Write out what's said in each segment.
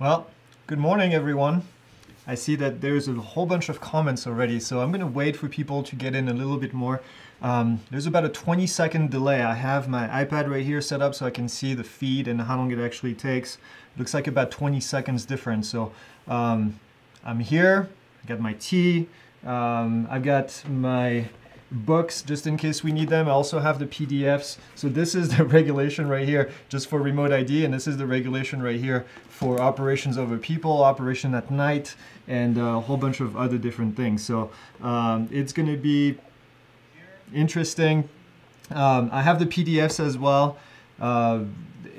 Well, good morning everyone. I see that there's a whole bunch of comments already, so I'm going to wait for people to get in a little bit more. Um, there's about a 20 second delay. I have my iPad right here set up so I can see the feed and how long it actually takes. It looks like about 20 seconds difference. So um, I'm here, I got my tea, um, I've got my books just in case we need them. I also have the PDFs. So this is the regulation right here just for remote ID and this is the regulation right here for operations over people, operation at night, and a whole bunch of other different things. So um, it's going to be interesting. Um, I have the PDFs as well. Uh,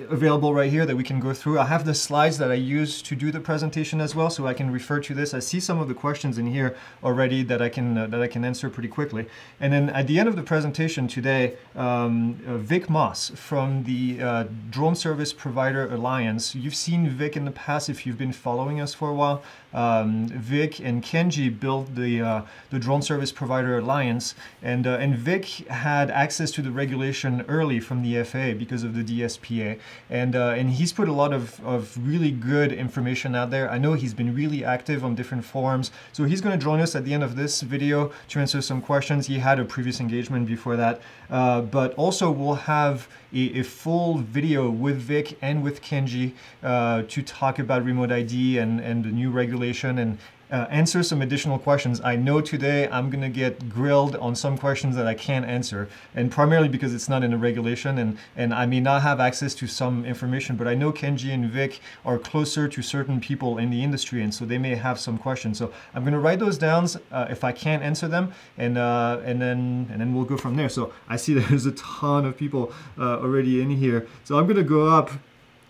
available right here that we can go through. I have the slides that I use to do the presentation as well, so I can refer to this. I see some of the questions in here already that I can uh, that I can answer pretty quickly. And then at the end of the presentation today, um, uh, Vic Moss from the uh, Drone Service Provider Alliance. You've seen Vic in the past if you've been following us for a while. Um, Vic and Kenji built the uh, the Drone Service Provider Alliance, and uh, and Vic had access to the regulation early from the FAA because of the DSPA and uh, and he's put a lot of, of really good information out there. I know he's been really active on different forums, so he's going to join us at the end of this video to answer some questions. He had a previous engagement before that, uh, but also we'll have a, a, full video with Vic and with Kenji uh, to talk about remote ID and, and the new regulation and uh, answer some additional questions. I know today I'm going to get grilled on some questions that I can't answer, and primarily because it's not in the regulation, and, and I may not have access to some information, but I know Kenji and Vic are closer to certain people in the industry, and so they may have some questions. So I'm going to write those down uh, if I can't answer them, and, uh, and, then, and then we'll go from there. So I see there's a ton of people uh, already in here. So I'm going to go up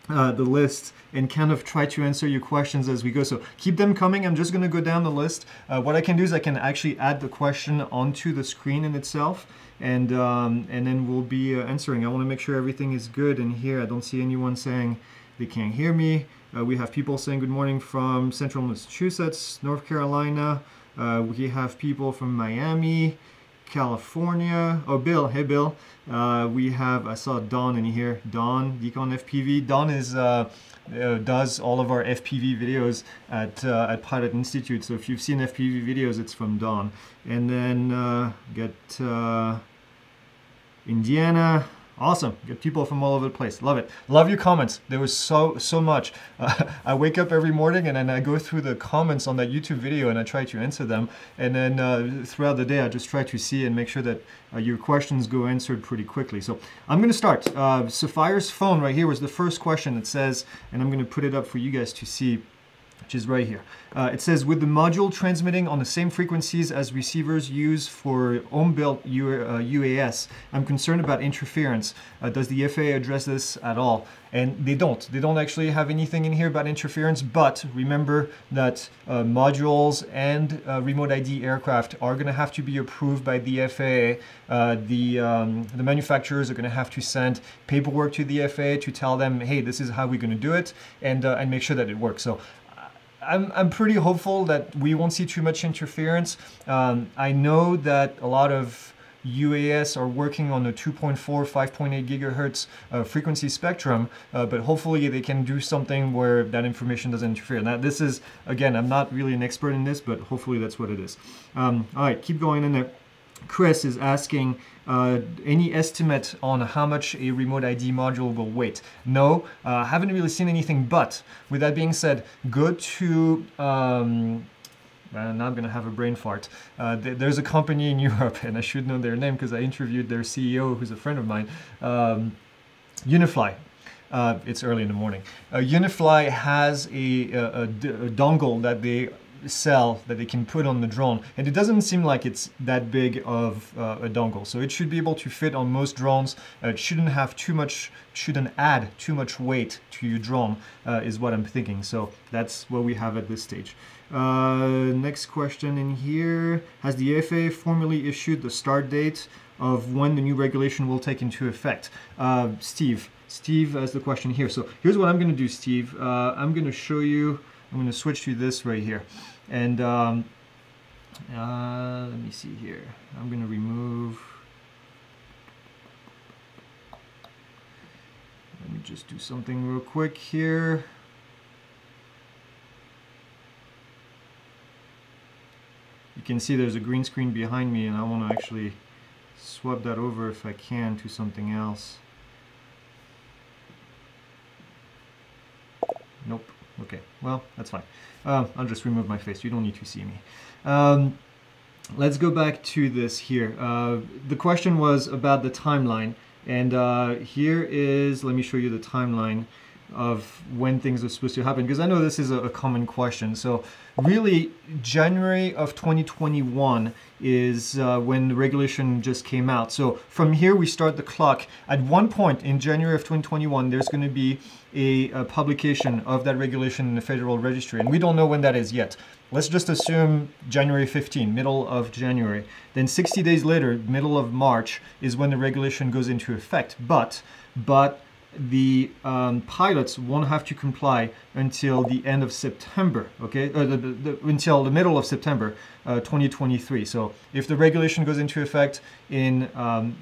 uh, the list and kind of try to answer your questions as we go. So keep them coming. I'm just going to go down the list. Uh, what I can do is I can actually add the question onto the screen in itself and um, and then we'll be uh, answering. I want to make sure everything is good in here. I don't see anyone saying they can't hear me. Uh, we have people saying good morning from central Massachusetts, North Carolina. Uh, we have people from Miami. California. Oh, Bill. Hey, Bill. Uh, we have, I saw Don in here. Don, Deacon FPV. Don is, uh, uh, does all of our FPV videos at, uh, at Pilot Institute. So if you've seen FPV videos, it's from Don. And then uh, get uh, Indiana. Awesome. Get people from all over the place. Love it. Love your comments. There was so, so much. Uh, I wake up every morning and then I go through the comments on that YouTube video and I try to answer them. And then uh, throughout the day, I just try to see and make sure that uh, your questions go answered pretty quickly. So I'm going to start. Uh, Sapphire's phone right here was the first question that says, and I'm going to put it up for you guys to see which is right here. Uh, it says, with the module transmitting on the same frequencies as receivers use for home-built uh, UAS, I'm concerned about interference. Uh, does the FAA address this at all? And they don't. They don't actually have anything in here about interference, but remember that uh, modules and uh, remote ID aircraft are going to have to be approved by the FAA. Uh, the, um, the manufacturers are going to have to send paperwork to the FAA to tell them, hey, this is how we're going to do it, and, and make sure that it works. So I'm, I'm pretty hopeful that we won't see too much interference. Um, I know that a lot of UAS are working on the 2.4, 5.8 gigahertz uh, frequency spectrum, uh, but hopefully they can do something where that information doesn't interfere. Now this is, again, I'm not really an expert in this, but hopefully that's what it is. Um, all right, keep going in there. Chris is asking uh, any estimate on how much a remote ID module will weight. No, uh, I haven't really seen anything, but with that being said, go to um, now I'm not going to have a brain fart. Uh, th there's a company in Europe, and I should know their name because I interviewed their CEO, who's a friend of mine, um, Unifly. Uh, it's early in the morning. Uh, Unifly has a, a, a, dongle that they sell that they can put on the drone. And it doesn't seem like it's that big of uh, a dongle. So it should be able to fit on most drones. Uh, it shouldn't have too much shouldn't add too much weight to your drone uh, is what I'm thinking. So that's what we have at this stage. Uh, next question in here. Has the FAA formally issued the start date of when the new regulation will take into effect? Uh, Steve. Steve has the question here. So here's what I'm gonna do Steve. Uh, I'm gonna show you I'm going to switch to this right here. And um, uh, let me see here. I'm going to remove. Let me just do something real quick here. You can see there's a green screen behind me and I want to actually swap that over if I can to something else. Well, that's fine. Uh, I'll just remove my face. You don't need to see me. Um, let's go back to this here. Uh, the question was about the timeline. And uh, here is, let me show you the timeline of when things are supposed to happen because I know this is a, common question. So really January of 2021 is uh, when the regulation just came out. So from here we start the clock. At one point in January of 2021 there's going to be a, a publication of that regulation in the Federal Registry and we don't know when that is yet. Let's just assume January 15, middle of January. Then 60 days later, middle of March, is when the regulation goes into effect. But, but the um, pilots won't have to comply until the end of September, okay, uh, the, the, the, until the middle of September uh, 2023. So if the regulation goes into effect in um,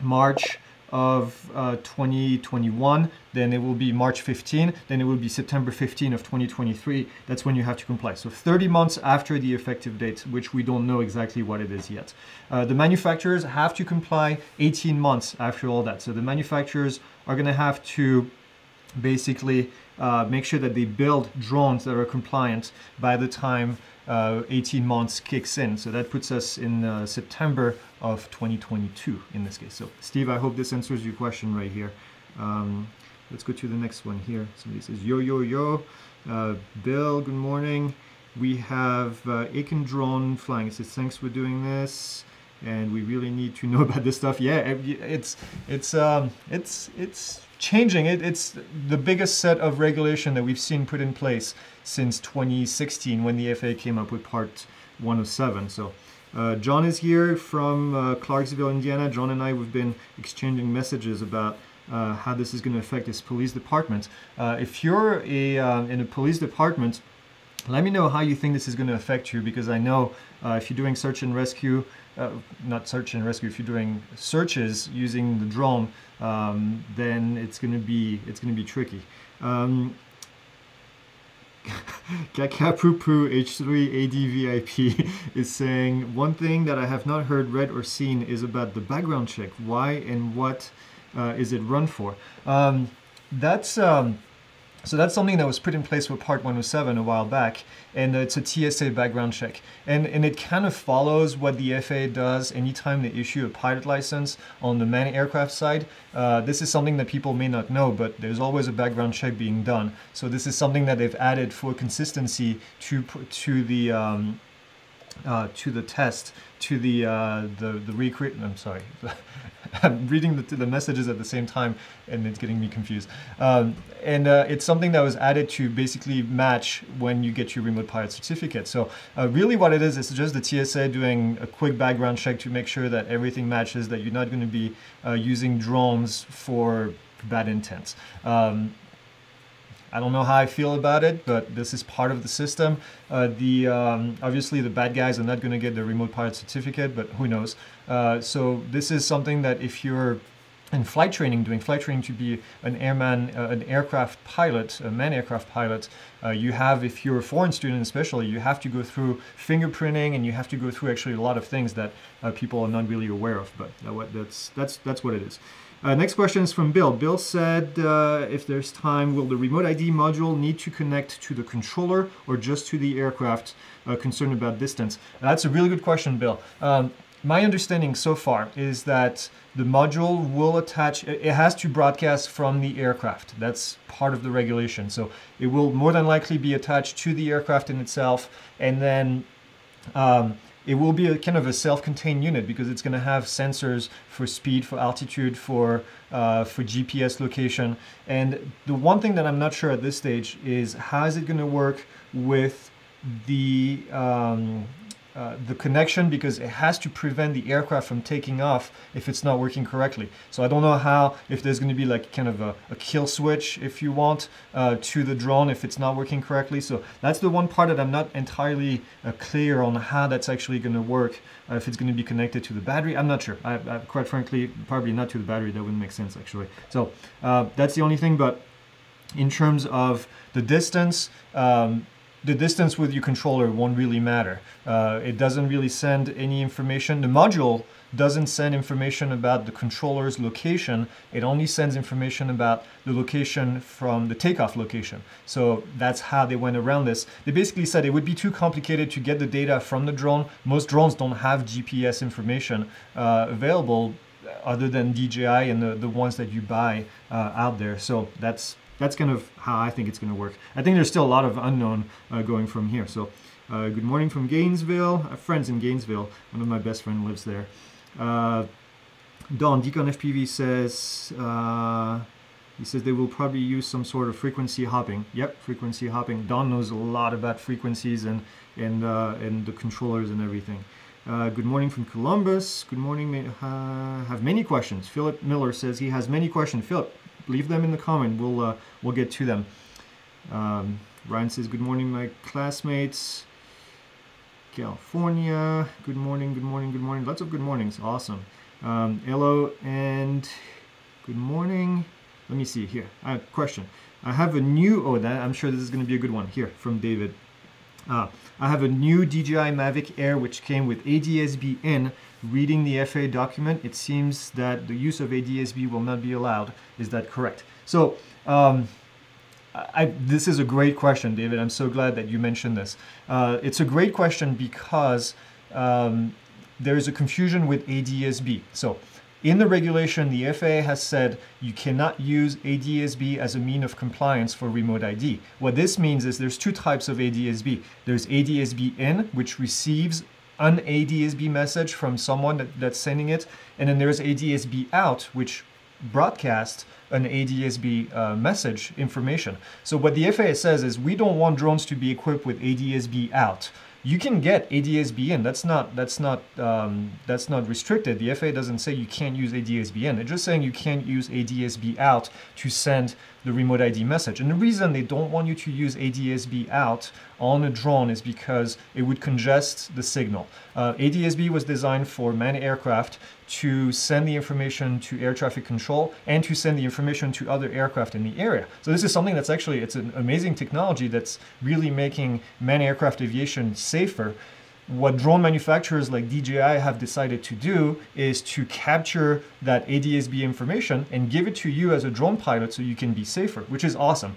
March of uh, 2021, then it will be March 15, then it will be September 15 of 2023. That's when you have to comply. So 30 months after the effective date, which we don't know exactly what it is yet. Uh, the manufacturers have to comply 18 months after all that. So the manufacturers are going to have to basically uh, make sure that they build drones that are compliant by the time uh, 18 months kicks in. So that puts us in uh, September of 2022 in this case. So Steve, I hope this answers your question right here. Um, let's go to the next one here. Somebody says, yo, yo, yo. Uh, Bill, good morning. We have uh, Aiken Drone flying. It says, thanks for doing this. And we really need to know about this stuff. Yeah, it's, it's, um, it's, it's changing. It, it's the biggest set of regulation that we've seen put in place since 2016 when the FAA came up with Part 107. So uh, John is here from uh, Clarksville, Indiana. John and I have been exchanging messages about uh, how this is going to affect his police department. Uh, if you're a, uh, in a police department, let me know how you think this is going to affect you because I know uh, if you're doing search and rescue, not search and rescue, if you're doing searches using the drone, um, then it's going to be it's going to be tricky. Um, Kakapupu H3 ADVIP is saying, one thing that I have not heard, read, or seen is about the background check. Why and what uh, is it run for? Um, that's um, so that's something that was put in place with Part 107 a while back, and it's a TSA background check. And, and it kind of follows what the FAA does anytime they issue a pilot license on the manned aircraft side. Uh, this is something that people may not know, but there's always a background check being done. So this is something that they've added for consistency to, to the um, uh, to the test, to the uh, the the recreate. I'm sorry, I'm reading the, the messages at the same time, and it's getting me confused. Um, and uh, it's something that was added to basically match when you get your remote pilot certificate. So uh, really, what it is is just the TSA doing a quick background check to make sure that everything matches, that you're not going to be uh, using drones for bad intent. Um, I don't know how I feel about it, but this is part of the system. Uh, the um, obviously the bad guys are not going to get the remote pilot certificate, but who knows? Uh, so this is something that if you're in flight training, doing flight training to be an airman, uh, an aircraft pilot, a man aircraft pilot, uh, you have, if you're a foreign student especially, you have to go through fingerprinting and you have to go through actually a lot of things that uh, people are not really aware of, but that's, that's, that's what it is. Uh, next question is from Bill. Bill said, uh, if there's time, will the remote ID module need to connect to the controller or just to the aircraft uh, concerned about distance? that's a really good question, Bill. Um, my understanding so far is that the module will attach, it has to broadcast from the aircraft. That's part of the regulation. So it will more than likely be attached to the aircraft in itself and then um, it will be a kind of a self-contained unit because it's going to have sensors for speed, for altitude, for uh, for GPS location. And the one thing that I'm not sure at this stage is how is it going to work with the um, uh, the connection because it has to prevent the aircraft from taking off if it's not working correctly. So I don't know how, if there's going to be like kind of a, a kill switch, if you want, uh, to the drone if it's not working correctly. So that's the one part that I'm not entirely uh, clear on how that's actually going to work, uh, if it's going to be connected to the battery. I'm not sure. I, I, quite frankly, probably not to the battery. That wouldn't make sense actually. So uh, that's the only thing. But in terms of the distance, um, the distance with your controller won't really matter. Uh, it doesn't really send any information. The module doesn't send information about the controller's location. It only sends information about the location from the takeoff location. So that's how they went around this. They basically said it would be too complicated to get the data from the drone. Most drones don't have GPS information uh, available other than DJI and the, the ones that you buy uh, out there. So that's that's kind of how I think it's going to work. I think there's still a lot of unknown uh, going from here. So uh, good morning from Gainesville. Have friends in Gainesville. One of my best friend lives there. Uh, Don, Deacon FPV says, uh, he says they will probably use some sort of frequency hopping. Yep, frequency hopping. Don knows a lot about frequencies and, and, uh, and the controllers and everything. Uh, good morning from Columbus. Good morning. Uh, have many questions. Philip Miller says he has many questions. Philip, leave them in the comment. We'll uh, we'll get to them. Um, Ryan says, "Good morning, my classmates." California. Good morning. Good morning. Good morning. Lots of good mornings. Awesome. Um, hello and good morning. Let me see here. Question. I have a new. Oh, that, I'm sure this is going to be a good one. Here from David. Uh, I have a new DJI Mavic Air which came with ADSB in. Reading the FAA document, it seems that the use of ADSB will not be allowed. Is that correct? So, um, I, this is a great question, David. I'm so glad that you mentioned this. Uh, it's a great question because um, there is a confusion with ADSB. So, in the regulation, the FAA has said you cannot use ADSB as a mean of compliance for remote ID. What this means is there's two types of ADSB. There's ADSB in, which receives an ADSB message from someone that, that's sending it, and then there's ADSB out, which broadcasts an ADSB uh, message information. So what the FAA says is we don't want drones to be equipped with ADSB out you can get ADSB in. That's not that's not um, that's not restricted. The FAA doesn't say you can't use ADSB in. They're just saying you can't use ADSB out to send the remote ID message. And the reason they don't want you to use ADSB out on a drone is because it would congest the signal. Uh, ADSB was designed for manned aircraft to send the information to air traffic control and to send the information to other aircraft in the area. So this is something that's actually, it's an amazing technology that's really making manned aircraft aviation safer. What drone manufacturers like DJI have decided to do is to capture that ADSB information and give it to you as a drone pilot so you can be safer, which is awesome.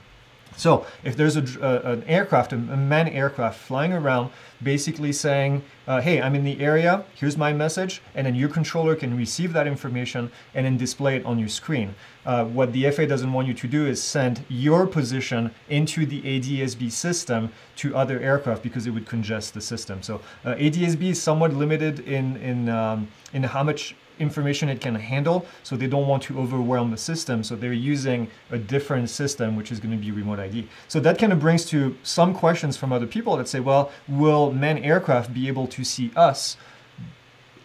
So if there's a, uh, an aircraft, a manned aircraft flying around, basically saying, uh, hey, I'm in the area, here's my message, and then your controller can receive that information and then display it on your screen. Uh, what the FAA doesn't want you to do is send your position into the ADSB system to other aircraft because it would congest the system. So uh, ADSB is somewhat limited in, in, um, in how much information it can handle, so they don't want to overwhelm the system, so they're using a different system, which is going to be remote ID. So that kind of brings to some questions from other people that say, well, will manned aircraft be able to see us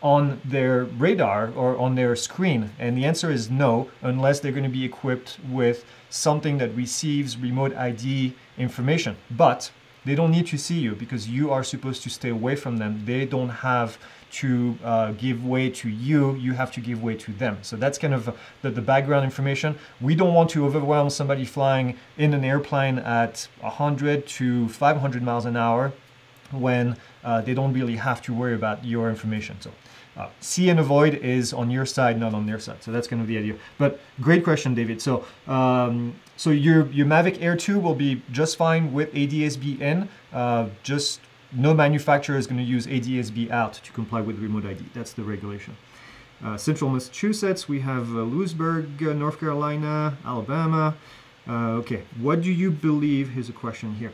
on their radar or on their screen? And the answer is no, unless they're going to be equipped with something that receives remote ID information. But they don't need to see you because you are supposed to stay away from them. They don't have to uh, give way to you, you have to give way to them. So that's kind of the, the background information. We don't want to overwhelm somebody flying in an airplane at 100 to 500 miles an hour when uh, they don't really have to worry about your information. So uh, see and avoid is on your side, not on their side. So that's kind of the idea. But great question, David. So um, so your your Mavic Air 2 will be just fine with ADSB in. Uh, just no manufacturer is going to use ADSB out to comply with remote ID. That's the regulation. Uh, Central Massachusetts, we have uh, Lewisburg, uh, North Carolina, Alabama. Uh, okay, what do you believe, here's a question here.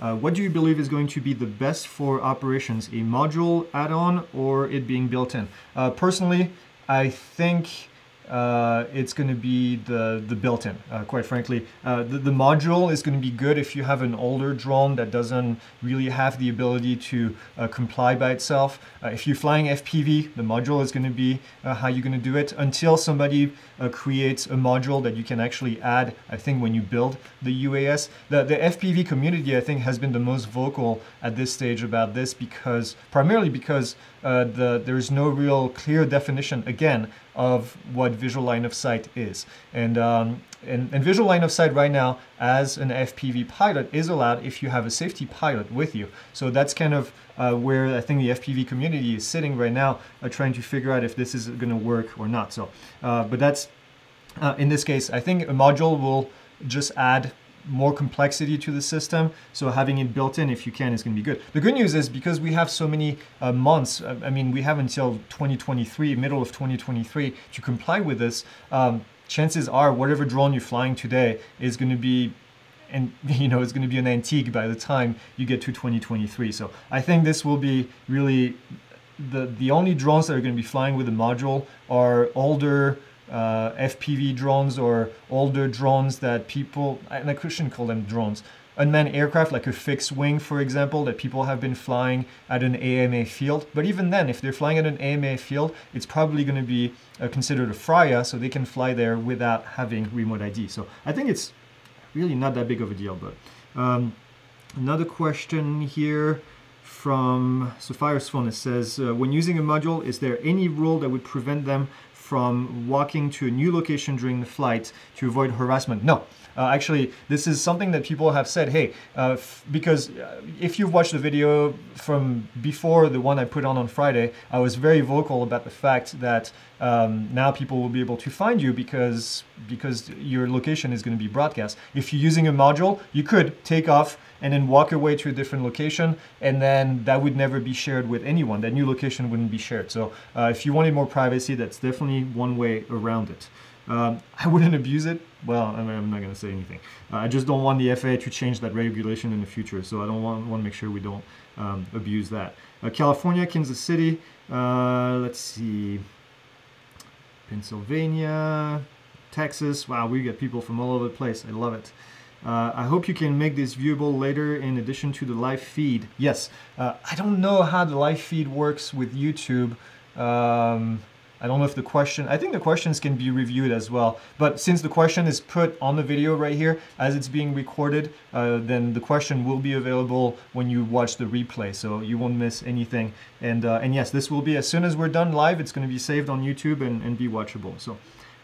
Uh, what do you believe is going to be the best for operations, a module add-on or it being built in? Personally, I think uh, it's going to be the, the built-in, uh, quite frankly. Uh, the, the module is going to be good if you have an older drone that doesn't really have the ability to uh, comply by itself. Uh, if you're flying FPV, the module is going to be uh, how you're going to do it until somebody creates a module that you can actually add, I think, when you build the UAS. The, the FPV community, I think, has been the most vocal at this stage about this because, primarily because the, there's no real clear definition, again, of what visual line of sight is. And, um, and, and, visual line of sight right now as an FPV pilot is allowed if you have a safety pilot with you. So that's kind of uh, where I think the FPV community is sitting right now, uh, trying to figure out if this is going to work or not. So, uh, but that's, uh, in this case, I think a module will just add more complexity to the system. So having it built in, if you can, is going to be good. The good news is because we have so many uh, months, uh, I mean, we have until 2023, middle of 2023 to comply with this. Um, chances are whatever drone you're flying today is going to be and you know it's going to be an antique by the time you get to 2023 so i think this will be really the the only drones that are going to be flying with the module are older uh, FPV drones or older drones that people, and I shouldn't call them drones, unmanned aircraft like a fixed wing, for example, that people have been flying at an AMA field. But even then, if they're flying at an AMA field, it's probably going to be uh, considered a FRIA, so they can fly there without having remote ID. So I think it's really not that big of a deal. But um, another question here from Sapphire's phone. It says, uh, when using a module, is there any rule that would prevent them from walking to a new location during the flight to avoid harassment. No, uh, actually, this is something that people have said, hey, uh, because uh, if you've watched the video from before the one I put on on Friday, I was very vocal about the fact that um, now people will be able to find you because, because your location is going to be broadcast. If you're using a module, you could take off and then walk away to a different location and then that would never be shared with anyone. That new location wouldn't be shared. So uh, if you wanted more privacy, that's definitely one way around it. Um, I wouldn't abuse it. Well, I am not going to say anything. Uh, I just don't want the FAA to change that regulation in the future. So I don't want, want to make sure we don't um, abuse that. Uh, California, Kansas City, uh, let's see, Pennsylvania, Texas. Wow, we get people from all over the place. I love it. Uh, I hope you can make this viewable later in addition to the live feed. Yes, uh, I don't know how the live feed works with YouTube. Um, I don't know if the question, I think the questions can be reviewed as well. But since the question is put on the video right here as it's being recorded, uh, then the question will be available when you watch the replay. So you won't miss anything. And, uh, and yes, this will be, as soon as we're done live, it's going to be saved on YouTube and, and be watchable. So.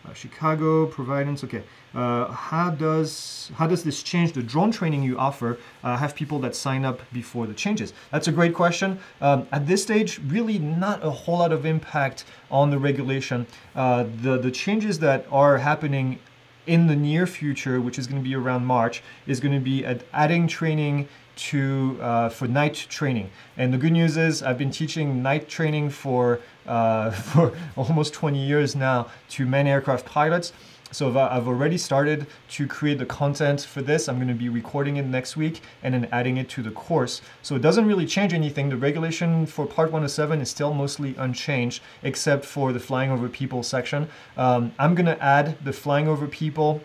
Uh, Chicago, Providence. Okay, uh, how does how does this change the drone training you offer? Uh, have people that sign up before the changes? That's a great question. Um, at this stage, really not a whole lot of impact on the regulation. The the changes that are happening in the near future, which is going to be around March, is going to be adding training to uh, for night training. And the good news is I've been teaching night training for uh, for almost 20 years now to men aircraft pilots. So I've already started to create the content for this. I'm going to be recording it next week and then adding it to the course. So it doesn't really change anything. The regulation for Part 107 is still mostly unchanged, except for the flying over people section. Um, I'm going to add the flying over people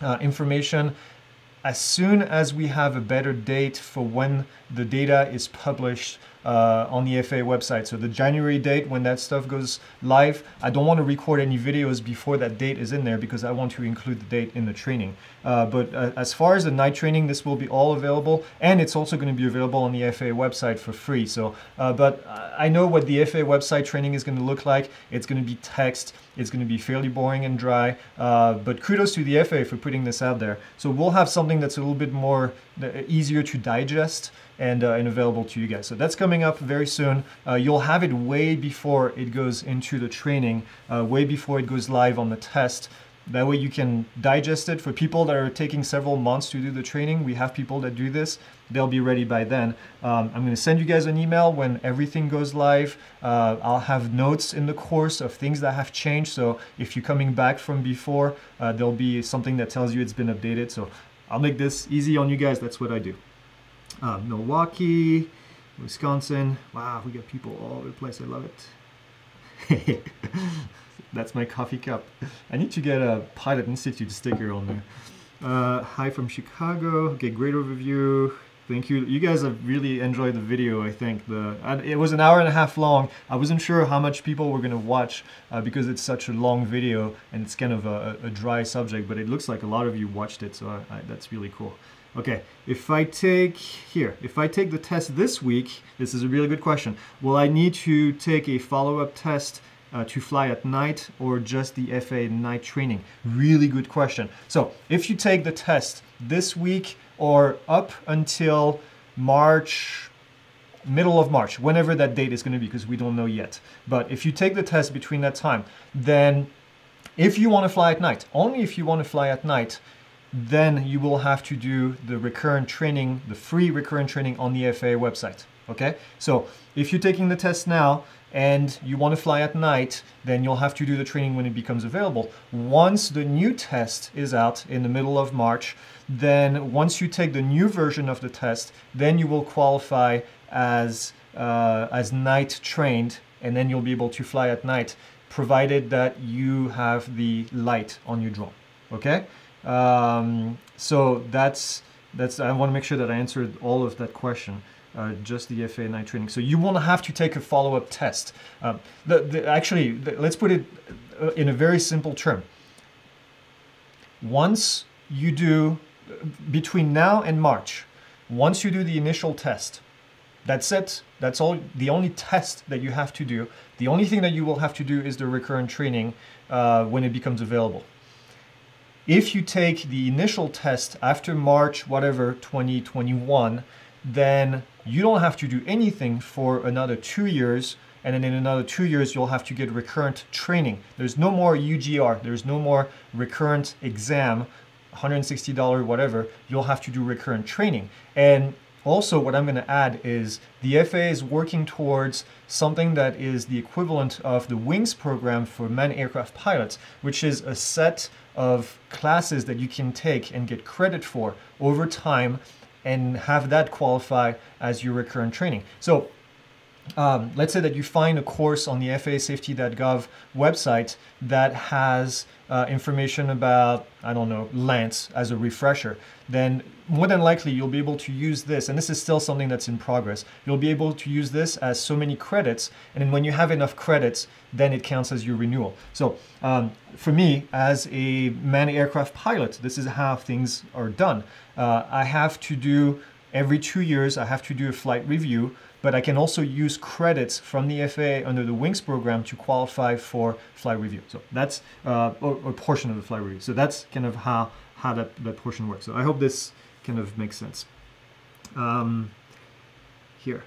uh, information as soon as we have a better date for when the data is published uh, on the FAA website. So the January date when that stuff goes live, I don't want to record any videos before that date is in there because I want to include the date in the training. Uh, but uh, as far as the night training, this will be all available and it's also going to be available on the FAA website for free. So, uh, but I know what the FAA website training is going to look like. It's going to be text. It's going to be fairly boring and dry. Uh, but kudos to the FA for putting this out there. So we'll have something that's a little bit more easier to digest and, uh, and available to you guys. So that's coming up very soon. Uh, you'll have it way before it goes into the training, uh, way before it goes live on the test. That way you can digest it. For people that are taking several months to do the training, we have people that do this. They'll be ready by then. Um, I'm going to send you guys an email when everything goes live. Uh, I'll have notes in the course of things that have changed. So if you're coming back from before, uh, there'll be something that tells you it's been updated. So I'll make this easy on you guys. That's what I do uh, Milwaukee, Wisconsin. Wow, we got people all over the place. I love it. That's my coffee cup. I need to get a Pilot Institute sticker on there. Uh, hi from Chicago. Okay, great overview. Thank you. You guys have really enjoyed the video, I think. The It was an hour and a half long. I wasn't sure how much people were going to watch uh, because it's such a long video and it's kind of a, a, dry subject, but it looks like a lot of you watched it, so I, I, that's really cool. Okay, if I take, here, if I take the test this week, this is a really good question. Will I need to take a follow-up test uh, to fly at night or just the FAA night training? Really good question. So if you take the test this week or up until March, middle of March, whenever that date is going to be, because we don't know yet. But if you take the test between that time, then if you want to fly at night, only if you want to fly at night, then you will have to do the recurrent training, the free recurrent training on the FAA website. Okay, so if you're taking the test now, and you want to fly at night, then you'll have to do the training when it becomes available. Once the new test is out in the middle of March, then once you take the new version of the test, then you will qualify as, uh, as night trained, and then you'll be able to fly at night, provided that you have the light on your drone, okay? Um, so that's, that's, I want to make sure that I answered all of that question uh, just the FA night training. So you won't have to take a follow-up test. Um, the, the, actually, the, let's put it uh, in a very simple term. Once you do, between now and March, once you do the initial test, that's it. That's all. The only test that you have to do. The only thing that you will have to do is the recurrent training uh, when it becomes available. If you take the initial test after March, whatever, 2021, then you don't have to do anything for another two years and then in another two years you'll have to get recurrent training. There's no more UGR, there's no more recurrent exam, $160 whatever, you'll have to do recurrent training. And also what I'm gonna add is the FAA is working towards something that is the equivalent of the WINGS program for men aircraft pilots, which is a set of classes that you can take and get credit for over time and have that qualify as your recurrent training. So um, let's say that you find a course on the FAASafety.gov website that has uh, information about, I don't know, LAANC as a refresher, then more than likely you'll be able to use this, and this is still something that's in progress, you'll be able to use this as so many credits, and then when you have enough credits, then it counts as your renewal. So um, for me, as a manned aircraft pilot, this is how things are done. Uh, I have to do, every two years, I have to do a flight review, but I can also use credits from the FAA under the WINGS program to qualify for flight review. So that's uh, a portion of the flight review. So that's kind of how, how that, that portion works. So I hope this kind of makes sense. Um, here.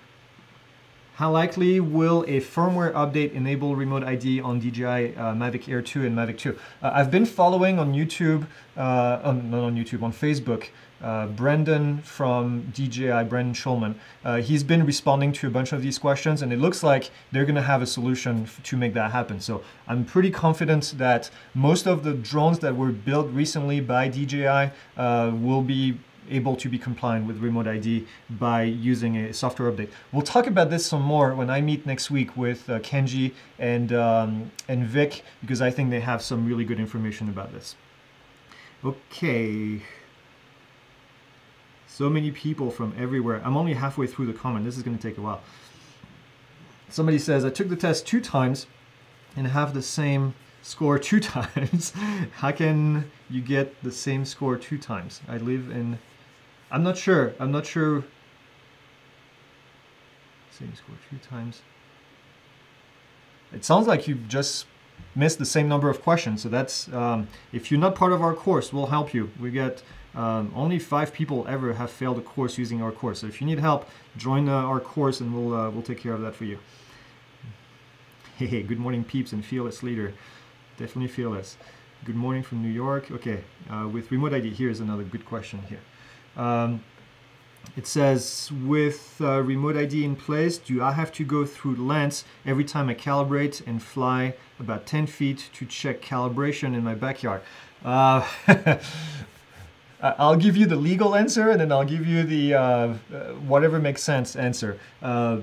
How likely will a firmware update enable remote ID on DJI uh, Mavic Air 2 and Mavic 2? Uh, I've been following on YouTube, uh, on, not on YouTube, on Facebook, uh, Brendan from DJI, Brendan Schulman. Uh, he's been responding to a bunch of these questions and it looks like they're going to have a solution to make that happen. So I'm pretty confident that most of the drones that were built recently by DJI uh, will be able to be compliant with remote ID by using a software update. We'll talk about this some more when I meet next week with uh, Kenji and, um, and Vic because I think they have some really good information about this. Okay. So many people from everywhere. I'm only halfway through the comment. This is going to take a while. Somebody says, I took the test two times and have the same score two times. How can you get the same score two times? I live in I'm not sure. I'm not sure. Same score a few times. It sounds like you've just missed the same number of questions. So that's, um, if you're not part of our course, we'll help you. We get um, only five people ever have failed a course using our course. So if you need help, join uh, our course and we'll, uh, we'll take care of that for you. Hey, hey, good morning peeps and fearless leader. Definitely fearless. Good morning from New York. Okay, uh, with remote ID, here's another good question here. Um, it says, with uh, remote ID in place, do I have to go through LAANC every time I calibrate and fly about 10 feet to check calibration in my backyard? Uh, I'll give you the legal answer and then I'll give you the uh, uh whatever makes sense answer. Uh,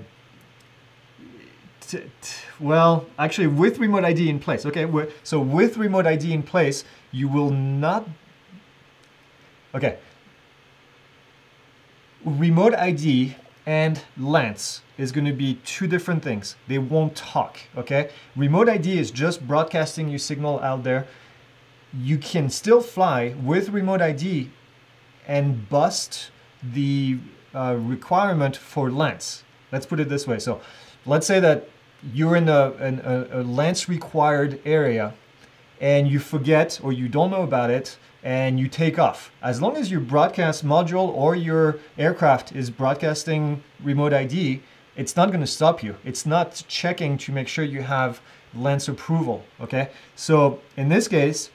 well, actually, with remote ID in place, okay. So with remote ID in place, you will not. Okay. Remote ID and LAANC is going to be two different things. They won't talk, okay? Remote ID is just broadcasting your signal out there. You can still fly with remote ID and bust the uh, requirement for LAANC. Let's put it this way. So let's say that you're in a, a, a LAANC required area and you forget or you don't know about it and you take off. As long as your broadcast module or your aircraft is broadcasting remote ID, it's not going to stop you. It's not checking to make sure you have LAANC approval, okay? So in this case,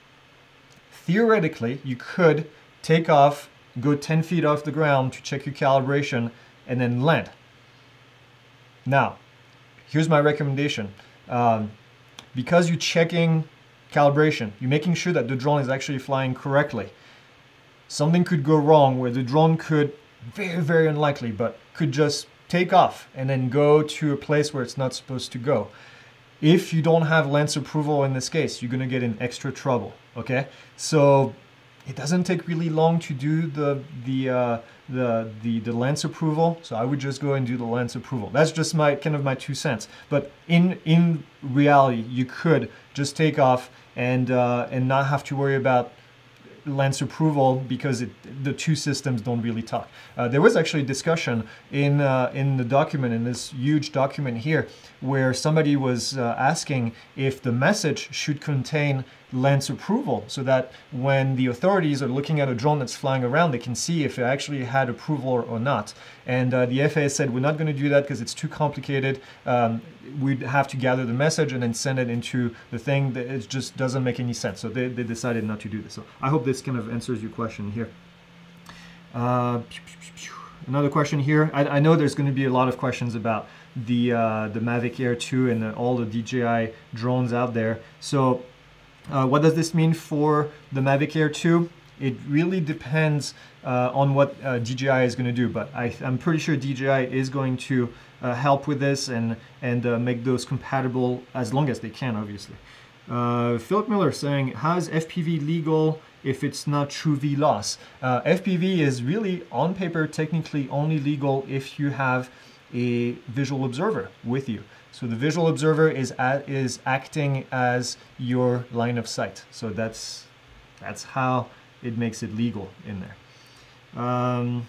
theoretically, you could take off, go 10 feet off the ground to check your calibration, and then land. Now, here's my recommendation. Um, because you're checking calibration, you're making sure that the drone is actually flying correctly. Something could go wrong where the drone could, very, very unlikely, but could just take off and then go to a place where it's not supposed to go. If you don't have LAANC approval in this case, you're gonna get in extra trouble, okay? So it doesn't take really long to do the, the, uh, the, the, the LAANC approval. So I would just go and do the LAANC approval. That's just my kind of my two cents. But in, in reality, you could just take off and, uh, and not have to worry about LAANC approval because it, the two systems don't really talk. Uh, there was actually a discussion in uh, in the document in this huge document here where somebody was uh, asking if the message should contain LAANC approval so that when the authorities are looking at a drone that's flying around, they can see if it actually had approval or, or not. And uh, the FAA said, we're not going to do that because it's too complicated. Um, we'd have to gather the message and then send it into the thing that it just doesn't make any sense. So they, they decided not to do this. So I hope this kind of answers your question here. Uh, another question here. I, I, know there's going to be a lot of questions about the uh, the Mavic Air 2 and all the DJI drones out there. So uh, what does this mean for the Mavic Air 2? It really depends uh, on what uh, DJI is going to do, but I, am pretty sure DJI is going to uh, help with this and, and uh, make those compatible as long as they can, obviously. Uh, Philip Miller saying, how is FPV legal if it's not true VLOS? FPV is really, on paper, technically only legal if you have a visual observer with you. So the visual observer is at, is acting as your line of sight. So that's that's how it makes it legal in there. Um,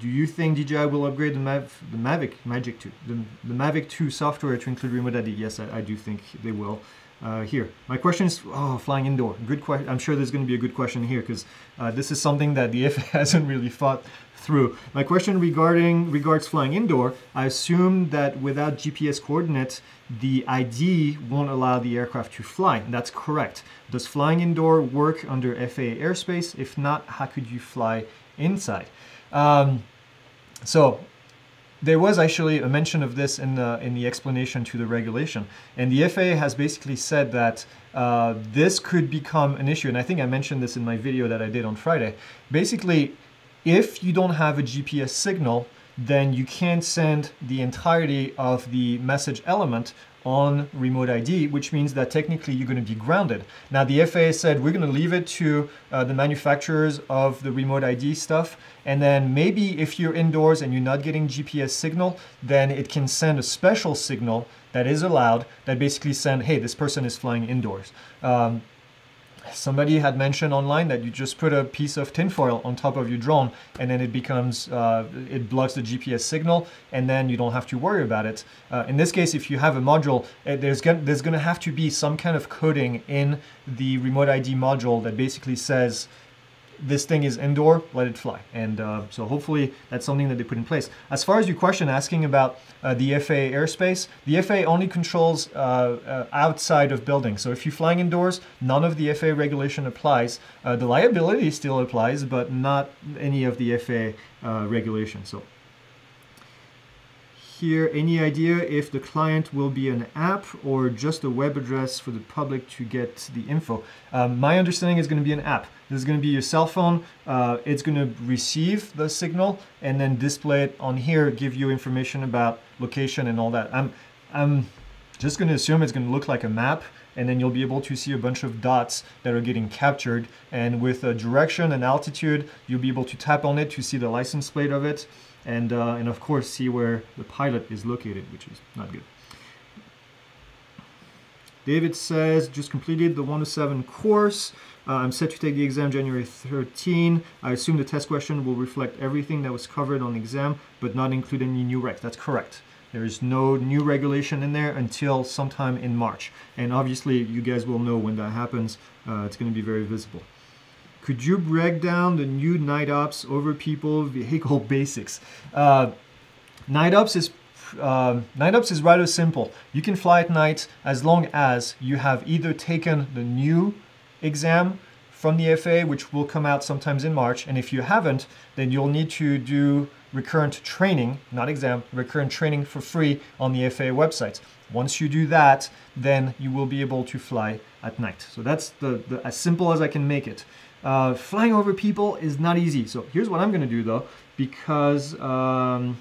do you think DJI will upgrade the, Mav, the Mavic Magic 2, the, the Mavic 2 software to include remote ID? Yes, I, I do think they will. Uh, here, my question is, oh, flying indoor. Good question. I'm sure there's going to be a good question here because uh, this is something that the FAA hasn't really thought through. My question regarding regards flying indoor, I assume that without GPS coordinates, the ID won't allow the aircraft to fly. That's correct. Does flying indoor work under FAA airspace? If not, how could you fly inside? Um, so there was actually a mention of this in the, in the explanation to the regulation. And the FAA has basically said that uh, this could become an issue. And I think I mentioned this in my video that I did on Friday. Basically, if you don't have a GPS signal, then you can't send the entirety of the message element on remote ID, which means that technically you're going to be grounded. Now the FAA said we're going to leave it to uh, the manufacturers of the remote ID stuff, and then maybe if you're indoors and you're not getting GPS signal, then it can send a special signal that is allowed that basically send, hey, this person is flying indoors. Um, somebody had mentioned online that you just put a piece of tinfoil on top of your drone and then it becomes, uh, it blocks the GPS signal and then you don't have to worry about it. Uh, in this case, if you have a module, uh, there's gonna, there's gonna have to be some kind of coding in the remote ID module that basically says, this thing is indoor, let it fly. And uh, so hopefully that's something that they put in place. As far as your question asking about uh, the FAA airspace, the FAA only controls uh, uh, outside of buildings. So if you're flying indoors, none of the FAA regulation applies. Uh, the liability still applies, but not any of the FAA uh, regulation. So here, any idea if the client will be an app or just a web address for the public to get the info? Um, my understanding is going to be an app. This is going to be your cell phone. Uh, it's going to receive the signal and then display it on here, give you information about location and all that. I'm, I'm just going to assume it's going to look like a map and then you'll be able to see a bunch of dots that are getting captured. And with a direction and altitude, you'll be able to tap on it to see the license plate of it and, uh, and of course see where the pilot is located, which is not good. David says, just completed the 107 course. Uh, I'm set to take the exam January 13. I assume the test question will reflect everything that was covered on the exam, but not include any new regs. That's correct. There is no new regulation in there until sometime in March. And obviously, you guys will know when that happens. Uh, it's going to be very visible. Could you break down the new night ops over people vehicle basics? Uh, night ops is uh, night ops is rather simple. You can fly at night as long as you have either taken the new exam from the FAA, which will come out sometimes in March, and if you haven't, then you'll need to do recurrent training, not exam, recurrent training for free on the FAA website. Once you do that, then you will be able to fly at night. So that's the, the as simple as I can make it. Uh, flying over people is not easy. So here's what I'm going to do though, because um,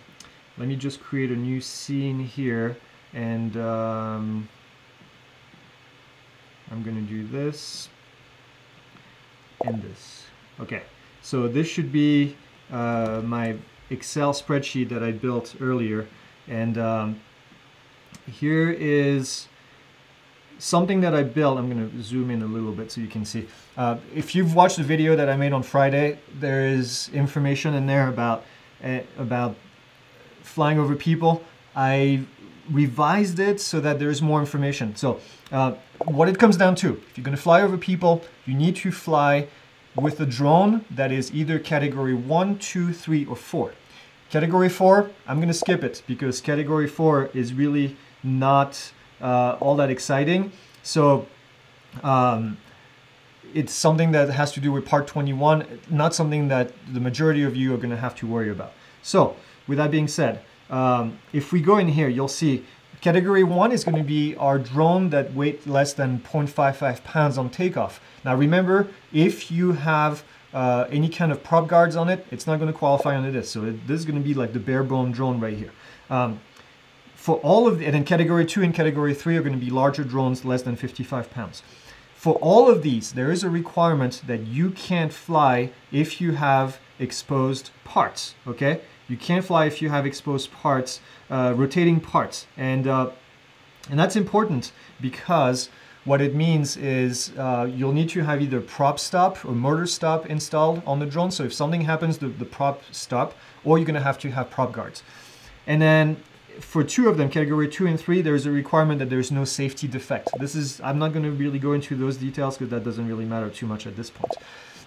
let me just create a new scene here and um, I'm going to do this and this. Okay, so this should be uh, my Excel spreadsheet that I built earlier. And um, here is something that I built. I'm going to zoom in a little bit so you can see. Uh, if you've watched the video that I made on Friday, there is information in there about, uh, about flying over people. I revised it so that there's more information. So uh, what it comes down to, if you're going to fly over people, you need to fly with a drone that is either category 1, 2, 3, or 4. Category 4, I'm going to skip it because category 4 is really not uh, all that exciting. So um, it's something that has to do with part 21, not something that the majority of you are going to have to worry about. So with that being said, um, if we go in here, you'll see category 1 is going to be our drone that weighs less than 0.55 pounds on takeoff. Now remember, if you have uh, any kind of prop guards on it, it's not going to qualify under this. So it, this is going to be like the bare bone drone right here. Um, for all of the, and then category two and category three are going to be larger drones less than 55 pounds. For all of these, there is a requirement that you can't fly if you have exposed parts, okay? You can't fly if you have exposed parts, uh, rotating parts. And, uh, and that's important because what it means is uh, you'll need to have either prop stop or motor stop installed on the drone. So if something happens, the, the prop stop, or you're gonna have to have prop guards. And then for two of them, category two and three, there's a requirement that there's no safety defect. This is, I'm not gonna really go into those details because that doesn't really matter too much at this point.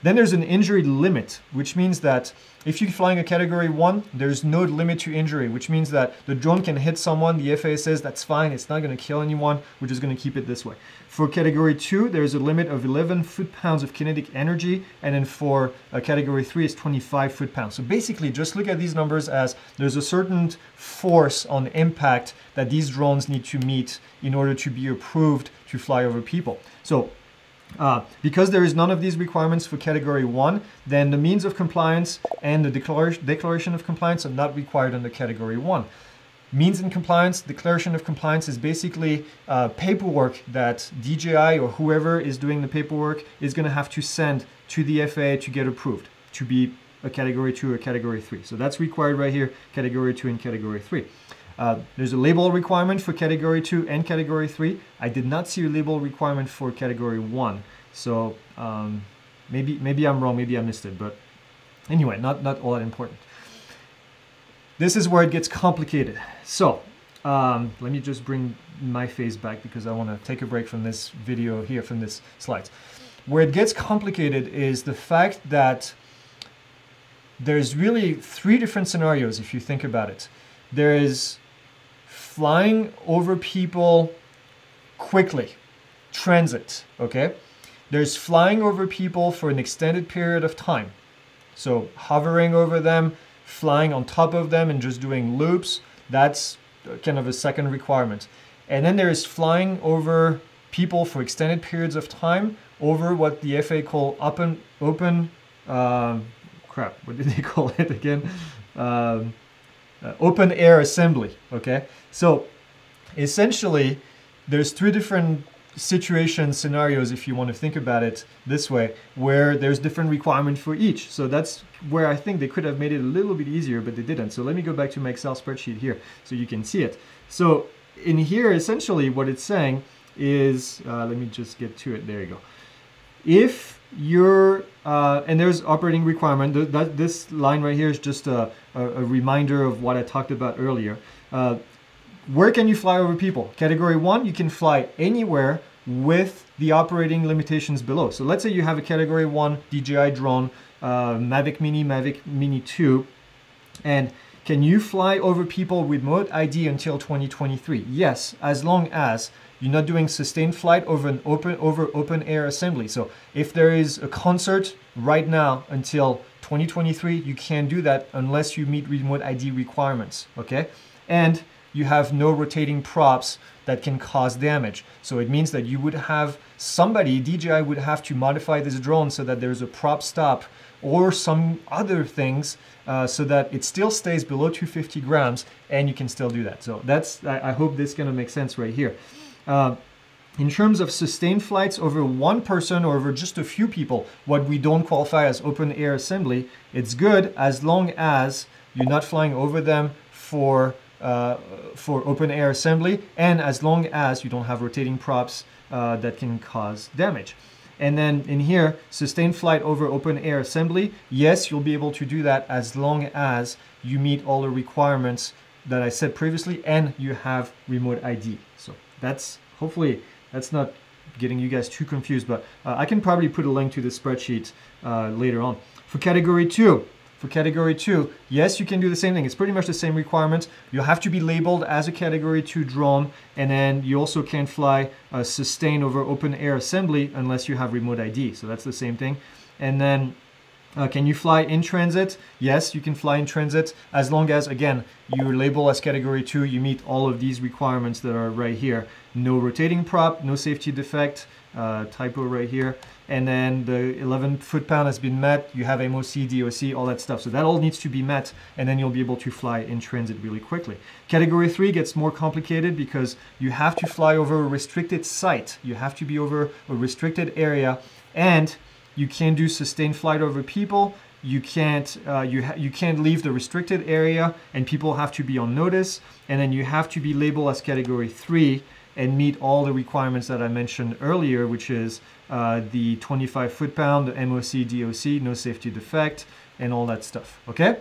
Then there's an injury limit, which means that if you're flying a category one, there's no limit to injury, which means that the drone can hit someone. The FAA says that's fine. It's not going to kill anyone. We're just going to keep it this way. For category two, there's a limit of 11 foot-pounds of kinetic energy. And then for uh, category three, it's 25 foot-pounds. So basically, just look at these numbers as there's a certain force on impact that these drones need to meet in order to be approved to fly over people. So uh, because there is none of these requirements for category one, then the means of compliance and the declaration of compliance are not required under category one. Means in compliance, declaration of compliance is basically uh, paperwork that DJI or whoever is doing the paperwork is going to have to send to the FAA to get approved to be a category two or category three. So that's required right here, category two and category three. Uh, there's a label requirement for category 2 and category 3. I did not see a label requirement for category 1. So um, maybe, maybe I'm wrong, maybe I missed it. But anyway, not, not all that important. This is where it gets complicated. So um, let me just bring my face back because I want to take a break from this video here, from this slides. Where it gets complicated is the fact that there's really three different scenarios if you think about it. There is flying over people quickly, transit, okay? There's flying over people for an extended period of time. So hovering over them, flying on top of them and just doing loops, that's kind of a second requirement. And then there is flying over people for extended periods of time over what the FAA call open open uh, crap. What did they call it again? Um, uh, open air assembly. Okay, so essentially, there's three different situation scenarios if you want to think about it this way where there's different requirement for each. So that's where I think they could have made it a little bit easier but they didn't. So let me go back to my Excel spreadsheet here so you can see it. So in here essentially what it's saying is uh, let me just get to it. There you go. If you're uh, and there's operating requirement th that this line right here is just a, a, a reminder of what I talked about earlier. Uh, where can you fly over people? Category one, you can fly anywhere with the operating limitations below. So let's say you have a category one DJI drone, uh, Mavic Mini, Mavic Mini 2, and can you fly over people with mode ID until 2023? Yes, as long as you're not doing sustained flight over an open over open air assembly. So if there is a concert right now until 2023, you can't do that unless you meet remote ID requirements. Okay, and you have no rotating props that can cause damage. So it means that you would have somebody, DJI would have to modify this drone so that there's a prop stop or some other things uh, so that it still stays below 250 grams and you can still do that. So that's, I, I hope this is gonna make sense right here. Uh, in terms of sustained flights over one person or over just a few people, what we don't qualify as open air assembly, it's good as long as you're not flying over them for uh, for open air assembly and as long as you don't have rotating props uh, that can cause damage. And then in here, sustained flight over open air assembly, yes, you'll be able to do that as long as you meet all the requirements that I said previously and you have remote ID. So that's hopefully that's not getting you guys too confused, but uh, I can probably put a link to the spreadsheet uh, later on. For category two, for category two, yes, you can do the same thing. It's pretty much the same requirements. You have to be labeled as a category two drone, and then you also can't fly a sustain over open air assembly unless you have remote ID. So that's the same thing. And then uh, can you fly in transit? Yes, you can fly in transit as long as, again, you label as category two, you meet all of these requirements that are right here. No rotating prop, no safety defect, uh, typo right here. And then the 11 foot pound has been met. You have MOC, DOC, all that stuff. So that all needs to be met, and then you'll be able to fly in transit really quickly. Category three gets more complicated because you have to fly over a restricted site. You have to be over a restricted area, and you can do sustained flight over people. You can't uh, you you can't leave the restricted area, and people have to be on notice. And then you have to be labeled as category three and meet all the requirements that I mentioned earlier, which is uh, the 25 foot-pound, the MOC, DOC, no safety defect, and all that stuff, okay?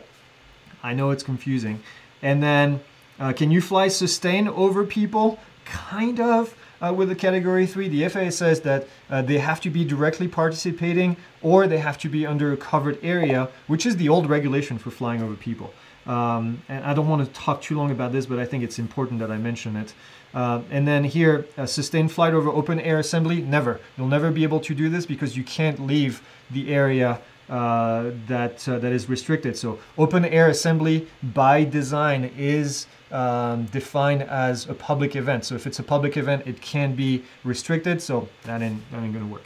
I know it's confusing. And then, uh, can you fly sustain over people? Kind of. Uh, with the category 3, the FAA says that uh, they have to be directly participating or they have to be under a covered area, which is the old regulation for flying over people. Um, and I don't want to talk too long about this, but I think it's important that I mention it. Uh, and then here, sustained flight over open air assembly, never. You'll never be able to do this because you can't leave the area uh, that, uh, that is restricted. So open air assembly by design is um, defined as a public event. So if it's a public event, it can be restricted. So that ain't, that ain't gonna work.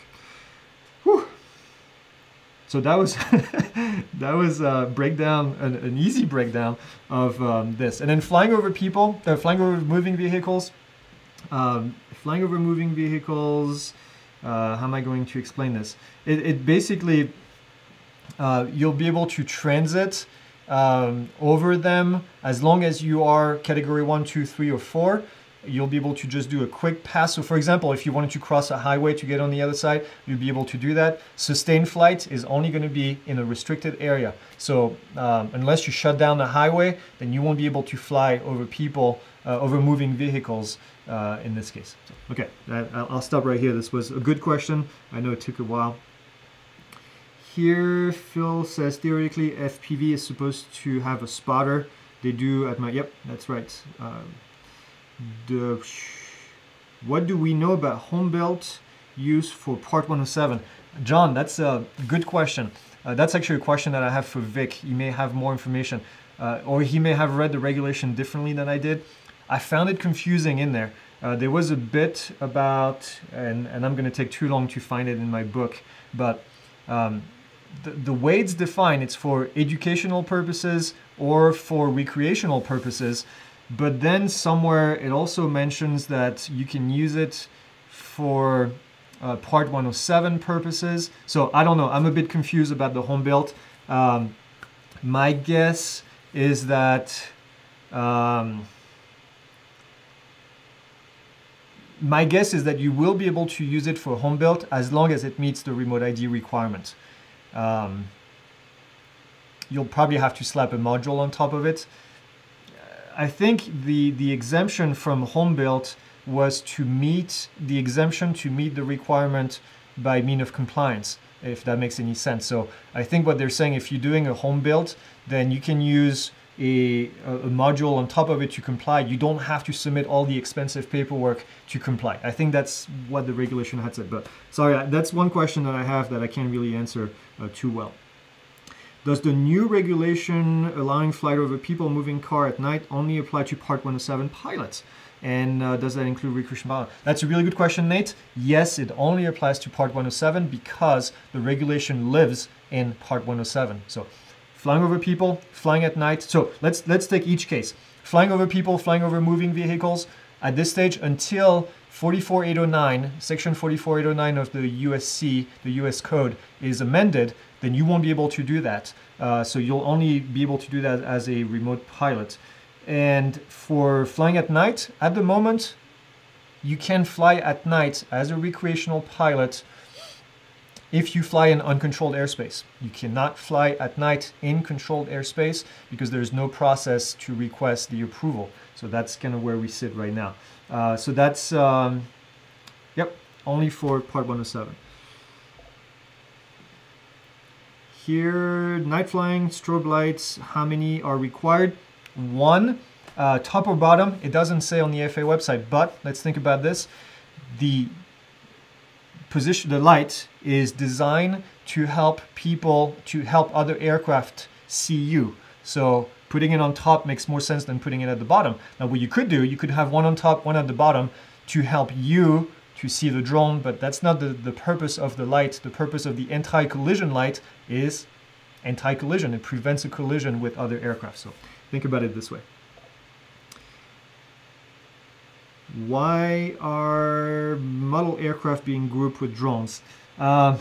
So that was that was a breakdown, an, an easy breakdown of um, this. And then flying over people, uh, flying over moving vehicles, um, flying over moving vehicles. Uh, how am I going to explain this? It, it basically uh, you'll be able to transit um, over them as long as you are category one, two, three, or four you'll be able to just do a quick pass. So for example, if you wanted to cross a highway to get on the other side, you'll be able to do that. Sustained flight is only going to be in a restricted area. So um, unless you shut down the highway, then you won't be able to fly over people, uh, over moving vehicles uh, in this case. So, okay, I'll stop right here. This was a good question. I know it took a while. Here, Phil says theoretically FPV is supposed to have a spotter. They do at my, yep, that's right. Um, the what do we know about home built use for part 107 john that's a good question uh, that's actually a question that i have for vic he may have more information uh, or he may have read the regulation differently than i did I found it confusing in there. Uh, there was a bit about, and, and I'm going to take too long to find it in my book, but um, the, the way it's defined, it's for educational purposes or for recreational purposes. But then somewhere it also mentions that you can use it for uh, Part 107 purposes. So I don't know. I'm a bit confused about the home built. Um, my guess is that. Um, my guess is that you will be able to use it for home built as long as it meets the remote ID requirement. Um, you'll probably have to slap a module on top of it. I think the, the exemption from home built was to meet the exemption to meet the requirement by mean of compliance, if that makes any sense. So I think what they're saying, if you're doing a home build, then you can use a, a, module on top of it to comply. You don't have to submit all the expensive paperwork to comply. I think that's what the regulation had said. But sorry, that's one question that I have that I can't really answer uh, too well. Does the new regulation allowing flight over people moving car at night only apply to Part 107 pilots? And uh, does that include recreational pilot? That's a really good question, Nate. Yes, it only applies to Part 107 because the regulation lives in Part 107. So flying over people, flying at night. So let's let's take each case. Flying over people, flying over moving vehicles. At this stage, until 44809, section 44809 of the USC, the US code, is amended, then you won't be able to do that. Uh, so you'll only be able to do that as a remote pilot. And for flying at night, at the moment, you can fly at night as a recreational pilot if you fly in uncontrolled airspace. You cannot fly at night in controlled airspace because there's no process to request the approval. So that's kind of where we sit right now. Uh, so that's, um, yep, only for part 107. Here, night flying, strobe lights, how many are required? One, uh, top or bottom, it doesn't say on the FAA website, but let's think about this. The position, the light is designed to help people, to help other aircraft see you. So putting it on top makes more sense than putting it at the bottom. Now what you could do, you could have one on top, one at the bottom to help you to see the drone, but that's not the, the purpose of the light. The purpose of the anti-collision light is anti-collision. It prevents a collision with other aircraft. So think about it this way. Why are model aircraft being grouped with drones? Uh,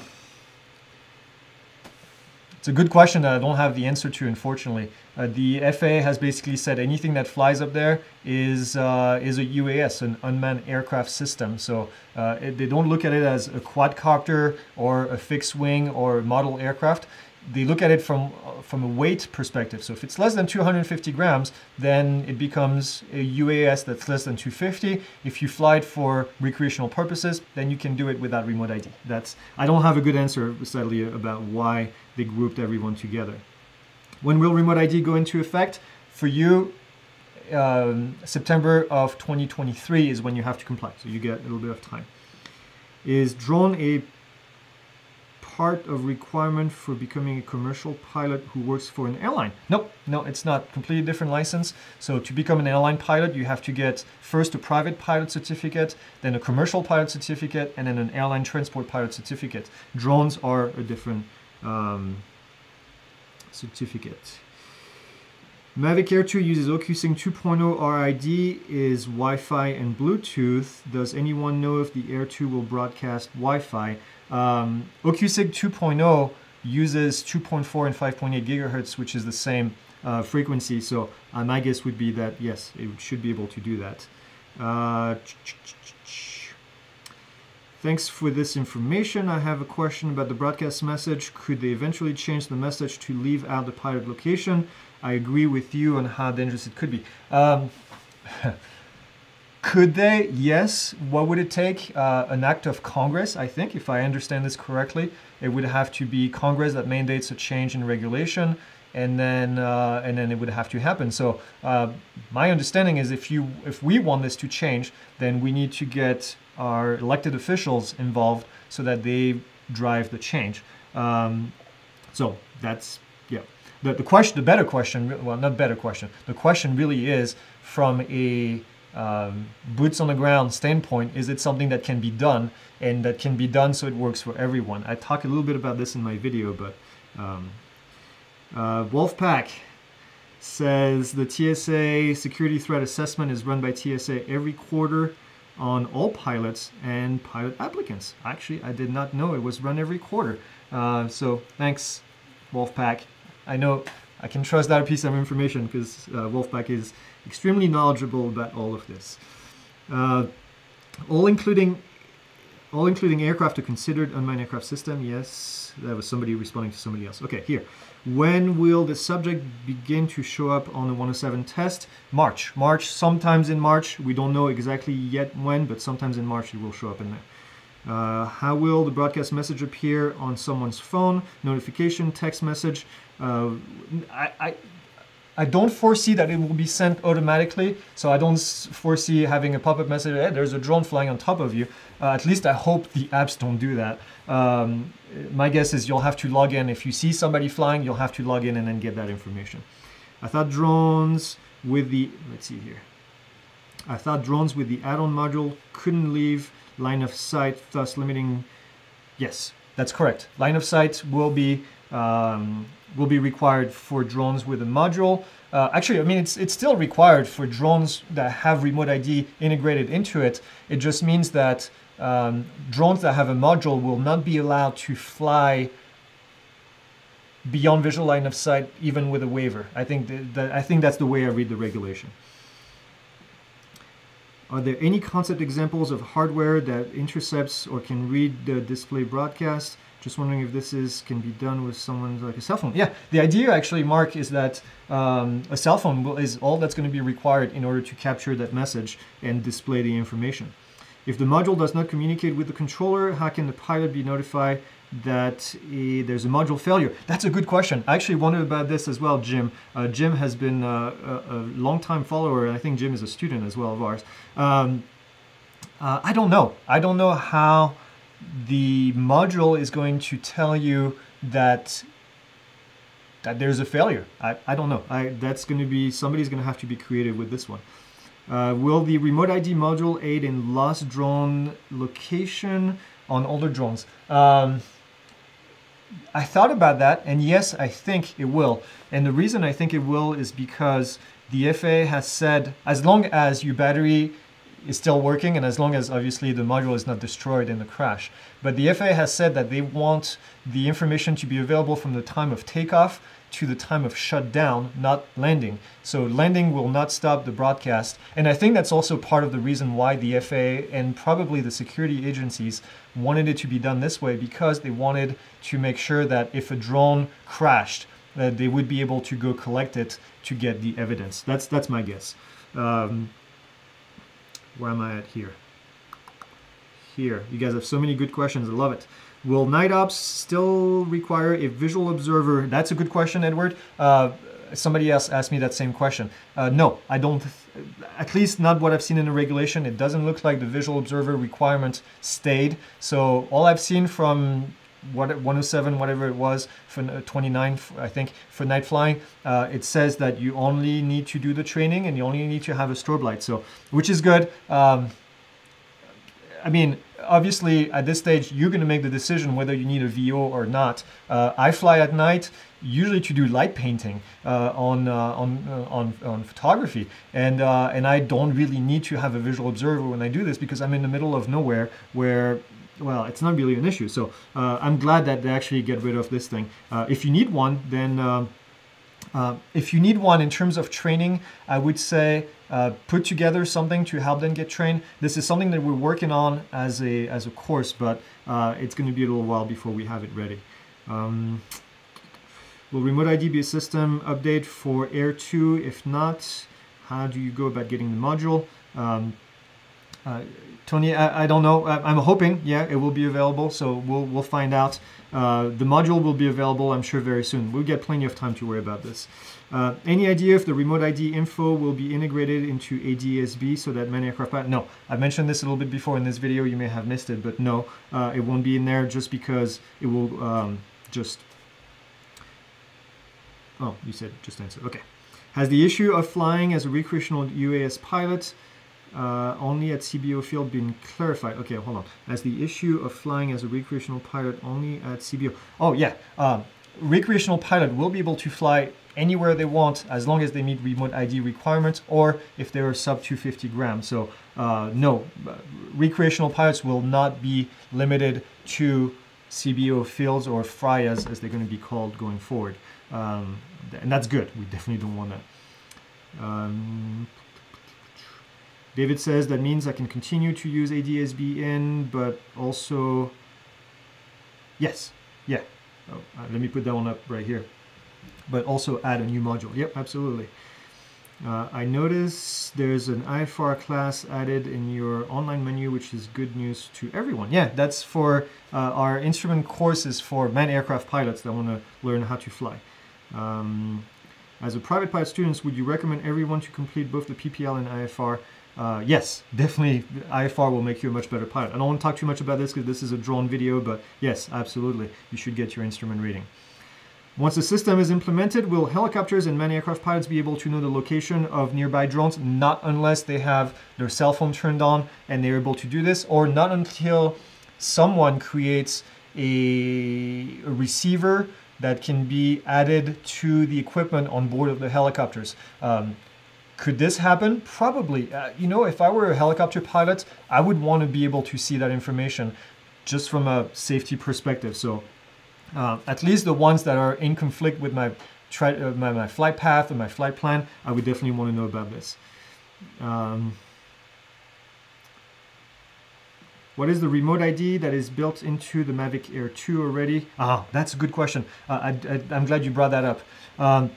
it's a good question that I don't have the answer to, unfortunately. Uh, the FAA has basically said anything that flies up there is uh, is a UAS, an unmanned aircraft system. So uh, it, they don't look at it as a quadcopter or a fixed wing or model aircraft they look at it from from a weight perspective. So if it's less than 250 grams, then it becomes a UAS that's less than 250. If you fly it for recreational purposes, then you can do it without remote ID. That's I don't have a good answer, sadly, about why they grouped everyone together. When will remote ID go into effect? For you, um, September of 2023 is when you have to comply. So you get a little bit of time. Is drone a part of requirement for becoming a commercial pilot who works for an airline. Nope, no, it's not. Completely different license. So to become an airline pilot, you have to get first a private pilot certificate, then a commercial pilot certificate, and then an airline transport pilot certificate. Drones are a different um, certificate. Mavic Air 2 uses OcuSync 2.0 RID is Wi-Fi and Bluetooth. Does anyone know if the Air 2 will broadcast Wi-Fi? Um, OcuSync 2.0 uses 2.4 and 5.8 gigahertz, which is the same uh, frequency. So uh, my guess would be that yes, it should be able to do that. Uh, Thanks for this information. I have a question about the broadcast message. Could they eventually change the message to leave out the pilot location? I agree with you on how dangerous it could be. Um, Could they? Yes. What would it take? Uh, an act of Congress, I think, if I understand this correctly. It would have to be Congress that mandates a change in regulation, and then uh, and then it would have to happen. So uh, my understanding is if you if we want this to change, then we need to get our elected officials involved so that they drive the change. Um, so that's yeah. The, the question, the better question, well, not better question. The question really is from a um, boots on the ground standpoint, is it something that can be done and that can be done so it works for everyone? I talk a little bit about this in my video, but um, uh, Wolfpack says the TSA security threat assessment is run by TSA every quarter on all pilots and pilot applicants. Actually, I did not know it was run every quarter. Uh, so thanks, Wolfpack. I know I can trust that piece of information because uh, Wolfpack is extremely knowledgeable about all of this. Uh, all including all including aircraft are considered unmanned aircraft system. Yes, that was somebody responding to somebody else. Okay, here. When will the subject begin to show up on the 107 test? March. March, sometimes in March. We don't know exactly yet when, but sometimes in March it will show up in there. Uh, how will the broadcast message appear on someone's phone? Notification, text message. Uh, I, I, I don't foresee that it will be sent automatically, so I don't foresee having a pop-up message, hey, there's a drone flying on top of you. Uh, at least I hope the apps don't do that. Um, my guess is you'll have to log in. If you see somebody flying, you'll have to log in and then get that information. I thought drones with the, let's see here. I thought drones with the add-on module couldn't leave line of sight, thus limiting, yes, that's correct. Line of sight will be um, will be required for drones with a module. Uh, actually, I mean, it's, it's still required for drones that have remote ID integrated into it. It just means that um, drones that have a module will not be allowed to fly beyond visual line of sight, even with a waiver. I think that, I think that's the way I read the regulation. Are there any concept examples of hardware that intercepts or can read the display broadcast? Just wondering if this is can be done with someone like a cell phone. Yeah, the idea actually, Mark, is that um, a cell phone will, is all that's going to be required in order to capture that message and display the information. If the module does not communicate with the controller, how can the pilot be notified that uh, there's a module failure? That's a good question. I actually wondered about this as well, Jim. Uh, Jim has been uh, a, a long-time follower, and I think Jim is a student as well of ours. Um, uh, I don't know. I don't know how the module is going to tell you that that there's a failure. I, I don't know. I, that's going to be, somebody's going to have to be creative with this one. Uh, will the remote ID module aid in lost drone location on older drones? Um, I thought about that, and yes, I think it will. And the reason I think it will is because the FAA has said as long as your battery is still working and as long as obviously the module is not destroyed in the crash. But the FAA has said that they want the information to be available from the time of takeoff to the time of shutdown, not landing. So landing will not stop the broadcast. And I think that's also part of the reason why the FAA and probably the security agencies wanted it to be done this way because they wanted to make sure that if a drone crashed, that they would be able to go collect it to get the evidence. That's that's my guess. Um, where am I at here? Here. You guys have so many good questions. I love it. Will night ops still require a visual observer? That's a good question, Edward. Uh, somebody else asked me that same question. Uh, no, I don't, at least not what I've seen in the regulation. It doesn't look like the visual observer requirement stayed. So all I've seen from what 107, whatever it was, for 29, I think, for night flying, uh, it says that you only need to do the training and you only need to have a strobe light. So, which is good. Um, I mean, obviously at this stage, you're going to make the decision whether you need a VO or not. Uh, I fly at night usually to do light painting uh, on, uh, on, uh, on, on photography. And, uh, and I don't really need to have a visual observer when I do this because I'm in the middle of nowhere where well, it's not really an issue. So uh, I'm glad that they actually get rid of this thing. Uh, if you need one, then uh, uh if you need one in terms of training, I would say uh, put together something to help them get trained. This is something that we're working on as a as a course, but uh, it's going to be a little while before we have it ready. Um, will Remote ID be a system update for Air 2? If not, how do you go about getting the module? Um, uh, Tony, I, I, don't know. I, am hoping, yeah, it will be available. So we'll we'll find out. Uh, the module will be available, I'm sure, very soon. We'll get plenty of time to worry about this. Uh, any idea if the remote ID info will be integrated into ADSB so that many aircraft... No, I mentioned this a little bit before in this video. You may have missed it, but no, uh, it won't be in there just because it will um, just... Oh, you said just answer. Okay. Has the issue of flying as a recreational UAS pilot uh, only at CBO field been clarified. Okay, hold on. As the issue of flying as a recreational pilot only at CBO. Oh yeah, um, recreational pilot will be able to fly anywhere they want as long as they meet remote ID requirements or if they are sub 250 grams. So uh, no, recreational pilots will not be limited to CBO fields or FRIAs as they're going to be called going forward. Um, and that's good. We definitely don't want that. Um, David says that means I can continue to use ADSB in, but also, yes, yeah. Oh, uh, let me put that one up right here. But also add a new module. Yep, absolutely. Uh, I notice there's an IFR class added in your online menu, which is good news to everyone. Yeah, that's for uh, our instrument courses for manned aircraft pilots that want to learn how to fly. Um, as a private pilot students, would you recommend everyone to complete both the PPL and IFR? Uh, yes, definitely IFR will make you a much better pilot. I don't want to talk too much about this because this is a drone video, but yes, absolutely, you should get your instrument rating. Once the system is implemented, will helicopters and manned aircraft pilots be able to know the location of nearby drones? Not unless they have their cell phone turned on and they're able to do this, or not until someone creates a, a receiver that can be added to the equipment on board of the helicopters. Um, could this happen? Probably. Uh, you know, if I were a helicopter pilot, I would want to be able to see that information just from a safety perspective. So uh, at least the ones that are in conflict with my, uh, my, my, flight path and my flight plan, I would definitely want to know about this. Um, what is the remote ID that is built into the Mavic Air 2 already? Ah, that's a good question. Uh, I, am glad you brought that up. Um,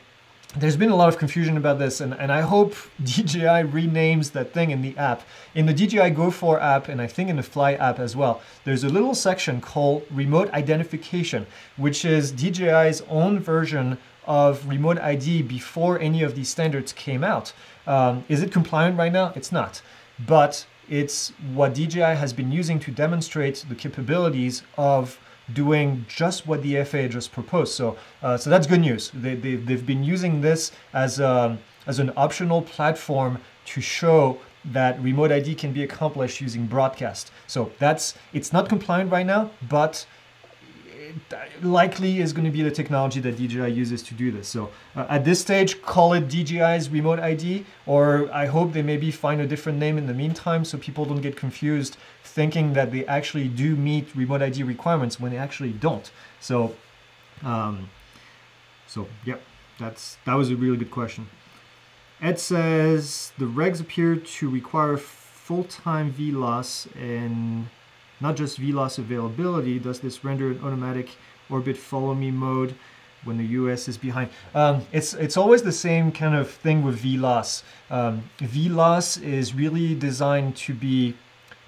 there's been a lot of confusion about this, and, and I hope DJI renames that thing in the app. In the DJI Go 4 app, and I think in the Fly app as well, there's a little section called Remote Identification, which is DJI's own version of remote ID before any of these standards came out. Um, is it compliant right now? It's not. But it's what DJI has been using to demonstrate the capabilities of doing just what the FAA just proposed. So, uh, so that's good news. They, they, they've been using this as, a, um, as an optional platform to show that remote ID can be accomplished using broadcast. So that's, it's not compliant right now, but likely is going to be the technology that DJI uses to do this. So uh, at this stage, call it DJI's remote ID, or I hope they maybe find a different name in the meantime so people don't get confused thinking that they actually do meet remote ID requirements when they actually don't. So, um, so yeah, that's that was a really good question. Ed says the regs appear to require full-time VLOS and not just VLOS availability. Does this render an automatic orbit follow me mode when the US is behind? Um, it's, it's always the same kind of thing with VLOS. Um, VLOS is really designed to be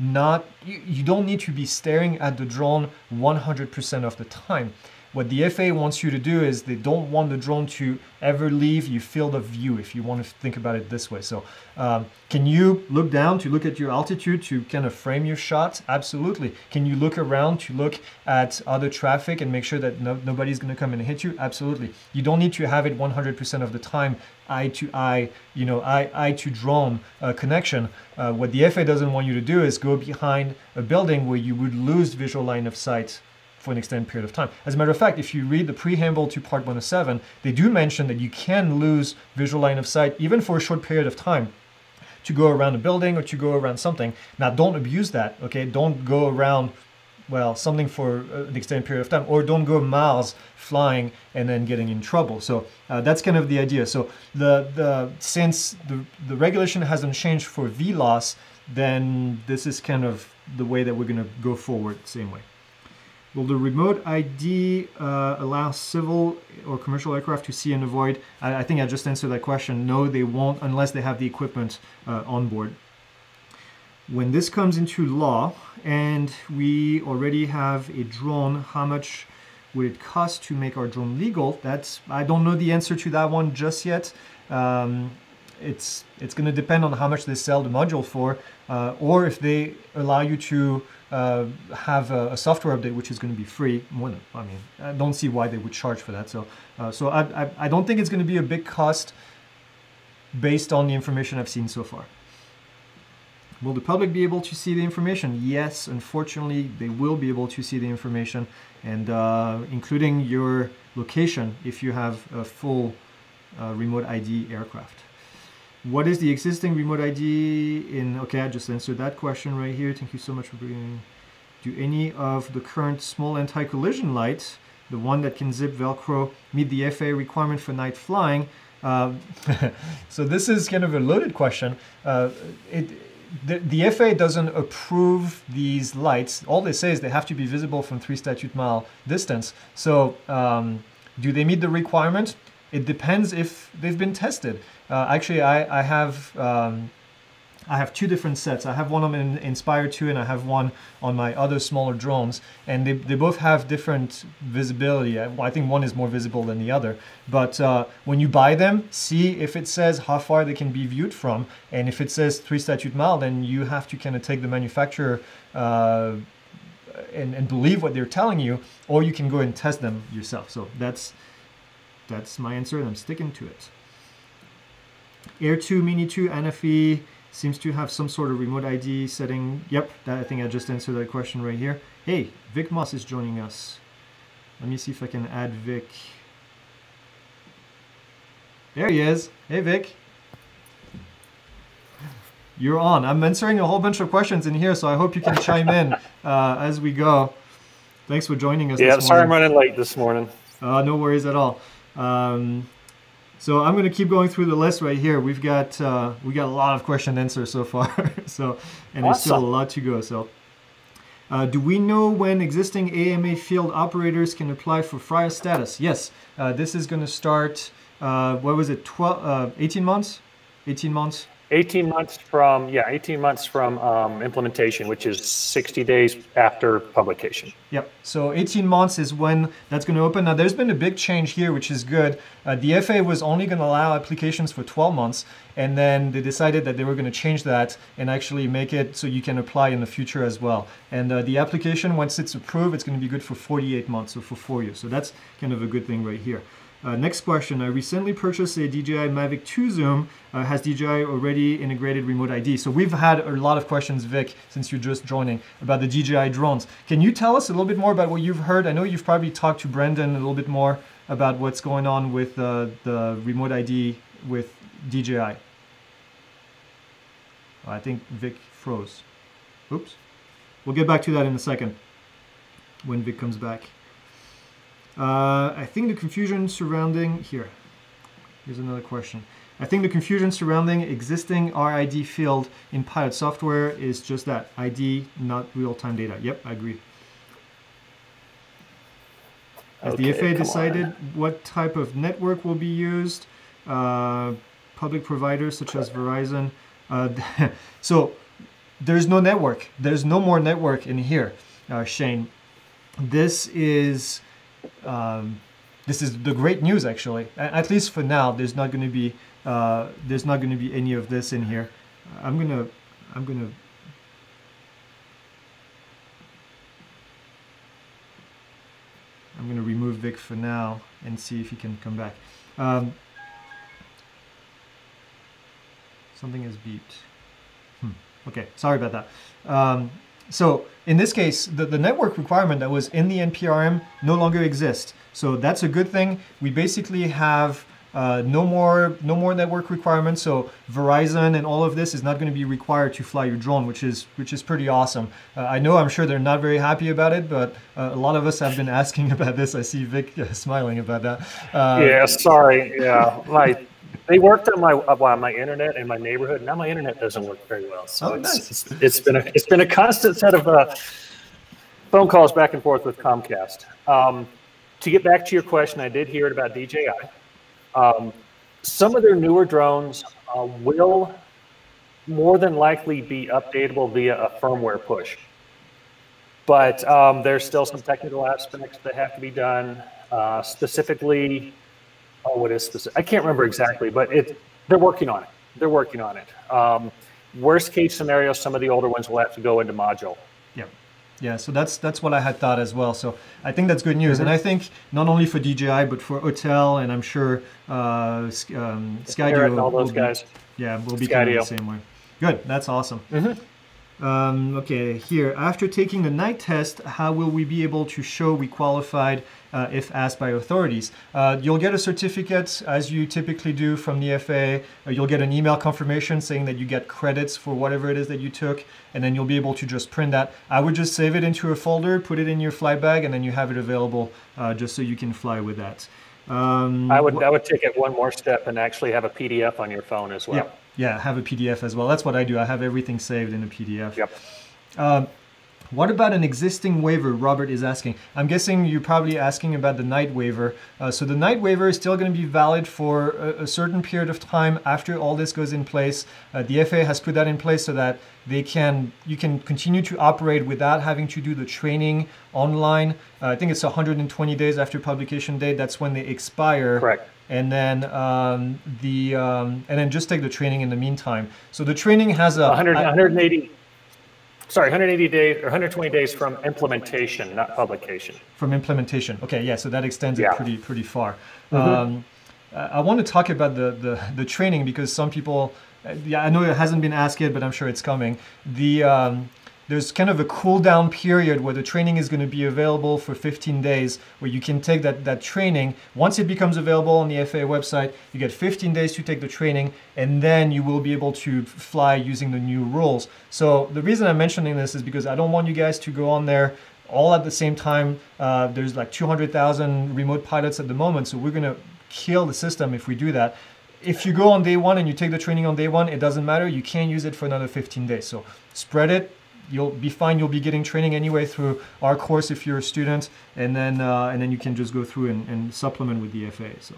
not, you, you don't need to be staring at the drone 100% of the time. What the FAA wants you to do is they don't want the drone to ever leave your field of view, if you want to think about it this way. So um, can you look down to look at your altitude to kind of frame your shot? Absolutely. Can you look around to look at other traffic and make sure that no, nobody's going to come and hit you? Absolutely. You don't need to have it 100% of the time eye to eye, you know, eye, eye to drone uh, connection. Uh, what the FAA doesn't want you to do is go behind a building where you would lose visual line of sight for an extended period of time. As a matter of fact, if you read the preamble to Part 107, they do mention that you can lose visual line of sight even for a short period of time to go around a building or to go around something. Now, don't abuse that, okay? Don't go around, well, something for an extended period of time, or don't go miles flying and then getting in trouble. So uh, that's kind of the idea. So the, the since the, the regulation hasn't changed for VLOS, then this is kind of the way that we're going to go forward, same way. Will the remote ID uh, allow civil or commercial aircraft to see and avoid? I, I, think I just answered that question. No, they won't unless they have the equipment uh, on board. When this comes into law and we already have a drone, how much would it cost to make our drone legal? That's I don't know the answer to that one just yet. Um, it's it's going to depend on how much they sell the module for, uh, or if they allow you to uh, have a, a, software update which is going to be free. Than, I mean, I don't see why they would charge for that. So, uh, so I, I, I don't think it's going to be a big cost based on the information I've seen so far. Will the public be able to see the information? Yes, unfortunately, they will be able to see the information, and uh, including your location if you have a full uh, remote ID aircraft. What is the existing remote ID in? Okay, I just answered that question right here. Thank you so much for bringing. Do any of the current small anti-collision lights, the one that can zip Velcro, meet the FAA requirement for night flying? Uh, so this is kind of a loaded question. Uh, it, the, the FAA doesn't approve these lights. All they say is they have to be visible from three statute mile distance. So um, do they meet the requirement? It depends if they've been tested. Uh, actually, I, I have um, I have two different sets. I have one on Inspire 2 and I have one on my other smaller drones. And they, they both have different visibility. I, I think one is more visible than the other. But uh, when you buy them, see if it says how far they can be viewed from. And if it says 3 statute mile, then you have to kind of take the manufacturer uh, and, and believe what they're telling you, or you can go and test them yourself. So that's, that's my answer and I'm sticking to it. Air 2, Mini 2, NFE, Seems to have some sort of remote ID setting. Yep, that, I think I just answered that question right here. Hey, Vic Moss is joining us. Let me see if I can add Vic. There he is. Hey, Vic. You're on. I'm answering a whole bunch of questions in here, so I hope you can chime in uh, as we go. Thanks for joining us. Yeah, sorry I'm running late this morning. Uh, no worries at all. Um, so I'm going to keep going through the list right here. We've got uh, we got a lot of question answers so far. so and awesome. there's still a lot to go. So uh, do we know when existing AMA field operators can apply for FRIA status? Yes, uh, this is going to start. Uh, what was it? 12, uh, 18 months. 18 months 18 months from, yeah, 18 months from um, implementation, which is 60 days after publication. Yep. So 18 months is when that's going to open. Now, there's been a big change here, which is good. Uh, the FAA was only going to allow applications for 12 months, and then they decided that they were going to change that and actually make it so you can apply in the future as well. And uh, the application, once it's approved, it's going to be good for 48 months, so for four years. So that's kind of a good thing right here. Uh, next question. I recently purchased a DJI Mavic 2 Zoom. Uh, has DJI already integrated remote ID? So we've had a lot of questions, Vic, since you're just joining, about the DJI drones. Can you tell us a little bit more about what you've heard? I know you've probably talked to Brendan a little bit more about what's going on with uh, the remote ID with DJI. I think Vic froze. Oops. We'll get back to that in a second when Vic comes back. Uh, I think the confusion surrounding, here, here's another question. I think the confusion surrounding existing RID field in pilot software is just that, ID, not real-time data. Yep, I agree. Has okay, the FAA decided on. what type of network will be used? Uh, public providers such as Verizon. Uh, so there's no network. There's no more network in here, uh, Shane. This is um, this is the great news actually. At least for now, there's not going to be uh, there's not going to be any of this in here. I'm gonna I'm gonna I'm gonna remove Vic for now and see if he can come back. Um, something has beeped. Hmm. Okay, sorry about that. Um, so in this case, the, the network requirement that was in the NPRM no longer exists. So that's a good thing. We basically have uh, no more no more network requirements. So Verizon and all of this is not going to be required to fly your drone, which is which is pretty awesome. Uh, I know I'm sure they're not very happy about it, but uh, a lot of us have been asking about this. I see Vic smiling about that. Uh, yeah, sorry. Yeah, like they worked on my uh, well, my internet in my neighborhood. Now my internet doesn't work very well, so oh, it's, nice. it's, it's been a it's been a constant set of uh, phone calls back and forth with Comcast. Um, to get back to your question, I did hear it about DJI. Um, some of their newer drones uh, will more than likely be updatable via a firmware push. But um, there's still some technical aspects that have to be done. Uh, specifically, oh, what is specific? I can't remember exactly, but it they're working on it. They're working on it. Um, worst case scenario, some of the older ones will have to go into module. Yeah. Yeah, so that's that's what I had thought as well. So I think that's good news, mm-hmm. and I think not only for DJI but for Autel, and I'm sure uh, um, Skydio all those be, guys. Yeah, will be kind of the same way. Good. That's awesome. Mm-hmm. Um, okay, here. After taking the night test, how will we be able to show we qualified uh, if asked by authorities? Uh, you'll get a certificate, as you typically do from the FAA. Uh, you'll get an email confirmation saying that you get credits for whatever it is that you took, and then you'll be able to just print that. I would just save it into a folder, put it in your flight bag, and then you have it available uh, just so you can fly with that. Um, I would I would take it one more step and actually have a PDF on your phone as well. Yeah, yeah, have a PDF as well. That's what I do. I have everything saved in a PDF. Yep. Um, what about an existing waiver? Robert is asking. I'm guessing you're probably asking about the night waiver. Uh, so the night waiver is still going to be valid for a, a, certain period of time after all this goes in place. Uh, the FAA has put that in place so that they can you can continue to operate without having to do the training online. Uh, I think it's 120 days after publication date. That's when they expire. Correct and then um, the um, and then just take the training in the meantime. So the training has a 100, 180 sorry, 180 days or 120 days from implementation, not publication. From implementation. Okay, yeah, so that extends yeah. it pretty pretty far. Mm-hmm. Um, I want to talk about the, the, the training because some people, yeah, I know it hasn't been asked yet, but I'm sure it's coming. The um, there's kind of a cool down period where the training is going to be available for 15 days where you can take that, that training. Once it becomes available on the FAA website, you get 15 days to take the training and then you will be able to fly using the new rules. So the reason I'm mentioning this is because I don't want you guys to go on there all at the same time. Uh, there's like 200,000 remote pilots at the moment, so we're going to kill the system if we do that if you go on day one and you take the training on day one, it doesn't matter. You can't use it for another 15 days. So spread it, you'll be fine. You'll be getting training anyway through our course if you're a student, and then uh, and then you can just go through and, and supplement with the FAA. So.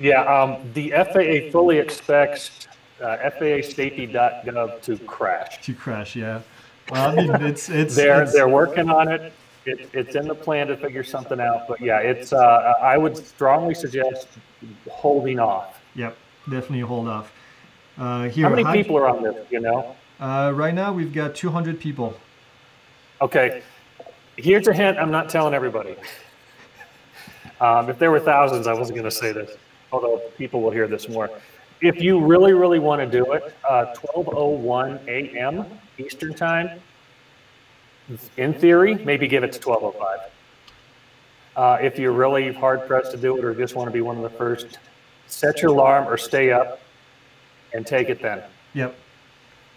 Yeah, um, the FAA fully expects uh, FAASafety.gov to crash. To crash, yeah. Well, I mean, it's it's they're it's, they're working on it. it. It's in the plan to figure something out, but yeah, it's. Uh, I would strongly suggest holding off. Yep, definitely hold off. Uh, here, how many people are on this? You know. Uh, right now, we've got 200 people. Okay. Here's a hint I'm not telling everybody. Um, if there were thousands, I wasn't going to say this, although people will hear this more. If you really, really want to do it, uh, 12.01 a.m. Eastern Time, in theory, maybe give it to 12.05. Uh, if you're really hard pressed to do it or just want to be one of the first, set your alarm or stay up and take it then. Yep.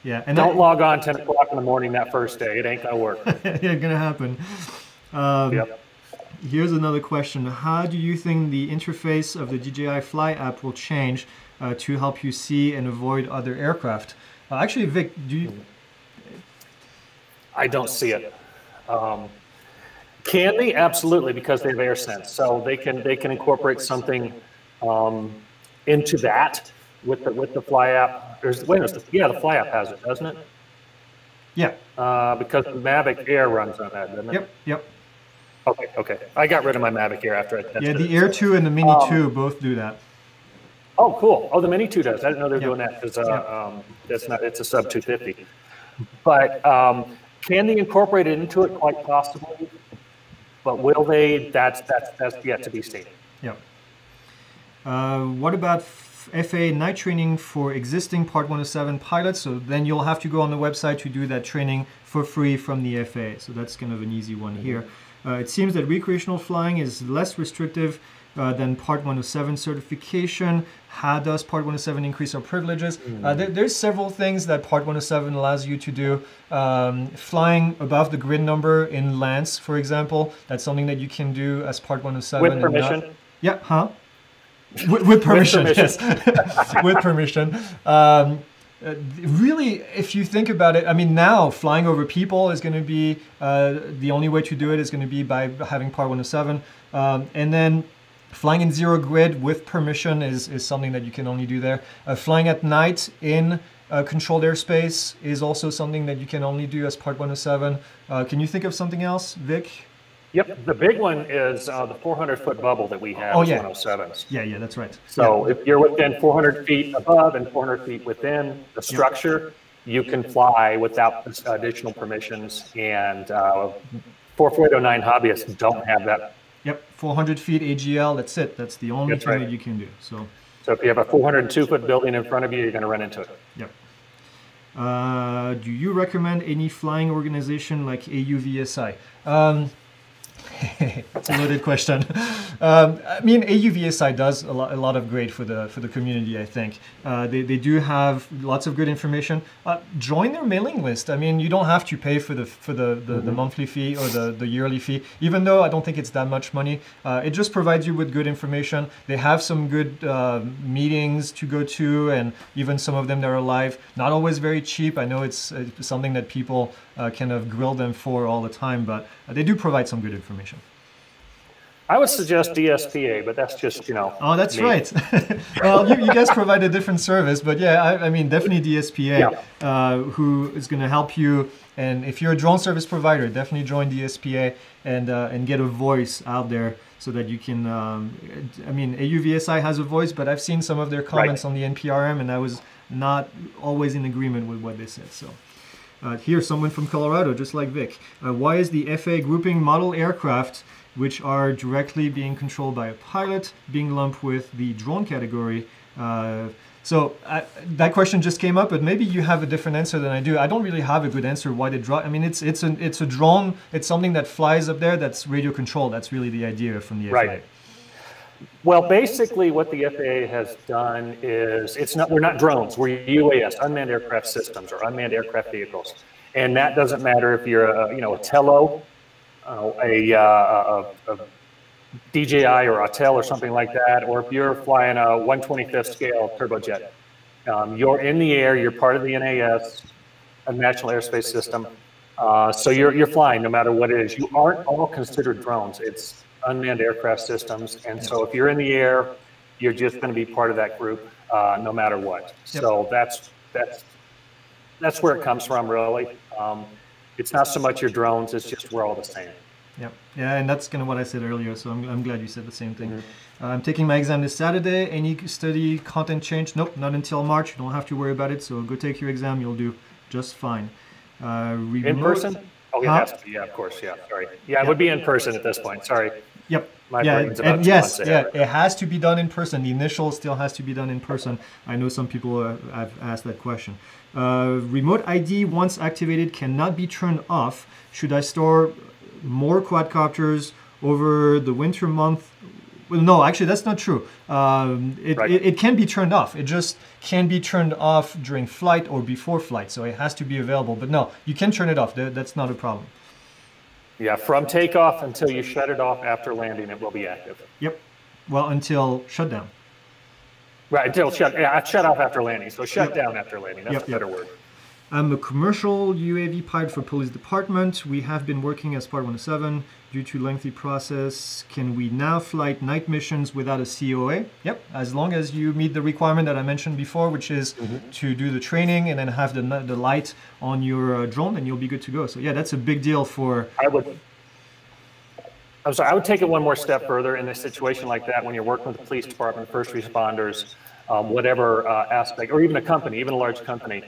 Yeah, and don't that, log on ten o'clock in the morning that first day. It ain't gonna work. it ain't gonna happen. Um, yep. Here's another question: How do you think the interface of the DJI Fly app will change uh, to help you see and avoid other aircraft? Uh, actually, Vic, do you? I don't see it. Um, can they? Absolutely, because they have AirSense, so they can they can incorporate something um, into that with the with the Fly app. There's wait, the, yeah, the Fly app has it, doesn't it? Yeah. Uh, because the Mavic Air runs on that, doesn't it? Yep. Yep. Okay. Okay. I got rid of my Mavic Air after I tested it. Yeah, the Air Two and the Mini um, Two both do that. Oh, cool. Oh, the Mini Two does. I didn't know they're yep. doing that because uh, yep. um, that's not. It's a sub 250. But um, can they incorporate it into it? Quite possibly. But will they? That's that's that's yet to be seen. Yep. Uh, what about FAA night training for existing Part 107 pilots. So then you'll have to go on the website to do that training for free from the FAA. So that's kind of an easy one here. Uh, it seems that recreational flying is less restrictive uh, than Part 107 certification. How does Part 107 increase our privileges? Uh, there, there's several things that Part 107 allows you to do. Um, flying above the grid number in LAANC, for example, that's something that you can do as Part 107. With permission? Not, yeah, huh? With, with, permission, with permission. yes, with permission. Um, uh, really, if you think about it, I mean, now flying over people is going to be uh, the only way to do it is going to be by having Part 107. Um, and then flying in zero grid with permission is, is something that you can only do there. Uh, flying at night in uh, controlled airspace is also something that you can only do as Part 107. Uh, can you think of something else, Vic? Yep, the big one is uh, the 400 foot bubble that we have. Oh yeah, 107s. Yeah, yeah, that's right. So yeah. if you're within 400 feet above and 400 feet within the structure, you can fly without additional permissions. And uh, 40809 hobbyists don't have that. Yep, 400 feet AGL. That's it. That's the only that's thing right. that you can do. So. So if you have a 402 foot building in front of you, you're going to run into it. Yep. Uh, do you recommend any flying organization like AUVSI? Um, it's a loaded question. Um, I mean, AUVSI does a lot, a lot of great for the for the community. I think uh, they, they do have lots of good information. Uh, join their mailing list. I mean, you don't have to pay for the for the, the, mm-hmm. the monthly fee or the, the yearly fee. Even though I don't think it's that much money, uh, it just provides you with good information. They have some good uh, meetings to go to, and even some of them that are live. Not always very cheap. I know it's something that people uh, kind of grill them for all the time, but they do provide some good information. I would suggest DSPA, but that's just, you know. Oh, that's me. right. well, you, you, guys provide a different service, but yeah, I, I mean, definitely DSPA, yeah. uh, who is going to help you. And if you're a drone service provider, definitely join DSPA and, uh, and get a voice out there so that you can. Um, I mean, AUVSI has a voice, but I've seen some of their comments right. on the NPRM, and I was not always in agreement with what they said. So. Uh, here's someone from Colorado, just like Vic. Uh, why is the FAA grouping model aircraft which are directly being controlled by a pilot, being lumped with the drone category. Uh, so I, that question just came up, but maybe you have a different answer than I do. I don't really have a good answer why they draw. I mean, it's it's an it's a drone. It's something that flies up there. That's radio controlled. That's really the idea from the FAA. Well, basically, what the FAA has done is it's not we're not drones. We're UAS, unmanned aircraft systems, or unmanned aircraft vehicles, and that doesn't matter if you're a you know a Tello uh, a, uh, a, a, DJI or Autel or something like that, or if you're flying a 125th scale turbojet, um, you're in the air, you're part of the NAS, a National Airspace System. Uh, so you're, you're flying no matter what it is. You aren't all considered drones. It's unmanned aircraft systems. And so if you're in the air, you're just going to be part of that group uh, no matter what. So that's, that's, that's where it comes from, really. Um, it's not so much your drones, it's just we're all the same. Yeah, yeah, and that's kind of what I said earlier. So I'm, I'm glad you said the same thing. Mm-hmm. Uh, I'm taking my exam this Saturday. Any study content change? Nope, not until March. You don't have to worry about it. So go take your exam. You'll do just fine. Uh, remote, in person? Oh, yeah, huh? yeah, of course. Yeah, sorry. Yeah, it would be in person at this point. Sorry. Yep. My yeah, and yes, yeah, it has to be done in person. The initial still has to be done in person. I know some people uh, have asked that question. Uh, remote ID once activated cannot be turned off. Should I store more quadcopters over the winter month? Well, no, actually, that's not true. Um, it, right. it, it, can be turned off. It just can be turned off during flight or before flight. So it has to be available. But no, you can turn it off. That's not a problem. Yeah, from takeoff until you shut it off after landing, it will be active. Yep. Well, until shutdown. Right, until shut, yeah, shut off after landing. So shut yep. down after landing. That's yep, a better yep. word. I'm a commercial UAV pilot for police department. We have been working as Part 107 due to lengthy process. Can we now flight night missions without a COA? Yep, as long as you meet the requirement that I mentioned before, which is mm-hmm. to do the training and then have the, the light on your uh, drone, and you'll be good to go. So yeah, that's a big deal for. I would. I'm sorry. I would take it one more step further in a situation like that when you're working with the police department, first responders, um, whatever uh, aspect, or even a company, even a large company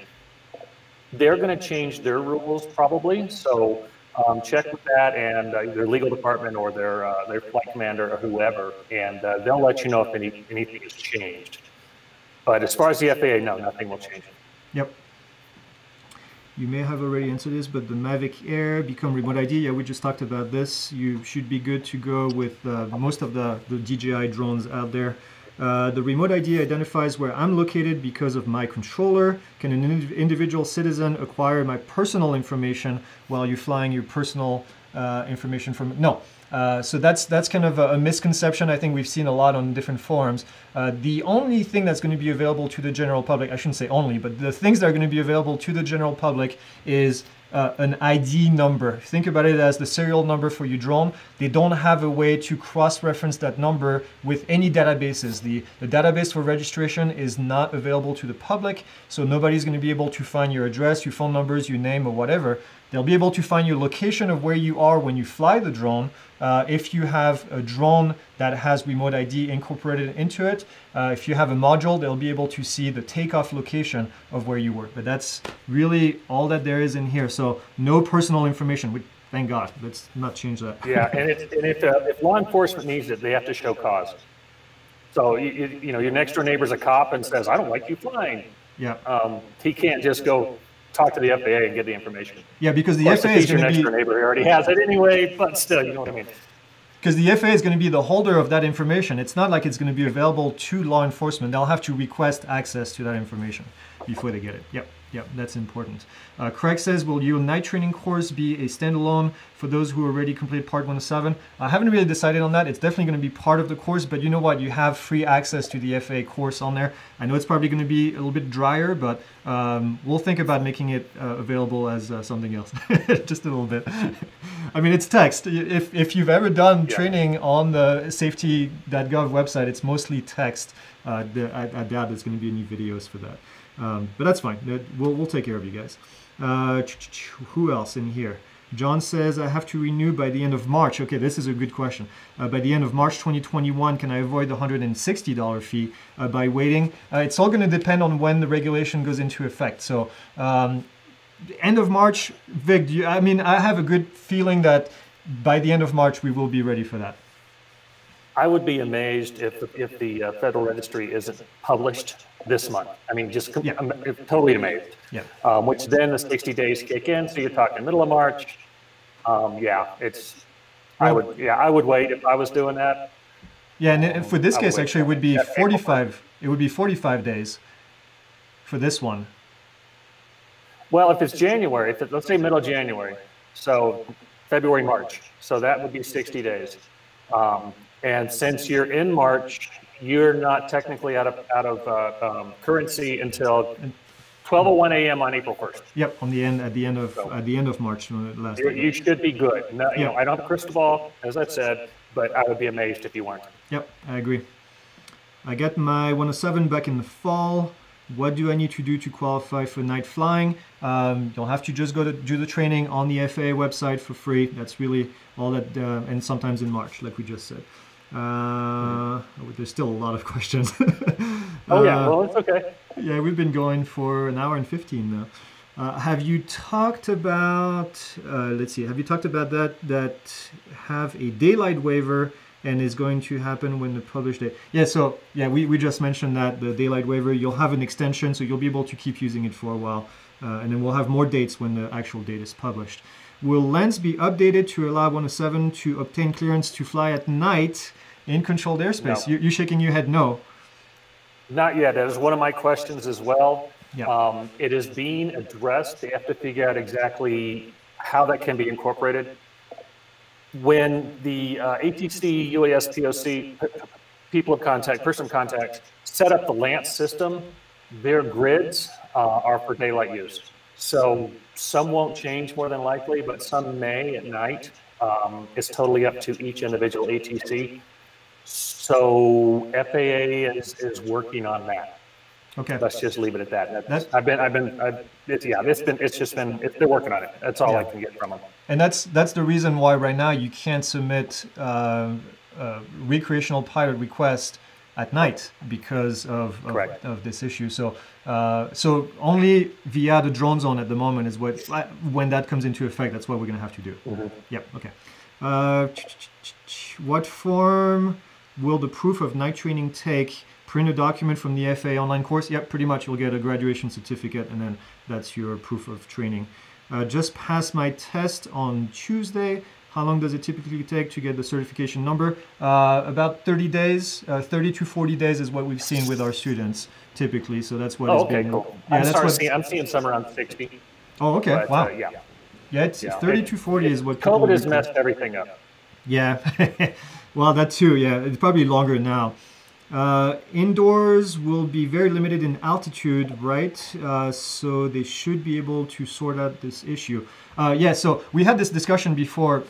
they're going to change their rules probably. So um, check with that and uh, their legal department or their uh, their flight commander or whoever, and uh, they'll let you know if any, anything has changed. But as far as the FAA, no, nothing will change. Yep. You may have already answered this, but the Mavic Air become remote ID. Yeah, we just talked about this. You should be good to go with uh, most of the, the DJI drones out there. Uh, the remote ID identifies where I'm located because of my controller. Can an ind individual citizen acquire my personal information while you're flying your personal uh, information from? No. Uh, so that's that's kind of a, a, misconception. I think we've seen a lot on different forums. Uh, the only thing that's going to be available to the general public, I shouldn't say only, but the things that are going to be available to the general public is uh, an ID number. Think about it as the serial number for your drone. They don't have a way to cross-reference that number with any databases. The, the database for registration is not available to the public, so nobody's going to be able to find your address, your phone numbers, your name, or whatever. They'll be able to find your location of where you are when you fly the drone. Uh, if you have a drone that has remote ID incorporated into it, uh, if you have a module, they'll be able to see the takeoff location of where you were. But that's really all that there is in here. So no personal information. Thank God. Let's not change that. Yeah, and, and if, uh, if law enforcement needs it, they have to show cause. So you, you know your next door neighbor's a cop and says, "I don't like you flying." Yeah. Um, he can't just go talk to the FAA and get the information. Yeah, because the FAA is going to be. Your neighbor already has it anyway, but still, you know what I mean. Because the FAA is going to be the holder of that information. It's not like it's going to be available to law enforcement. They'll have to request access to that information before they get it. Yep. Yeah, that's important. Uh, Craig says, will your night training course be a standalone for those who already completed part 107? I haven't really decided on that. It's definitely going to be part of the course, but you know what? You have free access to the FA course on there. I know it's probably going to be a little bit drier, but um, we'll think about making it uh, available as uh, something else, just a little bit. I mean, it's text. If, if you've ever done yeah. training on the safety.gov website, it's mostly text. Uh, the, I, I doubt there's going to be any videos for that. Um, but that's fine. We'll, we'll take care of you guys. Uh, who else in here? John says, I have to renew by the end of March. Okay, this is a good question. Uh, by the end of March 2021, can I avoid the $160 fee uh, by waiting? Uh, it's all going to depend on when the regulation goes into effect. So, um, end of March, Vic, you, I mean, I have a good feeling that by the end of March, we will be ready for that. I would be amazed if, if the uh, federal registry isn't published this month. I mean, just com- yeah. I'm totally amazed. Yeah. Um, which then the 60 days kick in, so you're talking middle of March. Um, yeah, it's. I would yeah I would wait if I was doing that. Yeah, and for this case, actually, it would be 45. It would be 45 days for this one. Well, if it's January, if it, let's say middle of January, so February, March, so that would be 60 days. Um, and since you're in March, you're not technically out of out of uh, um, currency until 12:01 a.m. on April 1st. Yep, on the end at the end of so, at the end of March uh, last. You, you should be good. No, you know, I don't have a crystal ball, as I said, but I would be amazed if you weren't. Yep, I agree. I got my 107 back in the fall. What do I need to do to qualify for night flying? Um, you'll have to just go to do the training on the FAA website for free. That's really all that, uh, and sometimes in March, like we just said. Uh, there's still a lot of questions. oh yeah, uh, well it's okay. Yeah, we've been going for an hour and fifteen now. Uh, have you talked about? Uh, let's see. Have you talked about that? That have a daylight waiver and is going to happen when the published date. Yeah. So yeah, we, we just mentioned that the daylight waiver. You'll have an extension, so you'll be able to keep using it for a while, uh, and then we'll have more dates when the actual date is published. Will LAANC be updated to allow 107 to obtain clearance to fly at night in controlled airspace? No. You, are shaking your head no. Not yet. That is one of my questions as well. Yeah. Um, it is being addressed. They have to figure out exactly how that can be incorporated. When the uh, ATC, UAS, TOC, people of contact, person of contact, set up the LAANC system, their grids uh, are for daylight use. So some won't change more than likely, but some may at night. Um, it's totally up to each individual ATC. So FAA is, is working on that. Okay. Let's just leave it at that. That's, I've been, I've been, I've, it's, yeah, it's been, it's just been, they're working on it. That's all yeah. I can get from them. And that's that's the reason why right now you can't submit uh, a recreational pilot request at night because of, of, of this issue. So uh, so only via the drone zone at the moment is what when that comes into effect. That's what we're gonna have to do. Mm-hmm. Yep. Okay. Uh, what form will the proof of night training take? Print a document from the FA online course. Yep, pretty much. You'll get a graduation certificate, and then that's your proof of training. Uh, just passed my test on Tuesday. How long does it typically take to get the certification number? Uh, about 30 days, uh, 30 to 40 days is what we've seen with our students typically. So that's what. Oh, okay, been, cool. Yeah, I'm, that's what, seeing, I'm seeing some around 60. Oh, okay. But, wow. Uh, yeah. Yeah, it's yeah. 30 to 40 is what. COVID has messed everything up. Yeah. well, that too. Yeah, it's probably longer now. Uh, indoors will be very limited in altitude, right? Uh, so they should be able to sort out this issue. Uh, yeah, so we had this discussion before